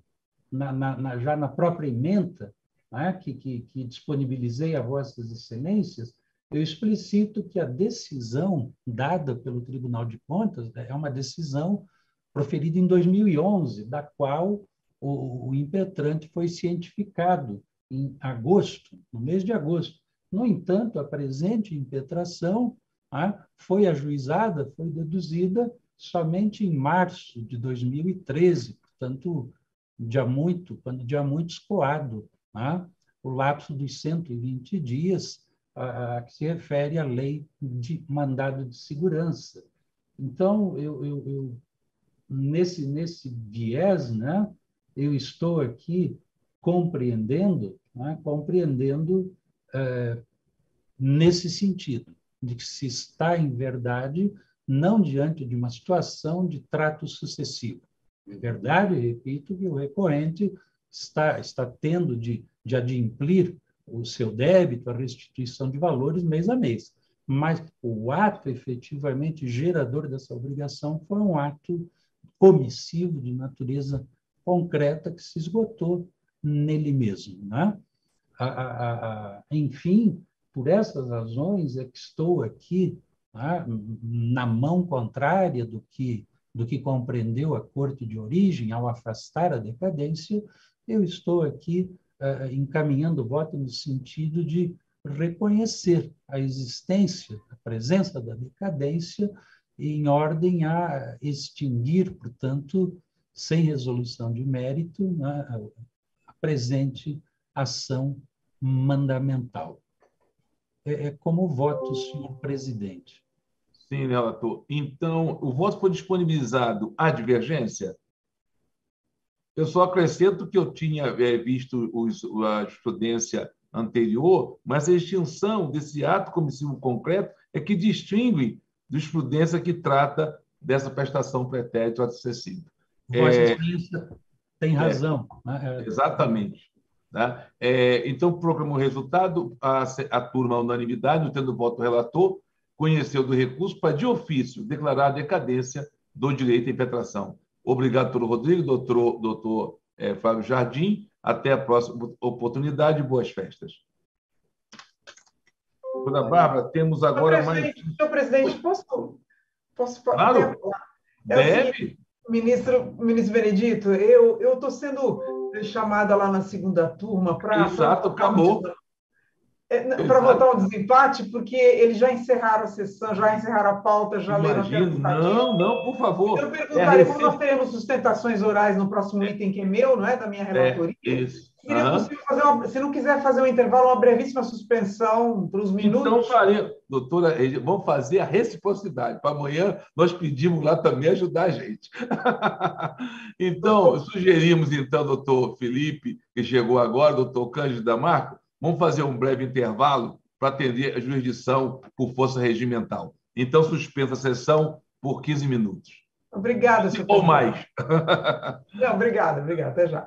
na, na, já na própria emenda né, que, que, que disponibilizei a Vossas Excelências, eu explicito que a decisão dada pelo Tribunal de Contas é uma decisão proferida em 2011, da qual o, o impetrante foi cientificado em agosto, no mês de agosto. No entanto, a presente impetração ah, foi ajuizada, foi deduzida somente em março de 2013, portanto, dia muito, quando dia muito escoado, ah, o lapso dos 120 dias a, que se refere à lei de mandado de segurança. Então, eu, eu, eu nesse, nesse viés, né, eu estou aqui compreendendo, né, compreendendo é, nesse sentido, de que se está, em verdade, não diante de uma situação de trato sucessivo. É verdade, repito, que o recorrente está, está tendo de, de adimplir o seu débito, a restituição de valores mês a mês. Mas o ato efetivamente gerador dessa obrigação foi um ato comissivo de natureza concreta que se esgotou nele mesmo. Né? A, a, a, enfim, por essas razões é que estou aqui né, na mão contrária do que, do que compreendeu a corte de origem ao afastar a decadência, eu estou aqui uh, encaminhando o voto no sentido de reconhecer a existência, a presença da decadência em ordem a extinguir, portanto, sem resolução de mérito, né, a presente ação mandamental. É, é como voto, senhor presidente. Sim, relator. Então, o voto foi disponibilizado à divergência? Eu só acrescento que eu tinha é, visto os, a jurisprudência anterior, mas a extinção desse ato comissivo concreto é que distingue da jurisprudência que trata dessa prestação pretérito acessível. Vossa é, Excelência tem razão. É, né? exatamente. Tá? É, então, proclamou o resultado, a, a turma, a unanimidade, tendo voto relator, conheceu do recurso para, de ofício, declarar a decadência do direito à impetração. Obrigado, doutor Rodrigo, doutor, doutor é, Flávio Jardim. Até a próxima oportunidade. Boas festas. Dona Bárbara, temos agora mais. Senhor presidente, posso. posso claro. Deve. Ministro, ministro Benedito, eu estou sendo chamada lá na segunda turma para. Exato, acabou. É, para votar um desempate, porque eles já encerraram a sessão, já encerraram a pauta, já Imagino. leram até Não, não, por favor. Eu perguntaria, é como nós teremos sustentações orais no próximo item, que é meu, não é? Da minha relatoria. É, isso. Seria uhum. possível fazer uma, se não quiser fazer um intervalo, uma brevíssima suspensão para os minutos? Então, faremos, doutora, vamos fazer a reciprocidade. Para amanhã, nós pedimos lá também ajudar a gente. então, sugerimos, então, doutor Felipe, que chegou agora, doutor Cândido Damarco, Vamos fazer um breve intervalo para atender a jurisdição por força regimental. Então, suspensa a sessão por 15 minutos. Obrigada, senhor Ou mais. Não, obrigado, obrigado. Até já.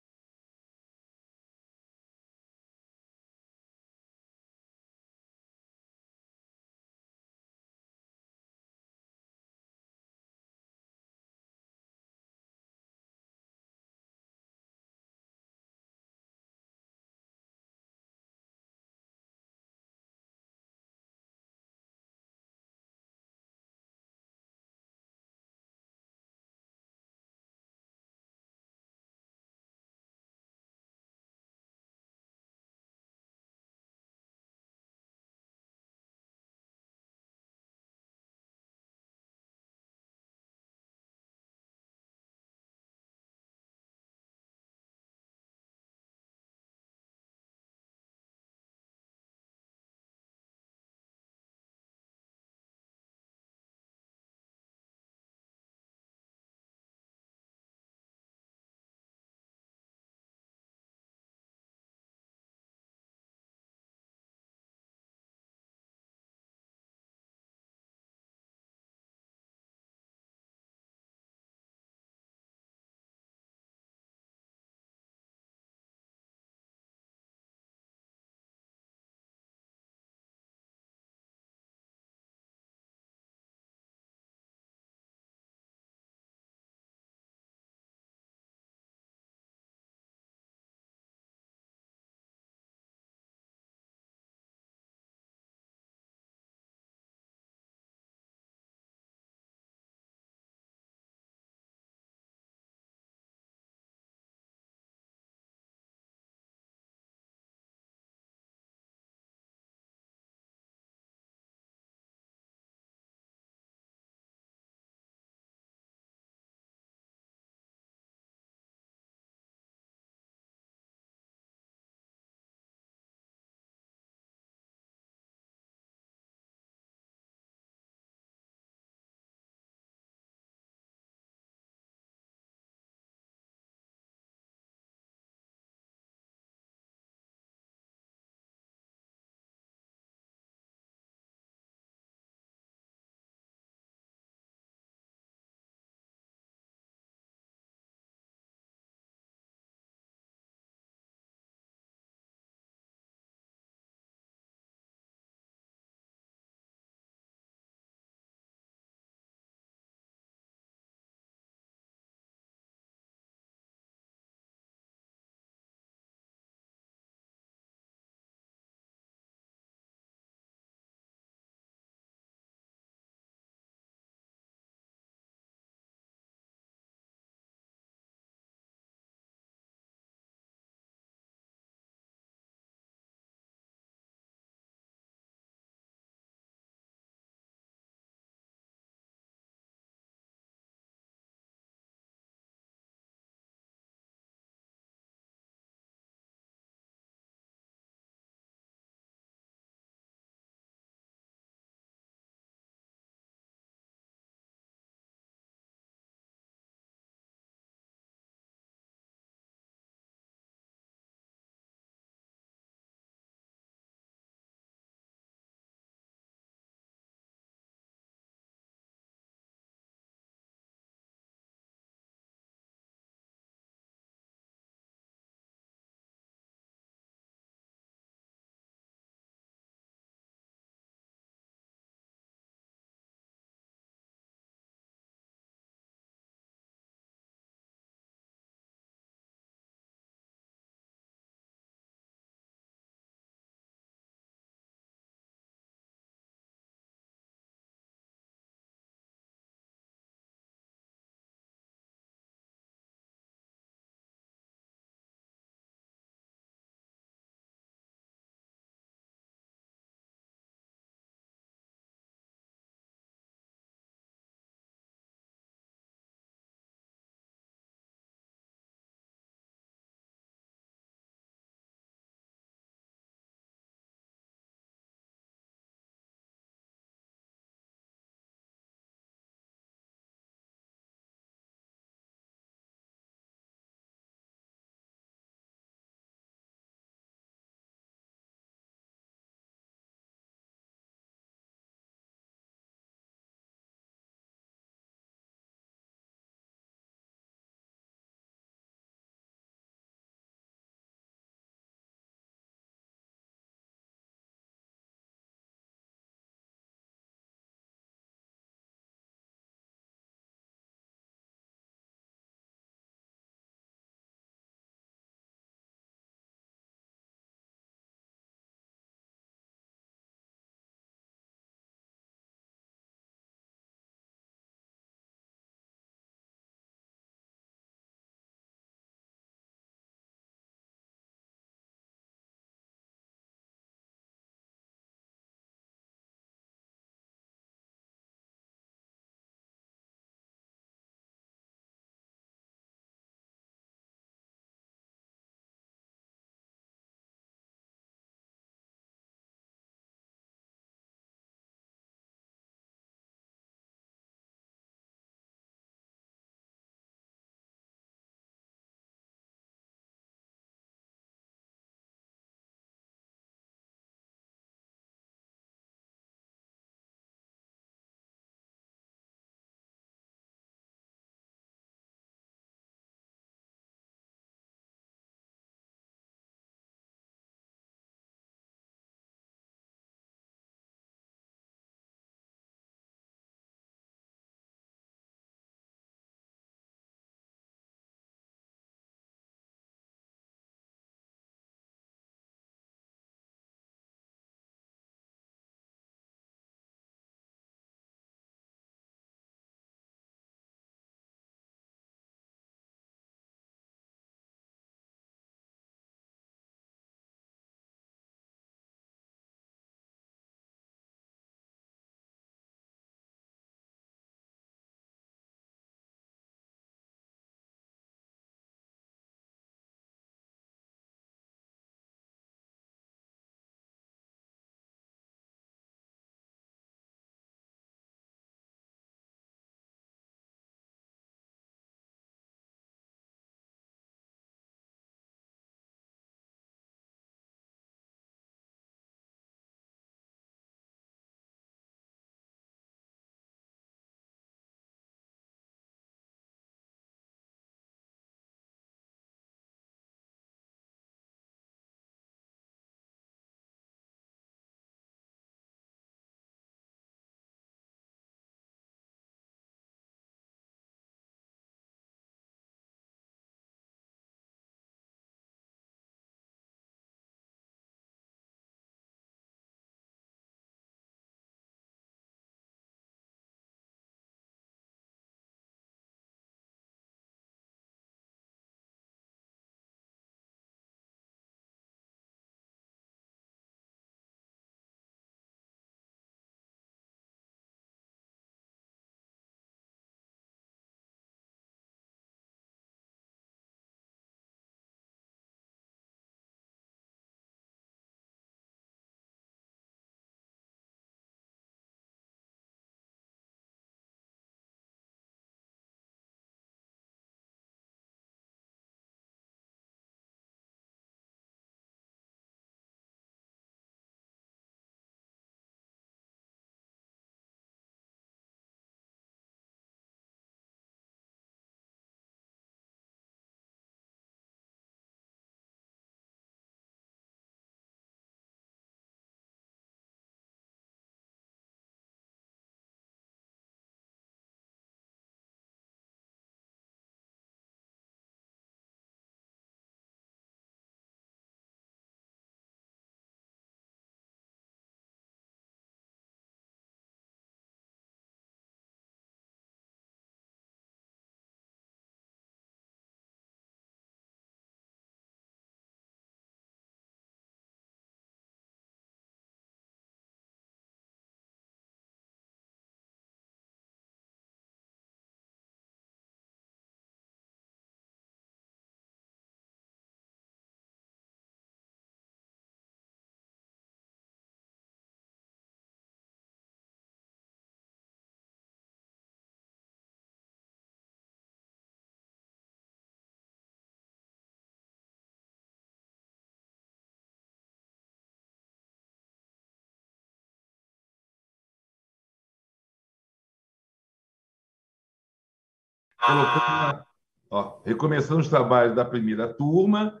Colocando, ó, recomeçando os trabalhos da primeira turma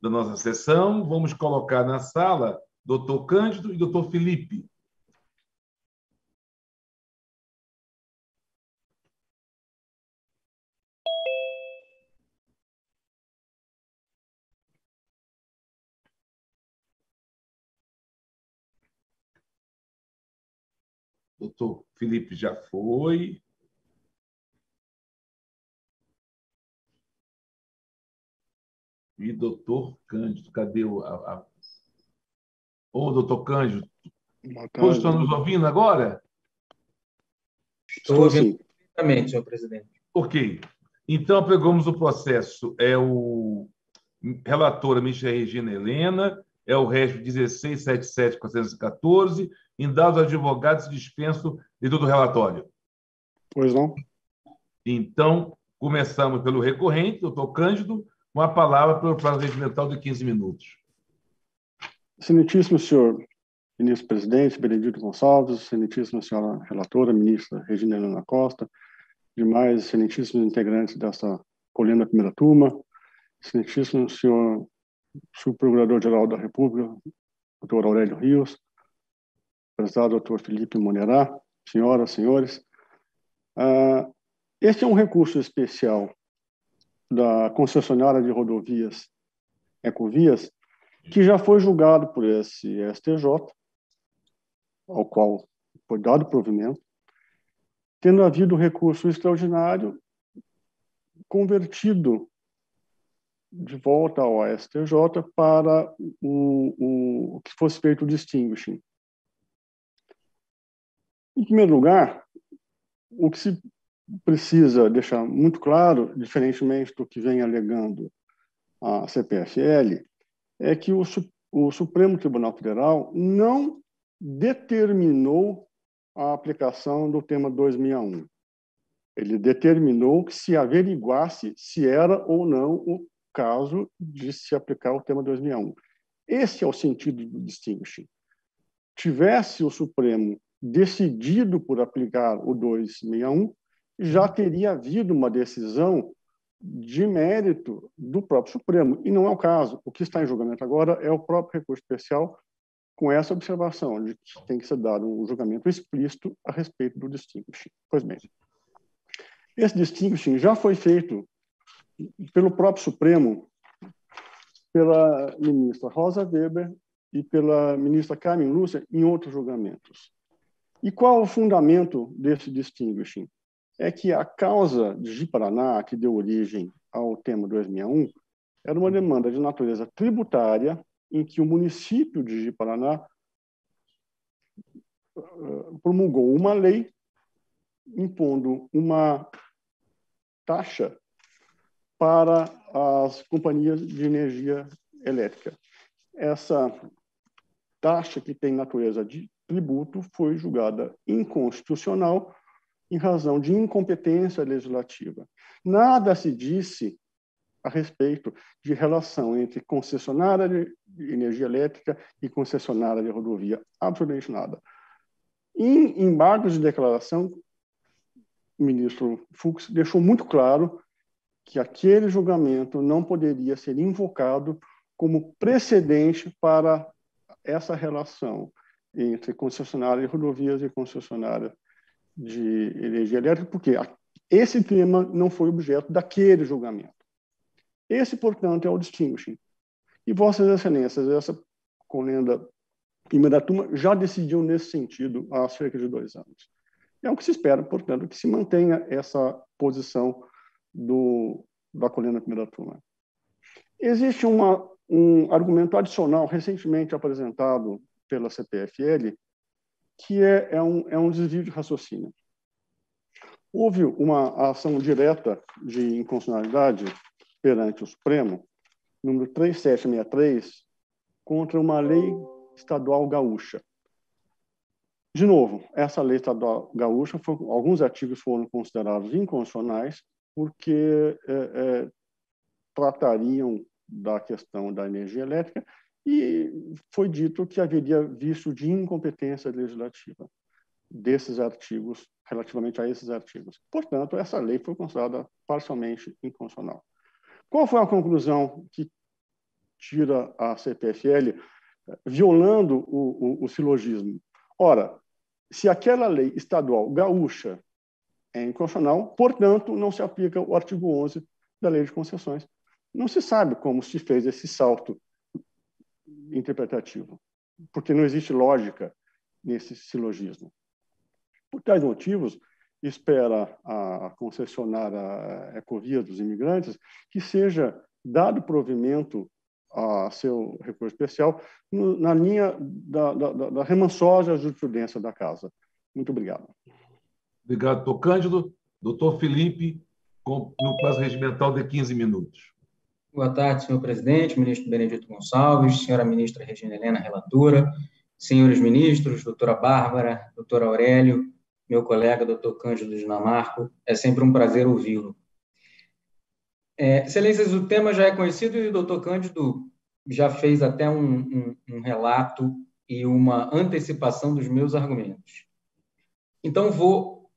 da nossa sessão, vamos colocar na sala doutor Cândido e doutor Felipe. Doutor Felipe já foi. E doutor Cândido, cadê o. A, a... Ô, doutor Cândido, todos estão nos ouvindo agora? Estou ouvindo perfeitamente, senhor presidente. Ok. Então, pegamos o processo. É o relatora ministra Regina Helena, é o resto 1677414, em dados advogados dispenso de todo o relatório. Pois não. Então, começamos pelo recorrente, doutor Cândido, com a palavra pelo prazo regimental de 15 minutos. Excelentíssimo senhor ministro-presidente Benedito Gonçalves, excelentíssima senhora relatora, ministra Regina Helena Costa, demais excelentíssimos integrantes dessa colina primeira turma, excelentíssimo senhor subprocurador-geral da República, doutor Aurélio Rios, prezado doutor Felipe Monerá, senhoras, senhores. Uh, este é um recurso especial da concessionária de rodovias Ecovias, que já foi julgado por esse STJ, ao qual foi dado provimento, tendo havido recurso extraordinário convertido de volta ao STJ para o, o que fosse feito o distinguishing. Em primeiro lugar, o que se precisa deixar muito claro, diferentemente do que vem alegando a CPFL, é que o, o Supremo Tribunal Federal não determinou a aplicação do tema 261. Ele determinou que se averiguasse se era ou não o caso de se aplicar o tema 261. Esse é o sentido do distinguishing. Tivesse o Supremo decidido por aplicar o 261, já teria havido uma decisão de mérito do próprio Supremo, e não é o caso. O que está em julgamento agora é o próprio recurso especial, com essa observação de que tem que ser dado um julgamento explícito a respeito do distinguishing. Pois bem, esse distinguishing já foi feito pelo próprio Supremo, pela ministra Rosa Weber e pela ministra Carmen Lúcia em outros julgamentos. E qual o fundamento desse distinguishing? É que a causa de Ji-Paraná, que deu origem ao tema 261, era uma demanda de natureza tributária em que o município de Ji-Paraná eh, promulgou uma lei impondo uma taxa para as companhias de energia elétrica. Essa taxa que tem natureza de tributo foi julgada inconstitucional em razão de incompetência legislativa. Nada se disse a respeito de relação entre concessionária de energia elétrica e concessionária de rodovia. Absolutamente nada. Em embargos de declaração, o ministro Fux deixou muito claro que aquele julgamento não poderia ser invocado como precedente para essa relação entre concessionária de rodovias e concessionária de energia elétrica, porque esse tema não foi objeto daquele julgamento. Esse, portanto, é o distinguishing. E Vossas Excelências, essa colenda primeira turma já decidiu nesse sentido há cerca de dois anos. É o que se espera, portanto, que se mantenha essa posição do, da colenda primeira turma. Existe uma, um argumento adicional recentemente apresentado pela CPFL, que é, é, um, é um desvio de raciocínio. Houve uma ação direta de inconstitucionalidade perante o Supremo, número 3763, contra uma lei estadual gaúcha. De novo, essa lei estadual gaúcha, foi, alguns artigos foram considerados inconstitucionais porque é, é, tratariam da questão da energia elétrica e foi dito que haveria visto de incompetência legislativa. desses artigos, relativamente a esses artigos. Portanto, essa lei foi considerada parcialmente inconstitucional. Qual foi a conclusão que tira a CPFL, violando o, o, o silogismo? Ora, se aquela lei estadual gaúcha é inconstitucional, portanto, não se aplica o artigo 11 da Lei de Concessões. Não se sabe como se fez esse salto interpretativo, porque não existe lógica nesse silogismo. Por tais motivos, espera a concessionária Ecovia dos Imigrantes que seja dado provimento a seu recurso especial na linha da, da, da remansosa jurisprudência da Casa. Muito obrigado. Obrigado, doutor Cândido. Doutor Felipe, com, no prazo regimental de 15 minutos. Boa tarde, senhor presidente, ministro Benedito Gonçalves, senhora ministra Regina Helena, relatora, senhores ministros, doutora Bárbara, doutor Aurélio, meu colega, doutor Cândido Dinamarco. É sempre um prazer ouvi-lo. É, excelências, o tema já é conhecido e o doutor Cândido já fez até um, um, um relato e uma antecipação dos meus argumentos. Então, vou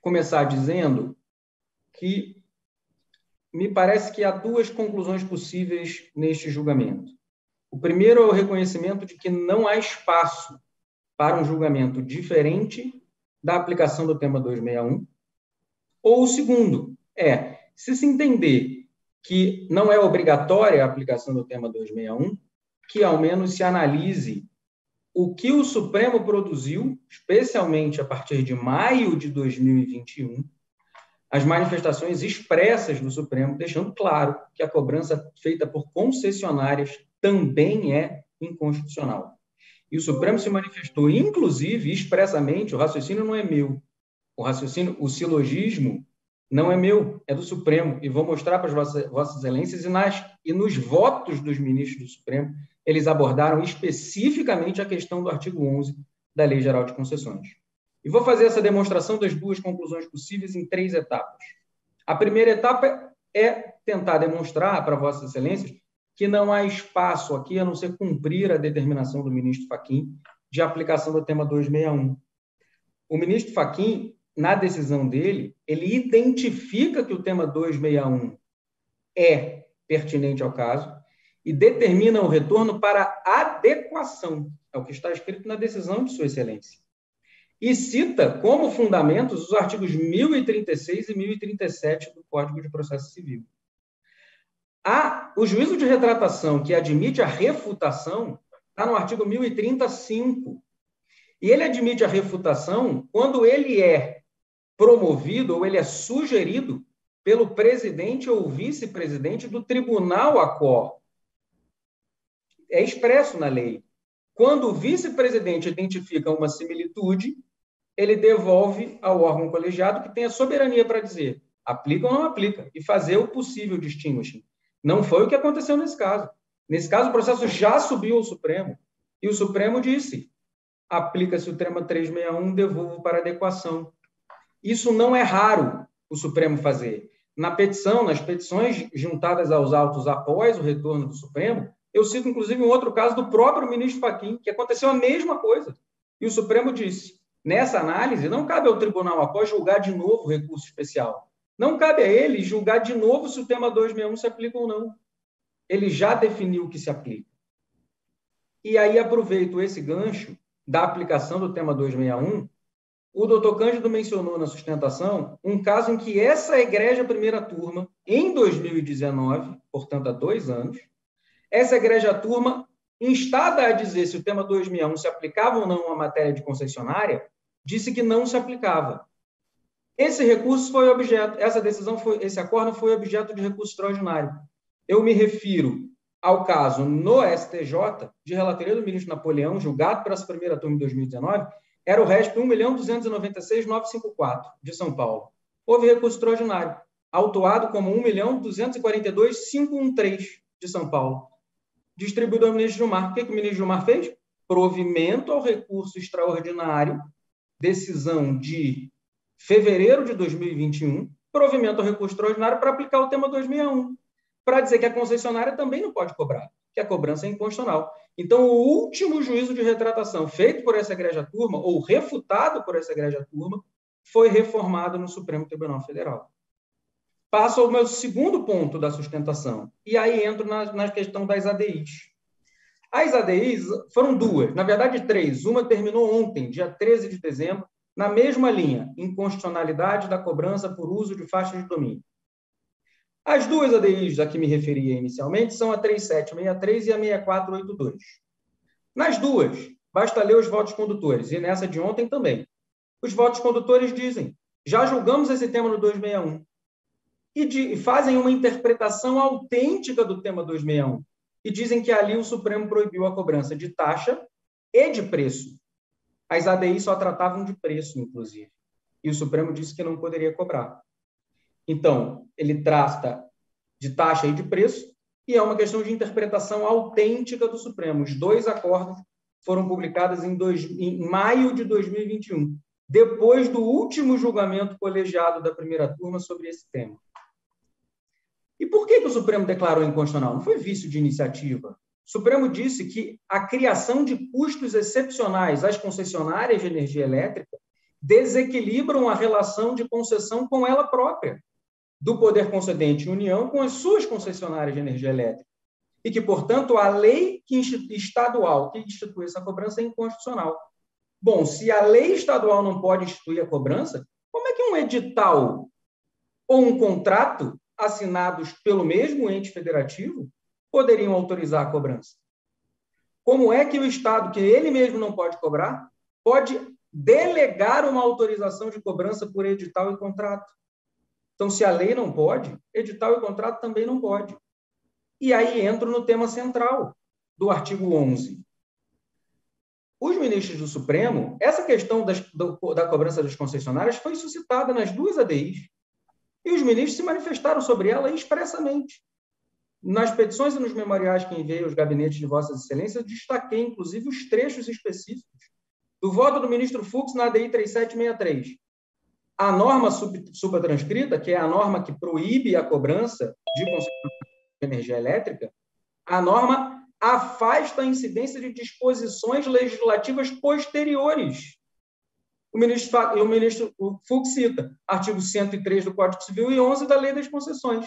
começar dizendo que me parece que há duas conclusões possíveis neste julgamento. O primeiro é o reconhecimento de que não há espaço para um julgamento diferente da aplicação do tema 261. Ou o segundo é, se se entender que não é obrigatória a aplicação do tema 261, que ao menos se analise o que o Supremo produziu, especialmente a partir de maio de 2021, as manifestações expressas do Supremo, deixando claro que a cobrança feita por concessionárias também é inconstitucional. E o Supremo se manifestou, inclusive, expressamente, o raciocínio não é meu, o raciocínio, o silogismo não é meu, é do Supremo. E vou mostrar para as vossas, vossas excelências e, nas, e nos votos dos ministros do Supremo, eles abordaram especificamente a questão do artigo 11 da Lei Geral de Concessões. E vou fazer essa demonstração das duas conclusões possíveis em três etapas. A primeira etapa é tentar demonstrar para vossas excelências que não há espaço aqui a não ser cumprir a determinação do ministro Faquim de aplicação do tema 261. O ministro Faquim na decisão dele, ele identifica que o tema 261 é pertinente ao caso e determina o retorno para adequação, é o que está escrito na decisão de Sua Excelência. E cita como fundamentos os artigos 1036 e 1037 do Código de Processo Civil. A, o juízo de retratação que admite a refutação está no artigo 1035. E ele admite a refutação quando ele é promovido ou ele é sugerido pelo presidente ou vice-presidente do tribunal a é expresso na lei. Quando o vice-presidente identifica uma similitude, ele devolve ao órgão colegiado que tem a soberania para dizer aplica ou não aplica e fazer o possível distinguishing. Não foi o que aconteceu nesse caso. Nesse caso, o processo já subiu ao Supremo e o Supremo disse aplica-se o tema 361, devolvo para adequação. Isso não é raro o Supremo fazer. Na petição, nas petições juntadas aos autos após o retorno do Supremo, eu cito inclusive um outro caso do próprio ministro Fachin, que aconteceu a mesma coisa. E o Supremo disse: nessa análise, não cabe ao tribunal, após julgar de novo o recurso especial, não cabe a ele julgar de novo se o tema 261 se aplica ou não. Ele já definiu o que se aplica. E aí aproveito esse gancho da aplicação do tema 261 o doutor Cândido mencionou na sustentação um caso em que essa igreja primeira turma, em 2019, portanto há dois anos, essa igreja turma, instada a dizer se o tema 2001 se aplicava ou não à matéria de concessionária, disse que não se aplicava. Esse recurso foi objeto, essa decisão foi, esse acordo foi objeto de recurso extraordinário. Eu me refiro ao caso no STJ de relatoria do ministro Napoleão, julgado por essa primeira turma em 2019, era o RESP 1.296.954, de São Paulo. Houve recurso extraordinário, autuado como 1.242.513, de São Paulo. Distribuído ao ministro Gilmar. O que, que o ministro Gilmar fez? Provimento ao recurso extraordinário, decisão de fevereiro de 2021, provimento ao recurso extraordinário para aplicar o tema 2001, para dizer que a concessionária também não pode cobrar, que a cobrança é inconstitucional. Então, o último juízo de retratação feito por essa egrégia turma, ou refutado por essa egrégia turma, foi reformado no Supremo Tribunal Federal. Passo ao meu segundo ponto da sustentação, e aí entro na, na questão das ADIs. As ADIs foram duas, na verdade três. Uma terminou ontem, dia 13 de dezembro, na mesma linha, inconstitucionalidade da cobrança por uso de faixa de domínio. As duas ADIs a que me referia inicialmente são a 3763 e a 6482. Nas duas, basta ler os votos condutores, e nessa de ontem também. Os votos condutores dizem: já julgamos esse tema no 261 e, de, e fazem uma interpretação autêntica do tema 261 e dizem que ali o Supremo proibiu a cobrança de taxa e de preço. As ADIs só tratavam de preço, inclusive. E o Supremo disse que não poderia cobrar. Então, ele trata de taxa e de preço, e é uma questão de interpretação autêntica do Supremo. Os dois acordos foram publicados em, dois, em maio de 2021, depois do último julgamento colegiado da primeira turma sobre esse tema. E por que, que o Supremo declarou inconstitucional? Não foi vício de iniciativa. O Supremo disse que a criação de custos excepcionais às concessionárias de energia elétrica desequilibram a relação de concessão com ela própria, do poder concedente União com as suas concessionárias de energia elétrica. E que, portanto, a lei que estadual que institui essa cobrança é inconstitucional. Bom, se a lei estadual não pode instituir a cobrança, como é que um edital ou um contrato assinados pelo mesmo ente federativo poderiam autorizar a cobrança. Como é que o Estado, que ele mesmo não pode cobrar, pode delegar uma autorização de cobrança por edital e contrato? Então, se a lei não pode, edital e contrato também não pode. E aí entro no tema central do artigo 11. Os ministros do Supremo, essa questão das, do, da cobrança das concessionárias foi suscitada nas duas ADIs. E os ministros se manifestaram sobre ela expressamente. Nas petições e nos memoriais que enviei aos gabinetes de Vossas Excelências, destaquei, inclusive, os trechos específicos do voto do ministro Fux na ADI 3763. A norma supratranscrita, que é a norma que proíbe a cobrança de de energia elétrica, a norma afasta a incidência de disposições legislativas posteriores o ministro, o ministro Fux cita artigo 103 do Código Civil e 11 da Lei das Concessões.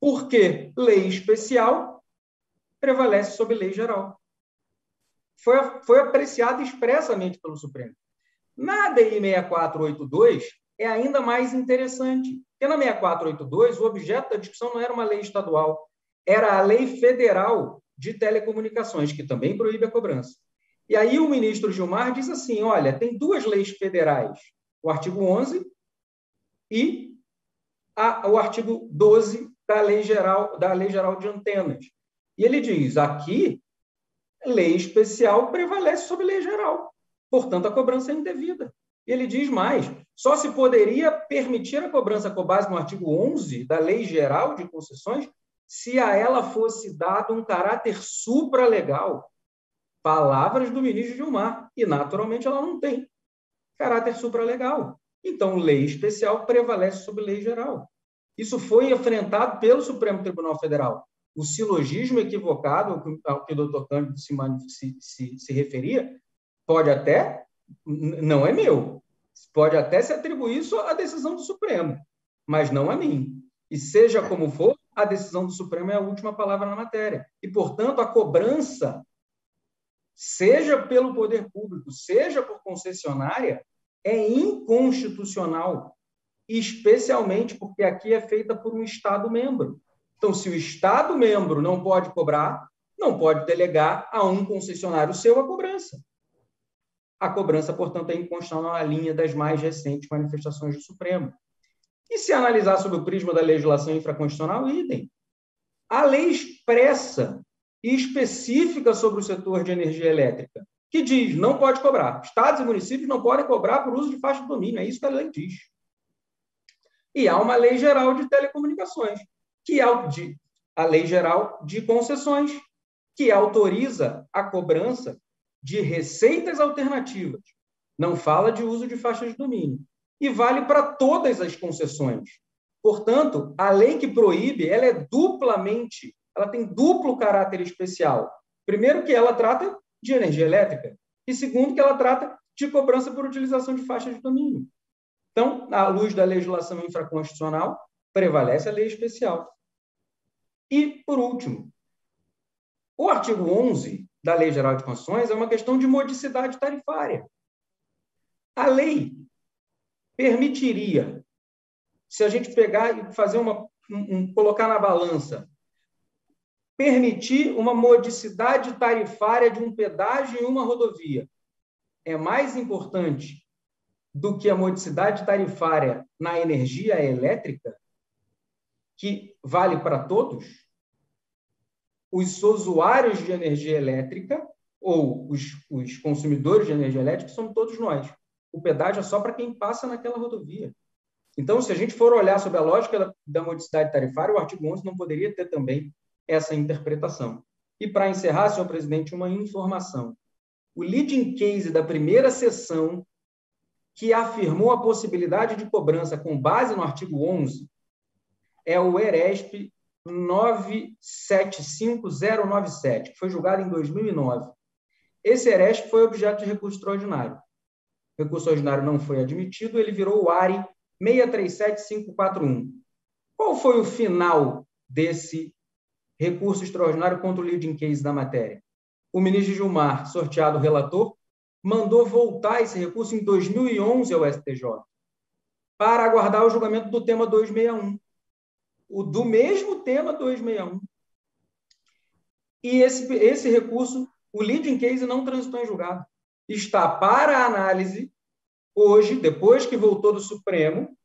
Porque lei especial prevalece sobre lei geral. Foi, foi apreciado expressamente pelo Supremo. Na DI 6482 é ainda mais interessante, porque na 6482 o objeto da discussão não era uma lei estadual, era a lei federal de telecomunicações, que também proíbe a cobrança. E aí o ministro Gilmar diz assim: olha, tem duas leis federais, o artigo 11 e a, o artigo 12 da Lei Geral da Lei Geral de Antenas. E ele diz: aqui lei especial prevalece sobre lei geral. Portanto, a cobrança é indevida. E ele diz mais: só se poderia permitir a cobrança com base no artigo 11 da Lei Geral de Concessões se a ela fosse dado um caráter supralegal, palavras do ministro Gilmar, e naturalmente ela não tem caráter supralegal. Então, lei especial prevalece sobre lei geral. Isso foi enfrentado pelo Supremo Tribunal Federal. O silogismo equivocado ao que o doutor Cândido se, se, se, referia pode até, não é meu, pode até se atribuir isso à decisão do Supremo, mas não a mim. E seja como for, a decisão do Supremo é a última palavra na matéria. E, portanto, a cobrança seja pelo poder público, seja por concessionária, é inconstitucional, especialmente porque aqui é feita por um Estado membro. Então, se o Estado membro não pode cobrar, não pode delegar a um concessionário seu a cobrança. A cobrança, portanto, é inconstitucional na linha das mais recentes manifestações do Supremo. E se analisar sob o prisma da legislação infraconstitucional, idem. A lei expressa específica sobre o setor de energia elétrica, que diz não pode cobrar. Estados e municípios não podem cobrar por uso de faixa de domínio. É isso que a lei diz. E há uma lei geral de telecomunicações, que é a lei geral de concessões, que autoriza a cobrança de receitas alternativas. Não fala de uso de faixas de domínio. E vale para todas as concessões. Portanto, a lei que proíbe, ela é duplamente ela tem duplo caráter especial. Primeiro, que ela trata de energia elétrica, e segundo, que ela trata de cobrança por utilização de faixa de domínio. Então, à luz da legislação infraconstitucional, prevalece a lei especial. E, por último, o artigo 11 da Lei Geral de Concessões é uma questão de modicidade tarifária. A lei permitiria, se a gente pegar e fazer uma, um, um, colocar na balança, permitir uma modicidade tarifária de um pedágio em uma rodovia é mais importante do que a modicidade tarifária na energia elétrica, que vale para todos, os usuários de energia elétrica ou os, os consumidores de energia elétrica somos todos nós. O pedágio é só para quem passa naquela rodovia. Então, se a gente for olhar sobre a lógica da, da modicidade tarifária, o artigo 11 não poderia ter também essa interpretação. E, para encerrar, senhor presidente, uma informação. O leading case da primeira sessão que afirmou a possibilidade de cobrança com base no artigo 11 é o ERESP 975097, que foi julgado em 2009. Esse ERESP foi objeto de recurso extraordinário. O recurso ordinário não foi admitido, ele virou o ARI 637541. Qual foi o final desse recurso extraordinário contra o leading case da matéria? O ministro Gilmar, sorteado relator, mandou voltar esse recurso em 2011 ao STJ para aguardar o julgamento do tema 261 o do mesmo tema 261. E esse, esse recurso, o leading case não transitou em julgado. Está para análise hoje, depois que voltou do Supremo,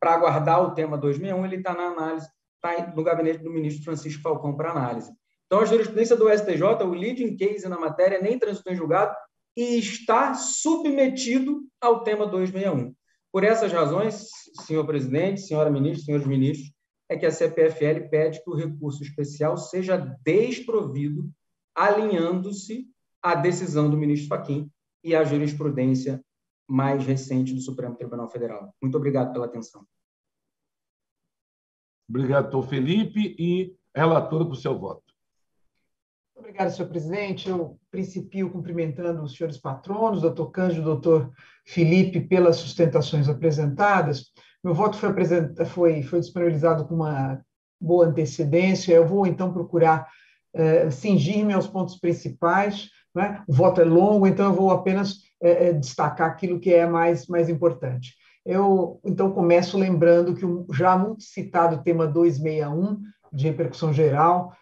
para aguardar o tema 261, ele está na análise, está no gabinete do ministro Francisco Falcão para análise. Então, a jurisprudência do STJ, o leading case na matéria, nem transitou em julgado e está submetido ao tema 261. Por essas razões, senhor presidente, senhora ministra, senhores ministros, é que a CPFL pede que o recurso especial seja desprovido, alinhando-se à decisão do ministro Fachin e à jurisprudência mais recente do Supremo Tribunal Federal. Muito obrigado pela atenção. Obrigado, doutor Felipe, e relatora por seu voto. Obrigado, senhor presidente. Eu principio cumprimentando os senhores patronos, doutor Cândido, doutor Felipe, pelas sustentações apresentadas. Meu voto foi, foi, foi disponibilizado com uma boa antecedência. Eu vou, então, procurar uh, cingir-me aos pontos principais. Né? O voto é longo, então eu vou apenas uh, destacar aquilo que é mais, mais importante. Eu, então, começo lembrando que o já muito citado tema 261 de repercussão geral.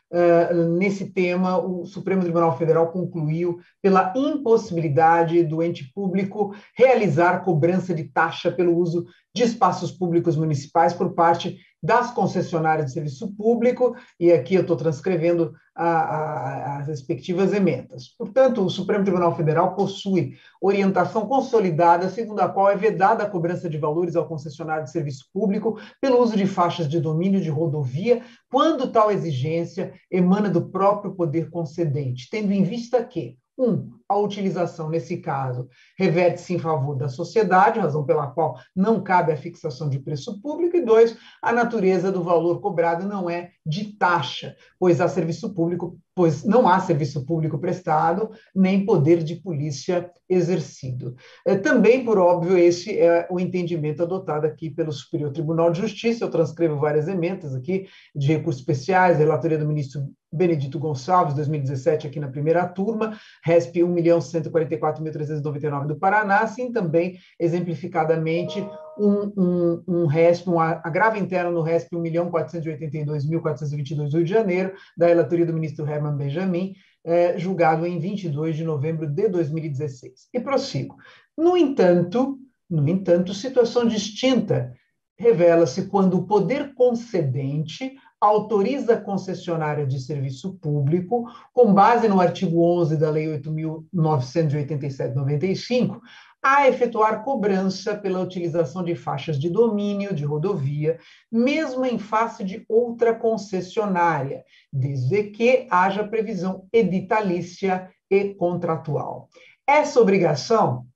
Nesse tema, o Supremo Tribunal Federal concluiu pela impossibilidade do ente público realizar cobrança de taxa pelo uso de espaços públicos municipais por parte das concessionárias de serviço público, e aqui eu estou transcrevendo a, a, as respectivas emendas. Portanto, o Supremo Tribunal Federal possui orientação consolidada, segundo a qual é vedada a cobrança de valores ao concessionário de serviço público pelo uso de faixas de domínio de rodovia, quando tal exigência emana do próprio poder concedente, tendo em vista que um, a utilização, nesse caso, reverte-se em favor da sociedade, razão pela qual não cabe a fixação de preço público, e dois, a natureza do valor cobrado não é de taxa, pois há serviço público, pois não há serviço público prestado, nem poder de polícia exercido. É, também, por óbvio, esse é o entendimento adotado aqui pelo Superior Tribunal de Justiça, eu transcrevo várias emendas aqui de recursos especiais, relatoria do ministro Benedito Gonçalves, 2017, aqui na primeira turma, RESP 1.144.399 do Paraná, assim também, exemplificadamente, um, um, um RESP, um agravo interno no RESP 1.482.422 do Rio de Janeiro, da relatoria do ministro Herman Benjamin, eh, julgado em 22 de novembro de 2016. E prossigo. No entanto, no entanto, situação distinta revela-se quando o poder concedente autoriza a concessionária de serviço público, com base no artigo 11 da Lei 8.987-95, a efetuar cobrança pela utilização de faixas de domínio de rodovia, mesmo em face de outra concessionária, desde que haja previsão editalícia e contratual. Essa obrigação,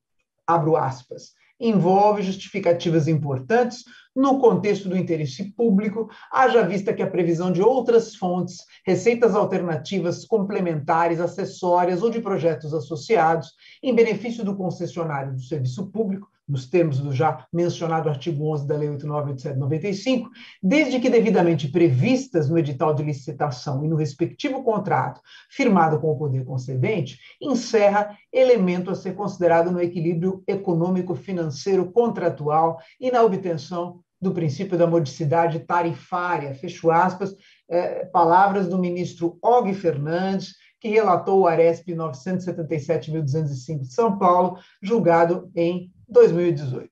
abro aspas, envolve justificativas importantes no contexto do interesse público, haja vista que a previsão de outras fontes, receitas alternativas, complementares, acessórias ou de projetos associados, em benefício do concessionário do serviço público, nos termos do já mencionado artigo 11 da Lei 8987-95, desde que devidamente previstas no edital de licitação e no respectivo contrato firmado com o poder concedente, encerra elemento a ser considerado no equilíbrio econômico-financeiro contratual e na obtenção do princípio da modicidade tarifária, fecho aspas, é, palavras do ministro Og Fernandes, que relatou o Aresp 977.205 de São Paulo, julgado em 2018.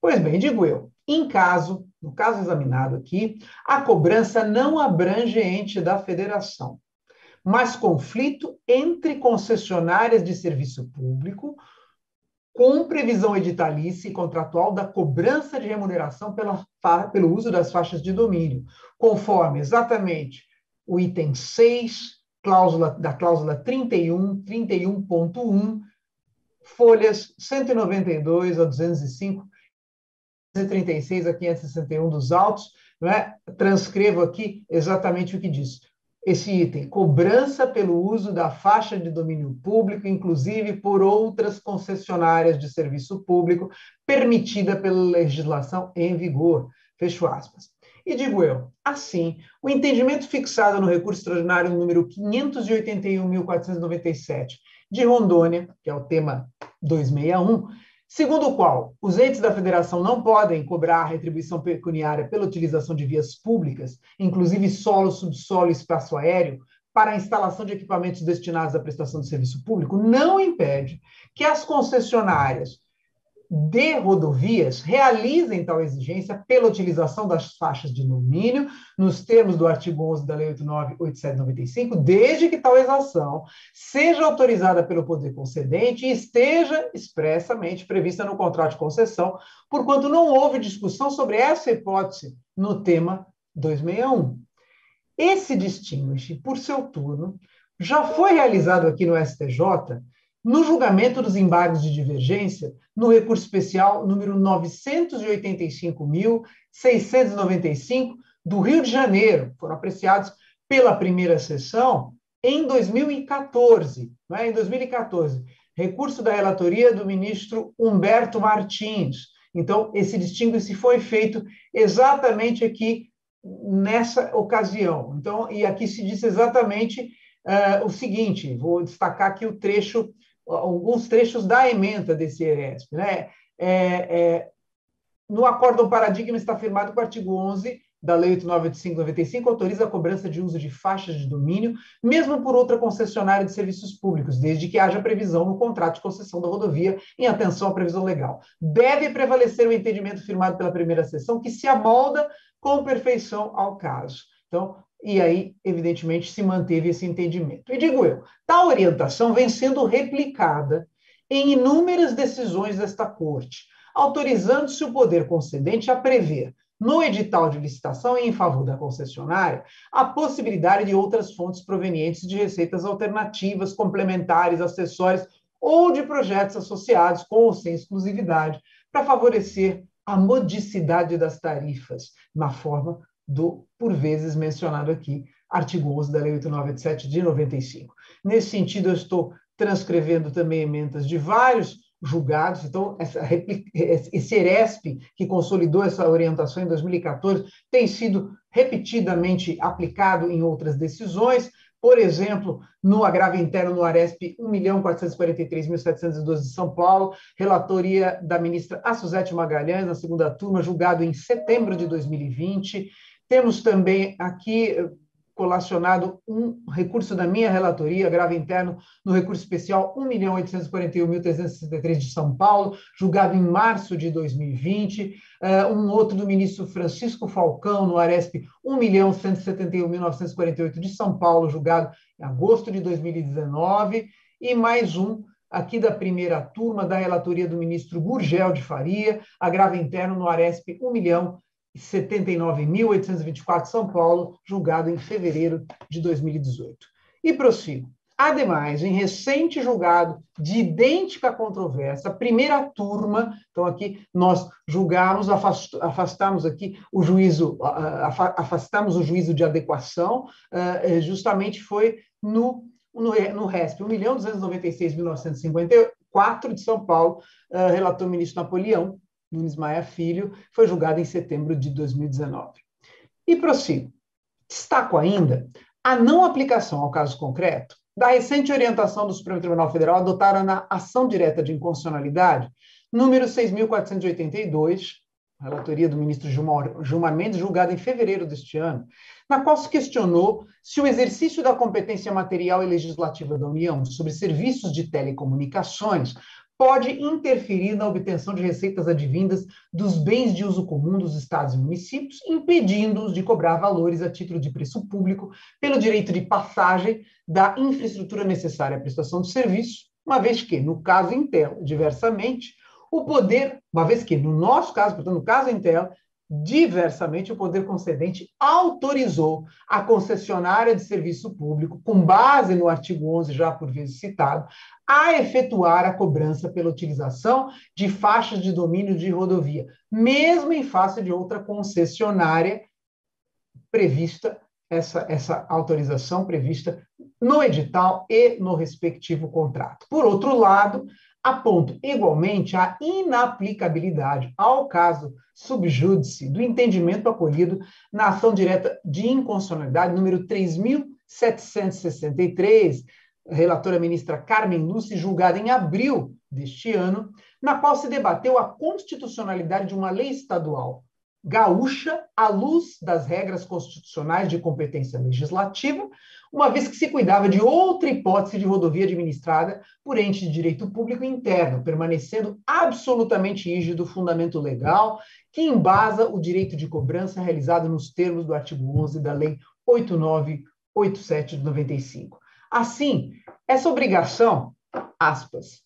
Pois bem, digo eu, em caso, no caso examinado aqui, a cobrança não abrange ente da federação, mas conflito entre concessionárias de serviço público com previsão editalícia e contratual da cobrança de remuneração pela, pelo uso das faixas de domínio, conforme exatamente o item 6 cláusula, da cláusula 31, 31.1, folhas 192 a 205, 236 a 561 dos autos, não é? transcrevo aqui exatamente o que diz. Esse item, cobrança pelo uso da faixa de domínio público, inclusive por outras concessionárias de serviço público, permitida pela legislação em vigor. Fecho aspas. E digo eu, assim, o entendimento fixado no recurso extraordinário número 581.497 de Rondônia, que é o tema 261, segundo o qual os entes da federação não podem cobrar retribuição pecuniária pela utilização de vias públicas, inclusive solo, subsolo e espaço aéreo, para a instalação de equipamentos destinados à prestação de serviço público, não impede que as concessionárias de rodovias realizem tal exigência pela utilização das faixas de domínio, nos termos do artigo 11 da Lei 89.8795, desde que tal exação seja autorizada pelo poder concedente e esteja expressamente prevista no contrato de concessão, porquanto não houve discussão sobre essa hipótese no tema 261. Esse distinguish, por seu turno, já foi realizado aqui no STJ no julgamento dos embargos de divergência, no recurso especial número 985.695 do Rio de Janeiro, foram apreciados pela primeira sessão em 2014, não é? em 2014, recurso da relatoria do ministro Humberto Martins. Então, esse distingue-se foi feito exatamente aqui nessa ocasião. Então, e aqui se diz exatamente uh, o seguinte: vou destacar aqui o trecho alguns trechos da emenda desse ERESP. Né? É, é, no acordo, o paradigma está firmado com o artigo 11 da Lei 895-95, autoriza a cobrança de uso de faixas de domínio, mesmo por outra concessionária de serviços públicos, desde que haja previsão no contrato de concessão da rodovia em atenção à previsão legal. Deve prevalecer o entendimento firmado pela primeira sessão, que se amolda com perfeição ao caso. Então, e aí, evidentemente, se manteve esse entendimento. E digo eu, tal orientação vem sendo replicada em inúmeras decisões desta Corte, autorizando-se o poder concedente a prever, no edital de licitação em favor da concessionária, a possibilidade de outras fontes provenientes de receitas alternativas, complementares, acessórias ou de projetos associados com ou sem exclusividade, para favorecer a modicidade das tarifas na forma do, por vezes, mencionado aqui, artigo 11 da Lei 8987 de 95. Nesse sentido, eu estou transcrevendo também emendas de vários julgados. Então, essa, esse ERESP, que consolidou essa orientação em 2014, tem sido repetidamente aplicado em outras decisões. Por exemplo, no agravo interno no Aresp 1.443.712 de São Paulo, relatoria da ministra Assuzete Magalhães, na segunda turma, julgado em setembro de 2020. Temos também aqui eh, colacionado um recurso da minha relatoria, grave interno, no recurso especial 1.841.363 de São Paulo, julgado em março de 2020, eh, um outro do ministro Francisco Falcão, no Aresp 1.171.948 de São Paulo, julgado em agosto de 2019, e mais um aqui da primeira turma da relatoria do ministro Gurgel de Faria, agravo interno no Aresp 1 milhão 79.824 São Paulo, julgado em fevereiro de 2018. E prossigo. Ademais, em recente julgado de idêntica controvérsia, a primeira turma, então aqui nós julgamos, afastamos aqui o juízo, afastamos o juízo de adequação, eh, justamente foi no, no, no RESP, 1.296.954 de São Paulo, eh, relator ministro Napoleão Nunes Maia Filho, foi julgado em setembro de 2019. E prossigo. Destaco ainda a não aplicação ao caso concreto da recente orientação do Supremo Tribunal Federal adotada na ação direta de inconstitucionalidade, número 6.482, relatoria do ministro Gilmar Mendes, julgada em fevereiro deste ano, na qual se questionou se o exercício da competência material e legislativa da União sobre serviços de telecomunicações pode interferir na obtenção de receitas advindas dos bens de uso comum dos estados e municípios, impedindo-os de cobrar valores a título de preço público pelo direito de passagem da infraestrutura necessária à prestação de serviço, uma vez que, no caso Intel, diversamente, o poder, uma vez que, no nosso caso, portanto, no caso Intel, Diversamente, o poder concedente autorizou a concessionária de serviço público, com base no artigo 11, já por vezes citado, a efetuar a cobrança pela utilização de faixas de domínio de rodovia, mesmo em face de outra concessionária prevista, essa, essa autorização prevista no edital e no respectivo contrato. Por outro lado, aponto igualmente a inaplicabilidade ao caso subjúdice do entendimento acolhido na ação direta de inconstitucionalidade número 3763, relatora ministra Carmen Lúcia, julgada em abril deste ano, na qual se debateu a constitucionalidade de uma lei estadual gaúcha à luz das regras constitucionais de competência legislativa, uma vez que se cuidava de outra hipótese de rodovia administrada por ente de direito público interno, permanecendo absolutamente rígido o fundamento legal que embasa o direito de cobrança realizado nos termos do artigo 11 da Lei 8987 de 95. Assim, essa obrigação, aspas,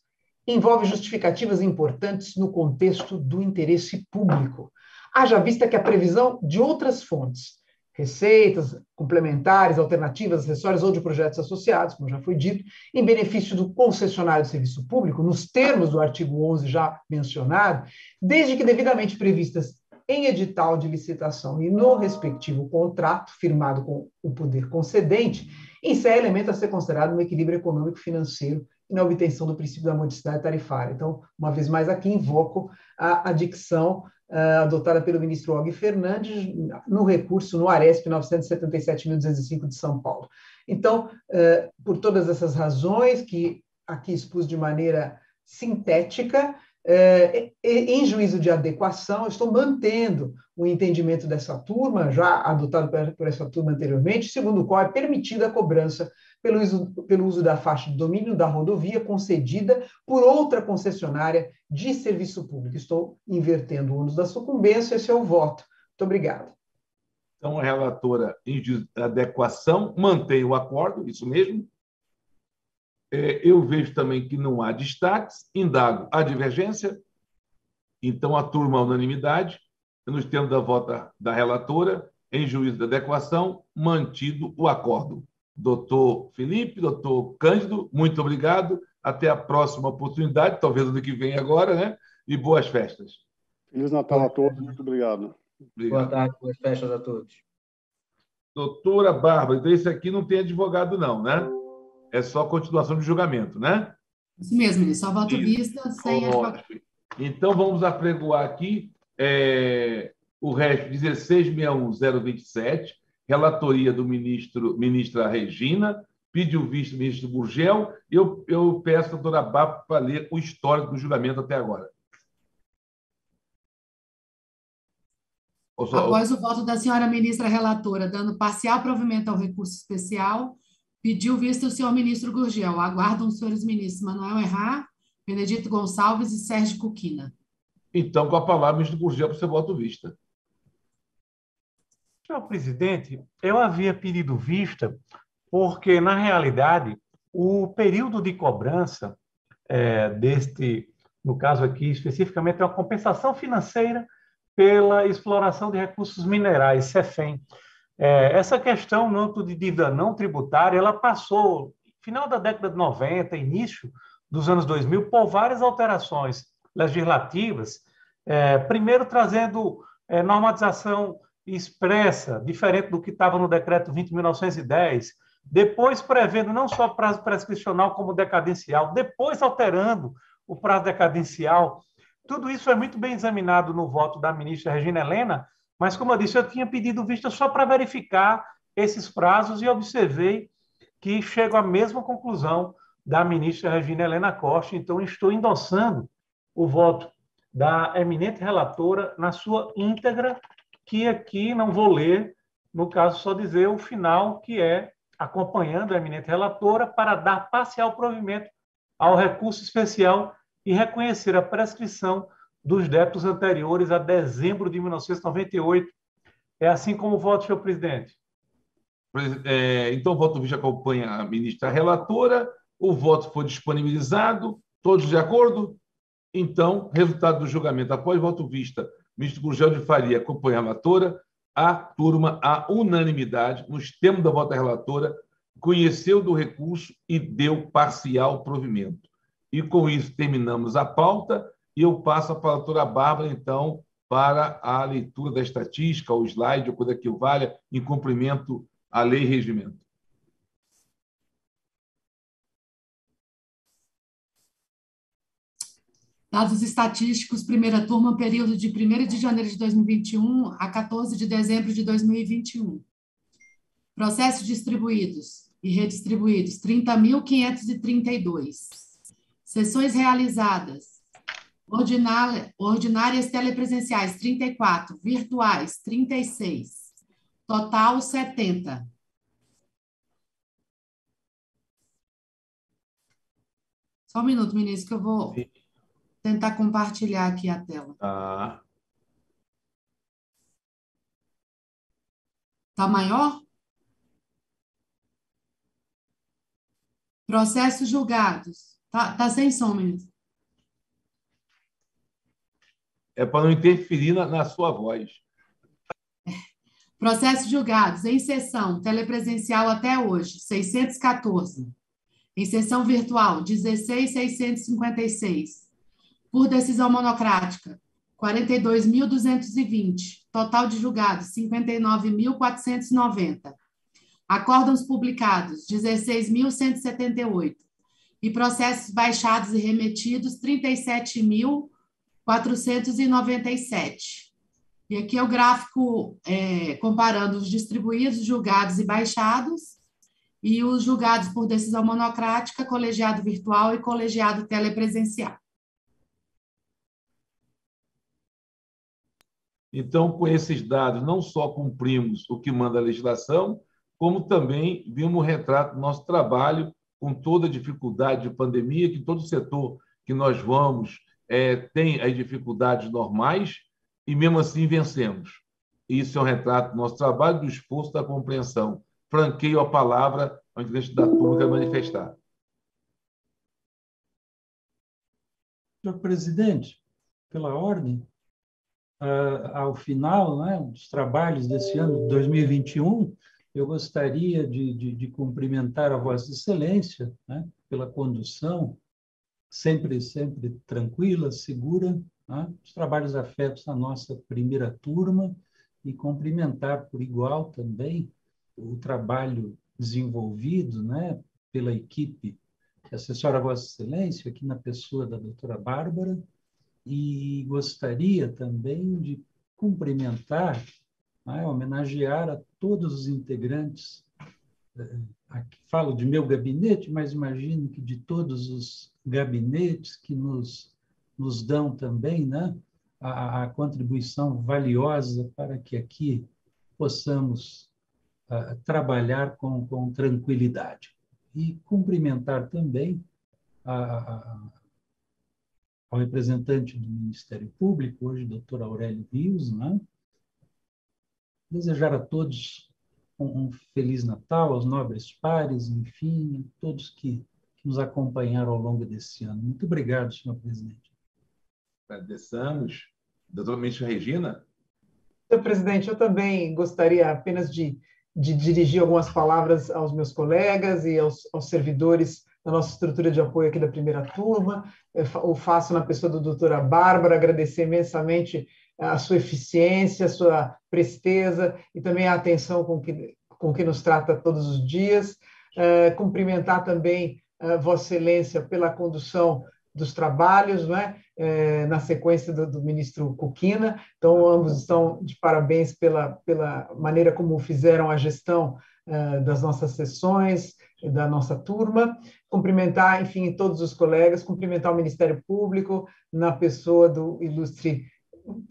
envolve justificativas importantes no contexto do interesse público, haja vista que a previsão de outras fontes receitas complementares, alternativas, acessórias ou de projetos associados, como já foi dito, em benefício do concessionário de serviço público, nos termos do artigo 11 já mencionado, desde que devidamente previstas em edital de licitação e no respectivo contrato firmado com o poder concedente, isso é elemento a ser considerado no equilíbrio econômico financeiro e na obtenção do princípio da modicidade tarifária. Então, uma vez mais aqui invoco a, a dicção uh, adotada pelo ministro Og Fernandes no recurso no Aresp 977.205 de São Paulo. Então, uh, por todas essas razões que aqui expus de maneira sintética, uh, em juízo de adequação, estou mantendo o entendimento dessa turma, já adotado por essa turma anteriormente, segundo o qual é permitida a cobrança pelo uso, pelo uso da faixa de domínio da rodovia concedida por outra concessionária de serviço público. Estou invertendo o ônus da sucumbência, esse é o voto. Muito obrigado. Então, a relatora em adequação mantém o acordo, isso mesmo. É, eu vejo também que não há destaques, indago a divergência, então a turma unanimidade, nos termos da vota da relatora, em juízo de adequação, mantido o acordo. Doutor Felipe, doutor Cândido, muito obrigado. Até a próxima oportunidade, talvez ano que vem agora, né? E boas festas. Feliz Natal a todos, muito obrigado. obrigado. Boa tarde, boas festas a todos. Doutora Bárbara, então esse aqui não tem advogado, não, né? É só continuação de julgamento, né? Isso mesmo, ministro. Só voto vista sem advogado. Então, vamos apregoar aqui é, o resto 1661-027, relatoria do ministro, ministra Regina, pediu visto o ministro Burgel, eu, eu peço a doutora Bapa para ler o histórico do julgamento até agora. Após o voto da senhora ministra relatora, dando parcial provimento ao recurso especial, pediu visto o senhor ministro Gurgel. Aguardam os senhores ministros Manuel Errar, Benedito Gonçalves e Sérgio Cuquina. Então, com a palavra, ministro Gurgel, para o seu voto vista. Senhor presidente, eu havia pedido vista porque, na realidade, o período de cobrança é, deste, no caso aqui especificamente, é uma compensação financeira pela exploração de recursos minerais, CEFEM. É, essa questão, no âmbito de dívida não tributária, ela passou, final da década de 90, início dos anos 2000, por várias alterações legislativas, é, primeiro trazendo é, normatização expressa, diferente do que estava no decreto 20.910, depois prevendo não só prazo prescricional como decadencial, depois alterando o prazo decadencial. Tudo isso é muito bem examinado no voto da ministra Regina Helena, mas, como eu disse, eu tinha pedido vista só para verificar esses prazos e observei que chego à mesma conclusão da ministra Regina Helena Costa, então estou endossando o voto da eminente relatora na sua íntegra, que aqui não vou ler, no caso só dizer o final, que é acompanhando a eminente relatora para dar parcial provimento ao recurso especial e reconhecer a prescrição dos débitos anteriores a dezembro de 1998. É assim como voto, senhor presidente. É, então, o voto vídeo acompanha a ministra relatora, o voto foi disponibilizado, todos de acordo? Então, resultado do julgamento após voto vista, ministro Gurgel de Faria acompanha a relatora, a turma, a unanimidade, nos termos da voto da relatora, conheceu do recurso e deu parcial provimento. E com isso terminamos a pauta e eu passo a palavra à doutora Bárbara, então, para a leitura da estatística, o slide, ou coisa que valha, em cumprimento à lei e regimento. Dados estatísticos, primeira turma, período de 1 de janeiro de 2021 a 14 de dezembro de 2021. Processos distribuídos e redistribuídos, 30.532. Sessões realizadas, ordinárias, ordinárias telepresenciais, 34. Virtuais, 36. Total, 70. Só um minuto, ministro, que eu vou tentar compartilhar aqui a tela. Tá. Tá maior? Processos julgados. Tá, tá sem som, ministro. É para não interferir na, na sua voz. Processos julgados em sessão telepresencial até hoje, 614. Em sessão virtual, 16.656 por decisão monocrática, 42.220. Total de julgados, 59.490. Acórdãos publicados, 16.178. E processos baixados e remetidos, 37.497. E aqui é o gráfico é, comparando os distribuídos, julgados e baixados, e os julgados por decisão monocrática, colegiado virtual e colegiado telepresencial. Então, com esses dados, não só cumprimos o que manda a legislação, como também vimos o retrato do nosso trabalho com toda a dificuldade de pandemia, que todo setor que nós vamos é, tem as dificuldades normais e, mesmo assim, vencemos. Isso é um retrato do nosso trabalho, do esforço, da compreensão. Franqueio a palavra ao turma que manifestar. Senhor presidente, pela ordem, uh, ao final né, dos trabalhos desse ano de 2021, eu gostaria de, de, de cumprimentar a Vossa Excelência né, pela condução, sempre, sempre tranquila, segura, né, os trabalhos afetos à nossa primeira turma e cumprimentar por igual também o trabalho desenvolvido né, pela equipe assessora Vossa Excelência, aqui na pessoa da doutora Bárbara, e gostaria também de cumprimentar, né, homenagear a todos os integrantes. Aqui falo de meu gabinete, mas imagino que de todos os gabinetes que nos, nos dão também né, a, a contribuição valiosa para que aqui possamos uh, trabalhar com, com tranquilidade. E cumprimentar também ao representante do Ministério Público, hoje, doutor Aurélio Rios, né? desejar a todos um, um, Feliz Natal, aos nobres pares, enfim, todos que, que nos acompanharam ao longo desse ano. Muito obrigado, senhor presidente. Agradecemos. Doutora Ministra Regina? Senhor presidente, eu também gostaria apenas de de dirigir algumas palavras aos meus colegas e aos, aos servidores da nossa estrutura de apoio aqui da primeira turma. Eu faço na pessoa do doutora Bárbara, agradecer imensamente a sua eficiência, a sua presteza e também a atenção com que, com que nos trata todos os dias. Uh, cumprimentar também uh, Vossa Excelência pela condução dos trabalhos, não é? é na sequência do, do, ministro Cuquina. Então, ambos estão de parabéns pela, pela maneira como fizeram a gestão uh, das nossas sessões, da nossa turma. Cumprimentar, enfim, todos os colegas, cumprimentar o Ministério Público, na pessoa do ilustre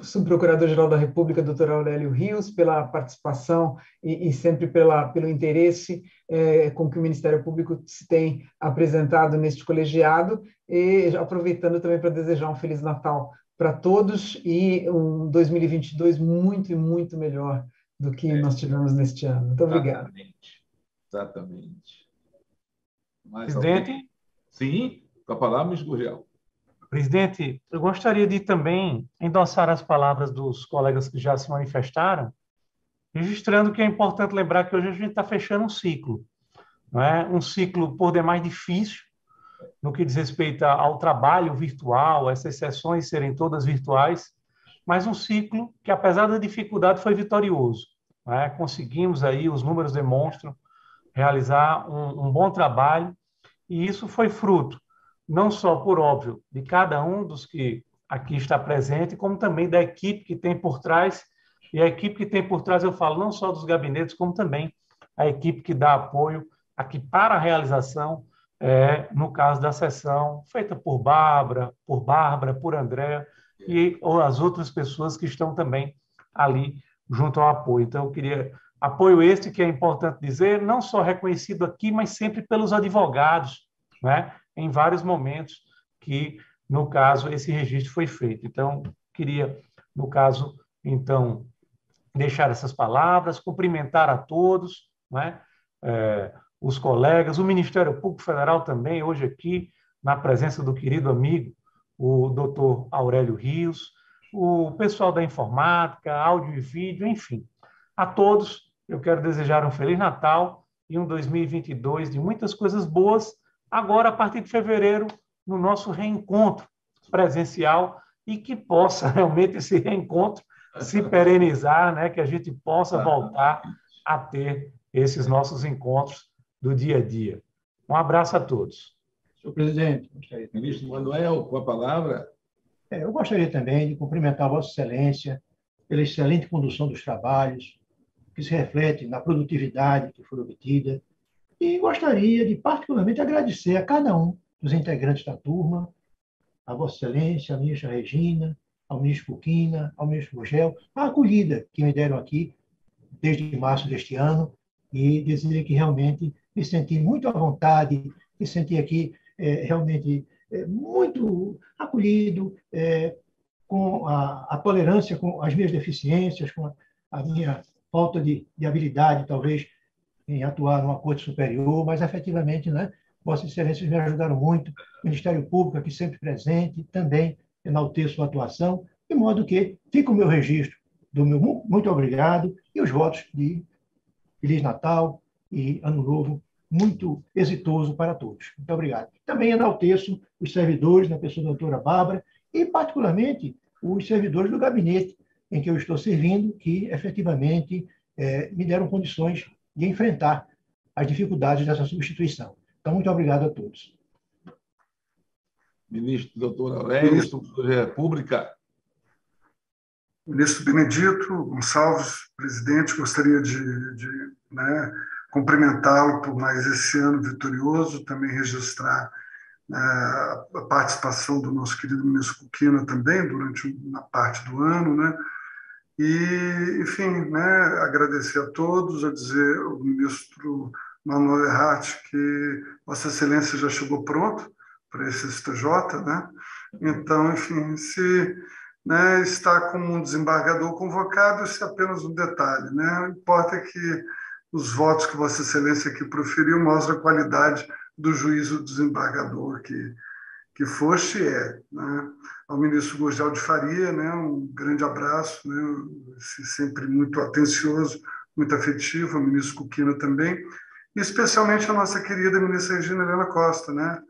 subprocurador-geral da República, doutor Aurélio Rios, pela participação e, e sempre pela, pelo interesse é, com que o Ministério Público se tem apresentado neste colegiado, e aproveitando também para desejar um Feliz Natal para todos e um 2022 muito e muito melhor do que é. nós tivemos neste ano. Muito obrigado. Exatamente. Exatamente. Mais Presidente? Alguém? Sim, com a palavra, Luiz Gurgel. Presidente, eu gostaria de também endossar as palavras dos colegas que já se manifestaram, registrando que é importante lembrar que hoje a gente está fechando um ciclo, não é? um ciclo por demais difícil, no que diz respeito ao trabalho virtual, essas sessões serem todas virtuais, mas um ciclo que, apesar da dificuldade, foi vitorioso. É? Conseguimos aí, os números demonstram, realizar um, um bom trabalho, e isso foi fruto não só por óbvio de cada um dos que aqui está presente, como também da equipe que tem por trás. E a equipe que tem por trás, eu falo não só dos gabinetes, como também a equipe que dá apoio aqui para a realização, é, no caso da sessão feita por Bárbara, por Bárbara, por Andréa e ou as outras pessoas que estão também ali junto ao apoio. Então, eu queria apoio este que é importante dizer, não só reconhecido aqui, mas sempre pelos advogados, né? Em vários momentos que, no caso, esse registro foi feito. Então, queria, no caso, então, deixar essas palavras, cumprimentar a todos, né? É, os colegas, o Ministério Público Federal também, hoje aqui, na presença do querido amigo, o doutor Aurélio Rios, o pessoal da informática, áudio e vídeo, enfim. A todos, eu quero desejar um Feliz Natal e um 2022 de muitas coisas boas agora, a partir de fevereiro, no nosso reencontro presencial e que possa realmente esse reencontro se perenizar, né? que a gente possa voltar a ter esses nossos encontros do dia a dia. Um abraço a todos. Senhor presidente, gostaria... ministro Manuel, com a palavra. É, eu gostaria também de cumprimentar Vossa Excelência pela excelente condução dos trabalhos, que se reflete na produtividade que foi obtida, e gostaria de particularmente agradecer a cada um dos integrantes da turma, a Vossa Excelência, a ministra Regina, ao ministro Puquina, ao ministro Rogel, a acolhida que me deram aqui desde março deste ano e dizer que realmente me senti muito à vontade, me senti aqui é, realmente é, muito acolhido, é, com a, a, tolerância com as minhas deficiências, com a, a minha falta de, de habilidade, talvez, em atuar numa corte superior, mas efetivamente, né, Vossas Excelências me ajudaram muito, o Ministério Público aqui sempre presente, também enalteço a atuação, de modo que fica o meu registro do meu muito obrigado e os votos de Feliz Natal e Ano Novo muito exitoso para todos. Muito obrigado. Também enalteço os servidores, na pessoa da doutora Bárbara, e particularmente os servidores do gabinete em que eu estou servindo, que efetivamente é, me deram condições de enfrentar as dificuldades dessa substituição. Então, muito obrigado a todos. Ministro doutor Aurélio, Ministro da República. Ministro Benedito Gonçalves, presidente, gostaria de, de né, cumprimentá-lo por mais esse ano vitorioso, também registrar né, a participação do nosso querido ministro Cuquina também durante uma parte do ano, né? E, enfim, né, agradecer a todos, a dizer ao ministro Manuel Errat que Vossa Excelência já chegou pronto para esse STJ, né? Então, enfim, se né, está como um desembargador convocado, isso é apenas um detalhe, né? Importa é que os votos que Vossa Excelência aqui proferiu mostram a qualidade do juízo do desembargador que que foste é. Né? Ao ministro Gurgel de Faria, né? um grande abraço, né? sempre muito atencioso muito afetivo, ao ministro Cuquina também, e especialmente a nossa querida ministra Regina Helena Costa, né?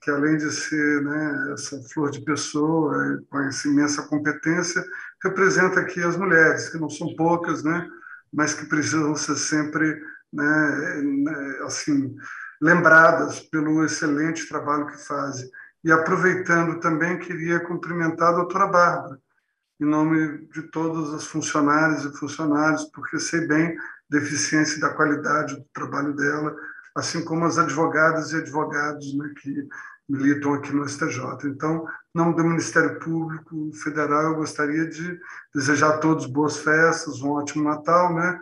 que além de ser né, essa flor de pessoa, com essa imensa competência, representa aqui as mulheres, que não são poucas, né, mas que precisam ser sempre né, né assim, lembradas pelo excelente trabalho que fazem. E aproveitando também, queria cumprimentar a doutora Bárbara, em nome de todos os funcionários e funcionários, porque sei bem da eficiência e da qualidade do trabalho dela, assim como as advogadas e advogados né, que militam aqui no STJ. Então, em nome do Ministério Público Federal, eu gostaria de desejar a todos boas festas, um ótimo Natal, né?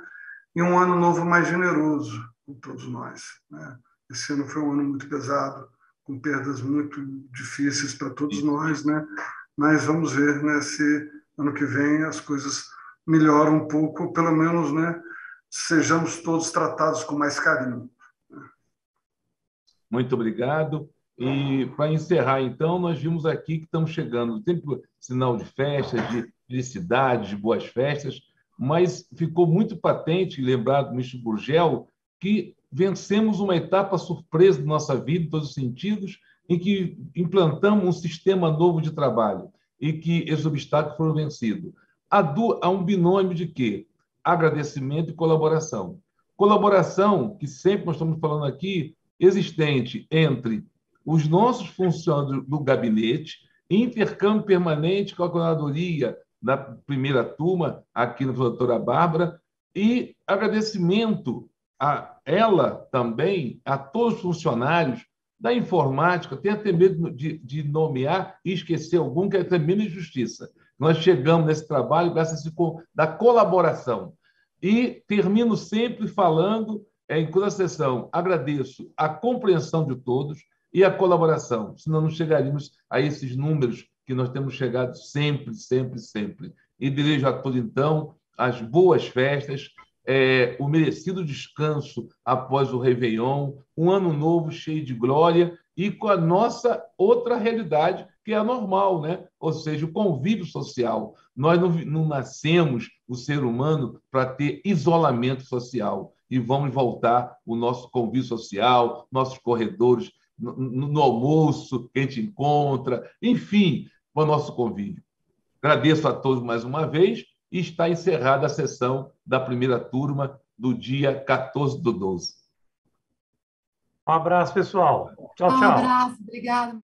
E um ano novo mais generoso com todos nós. Né? Esse ano foi um ano muito pesado, com perdas muito difíceis para todos nós, né? Mas vamos ver, né? Se ano que vem as coisas melhoram um pouco, pelo menos, né? Sejamos todos tratados com mais carinho. Muito obrigado. E para encerrar, então, nós vimos aqui que estamos chegando, sempre sinal de festas, de felicidade, de boas festas, mas ficou muito patente, lembrado do ministro Burgel, que vencemos uma etapa surpresa da nossa vida, em todos os sentidos, em que implantamos um sistema novo de trabalho e que esses obstáculos foram vencidos. Há, um binômio de quê? Agradecimento e colaboração. Colaboração, que sempre nós estamos falando aqui, existente entre os nossos funcionários do gabinete, intercâmbio permanente com a coordenadoria da primeira turma, aqui na doutora Bárbara, e agradecimento a ela também, a todos os funcionários da informática, tem até medo de, de nomear e esquecer algum, que é também injustiça. Nós chegamos nesse trabalho graças da colaboração. E termino sempre falando, é, em toda a sessão, agradeço a compreensão de todos, e a colaboração, senão não chegaríamos a esses números que nós temos chegado sempre, sempre, sempre. E desejo a todos, então, as boas festas, é, o merecido descanso após o Réveillon, um ano novo cheio de glória e com a nossa outra realidade, que é a normal, né? ou seja, o convívio social. Nós não, não nascemos, o ser humano, para ter isolamento social. E vamos voltar o nosso convívio social, nossos corredores no, no almoço que a gente encontra, enfim, o nosso convívio. Agradeço a todos mais uma vez e está encerrada a sessão da primeira turma do dia 14 do 12. Um abraço, pessoal. Tchau, tchau. Um abraço, obrigado.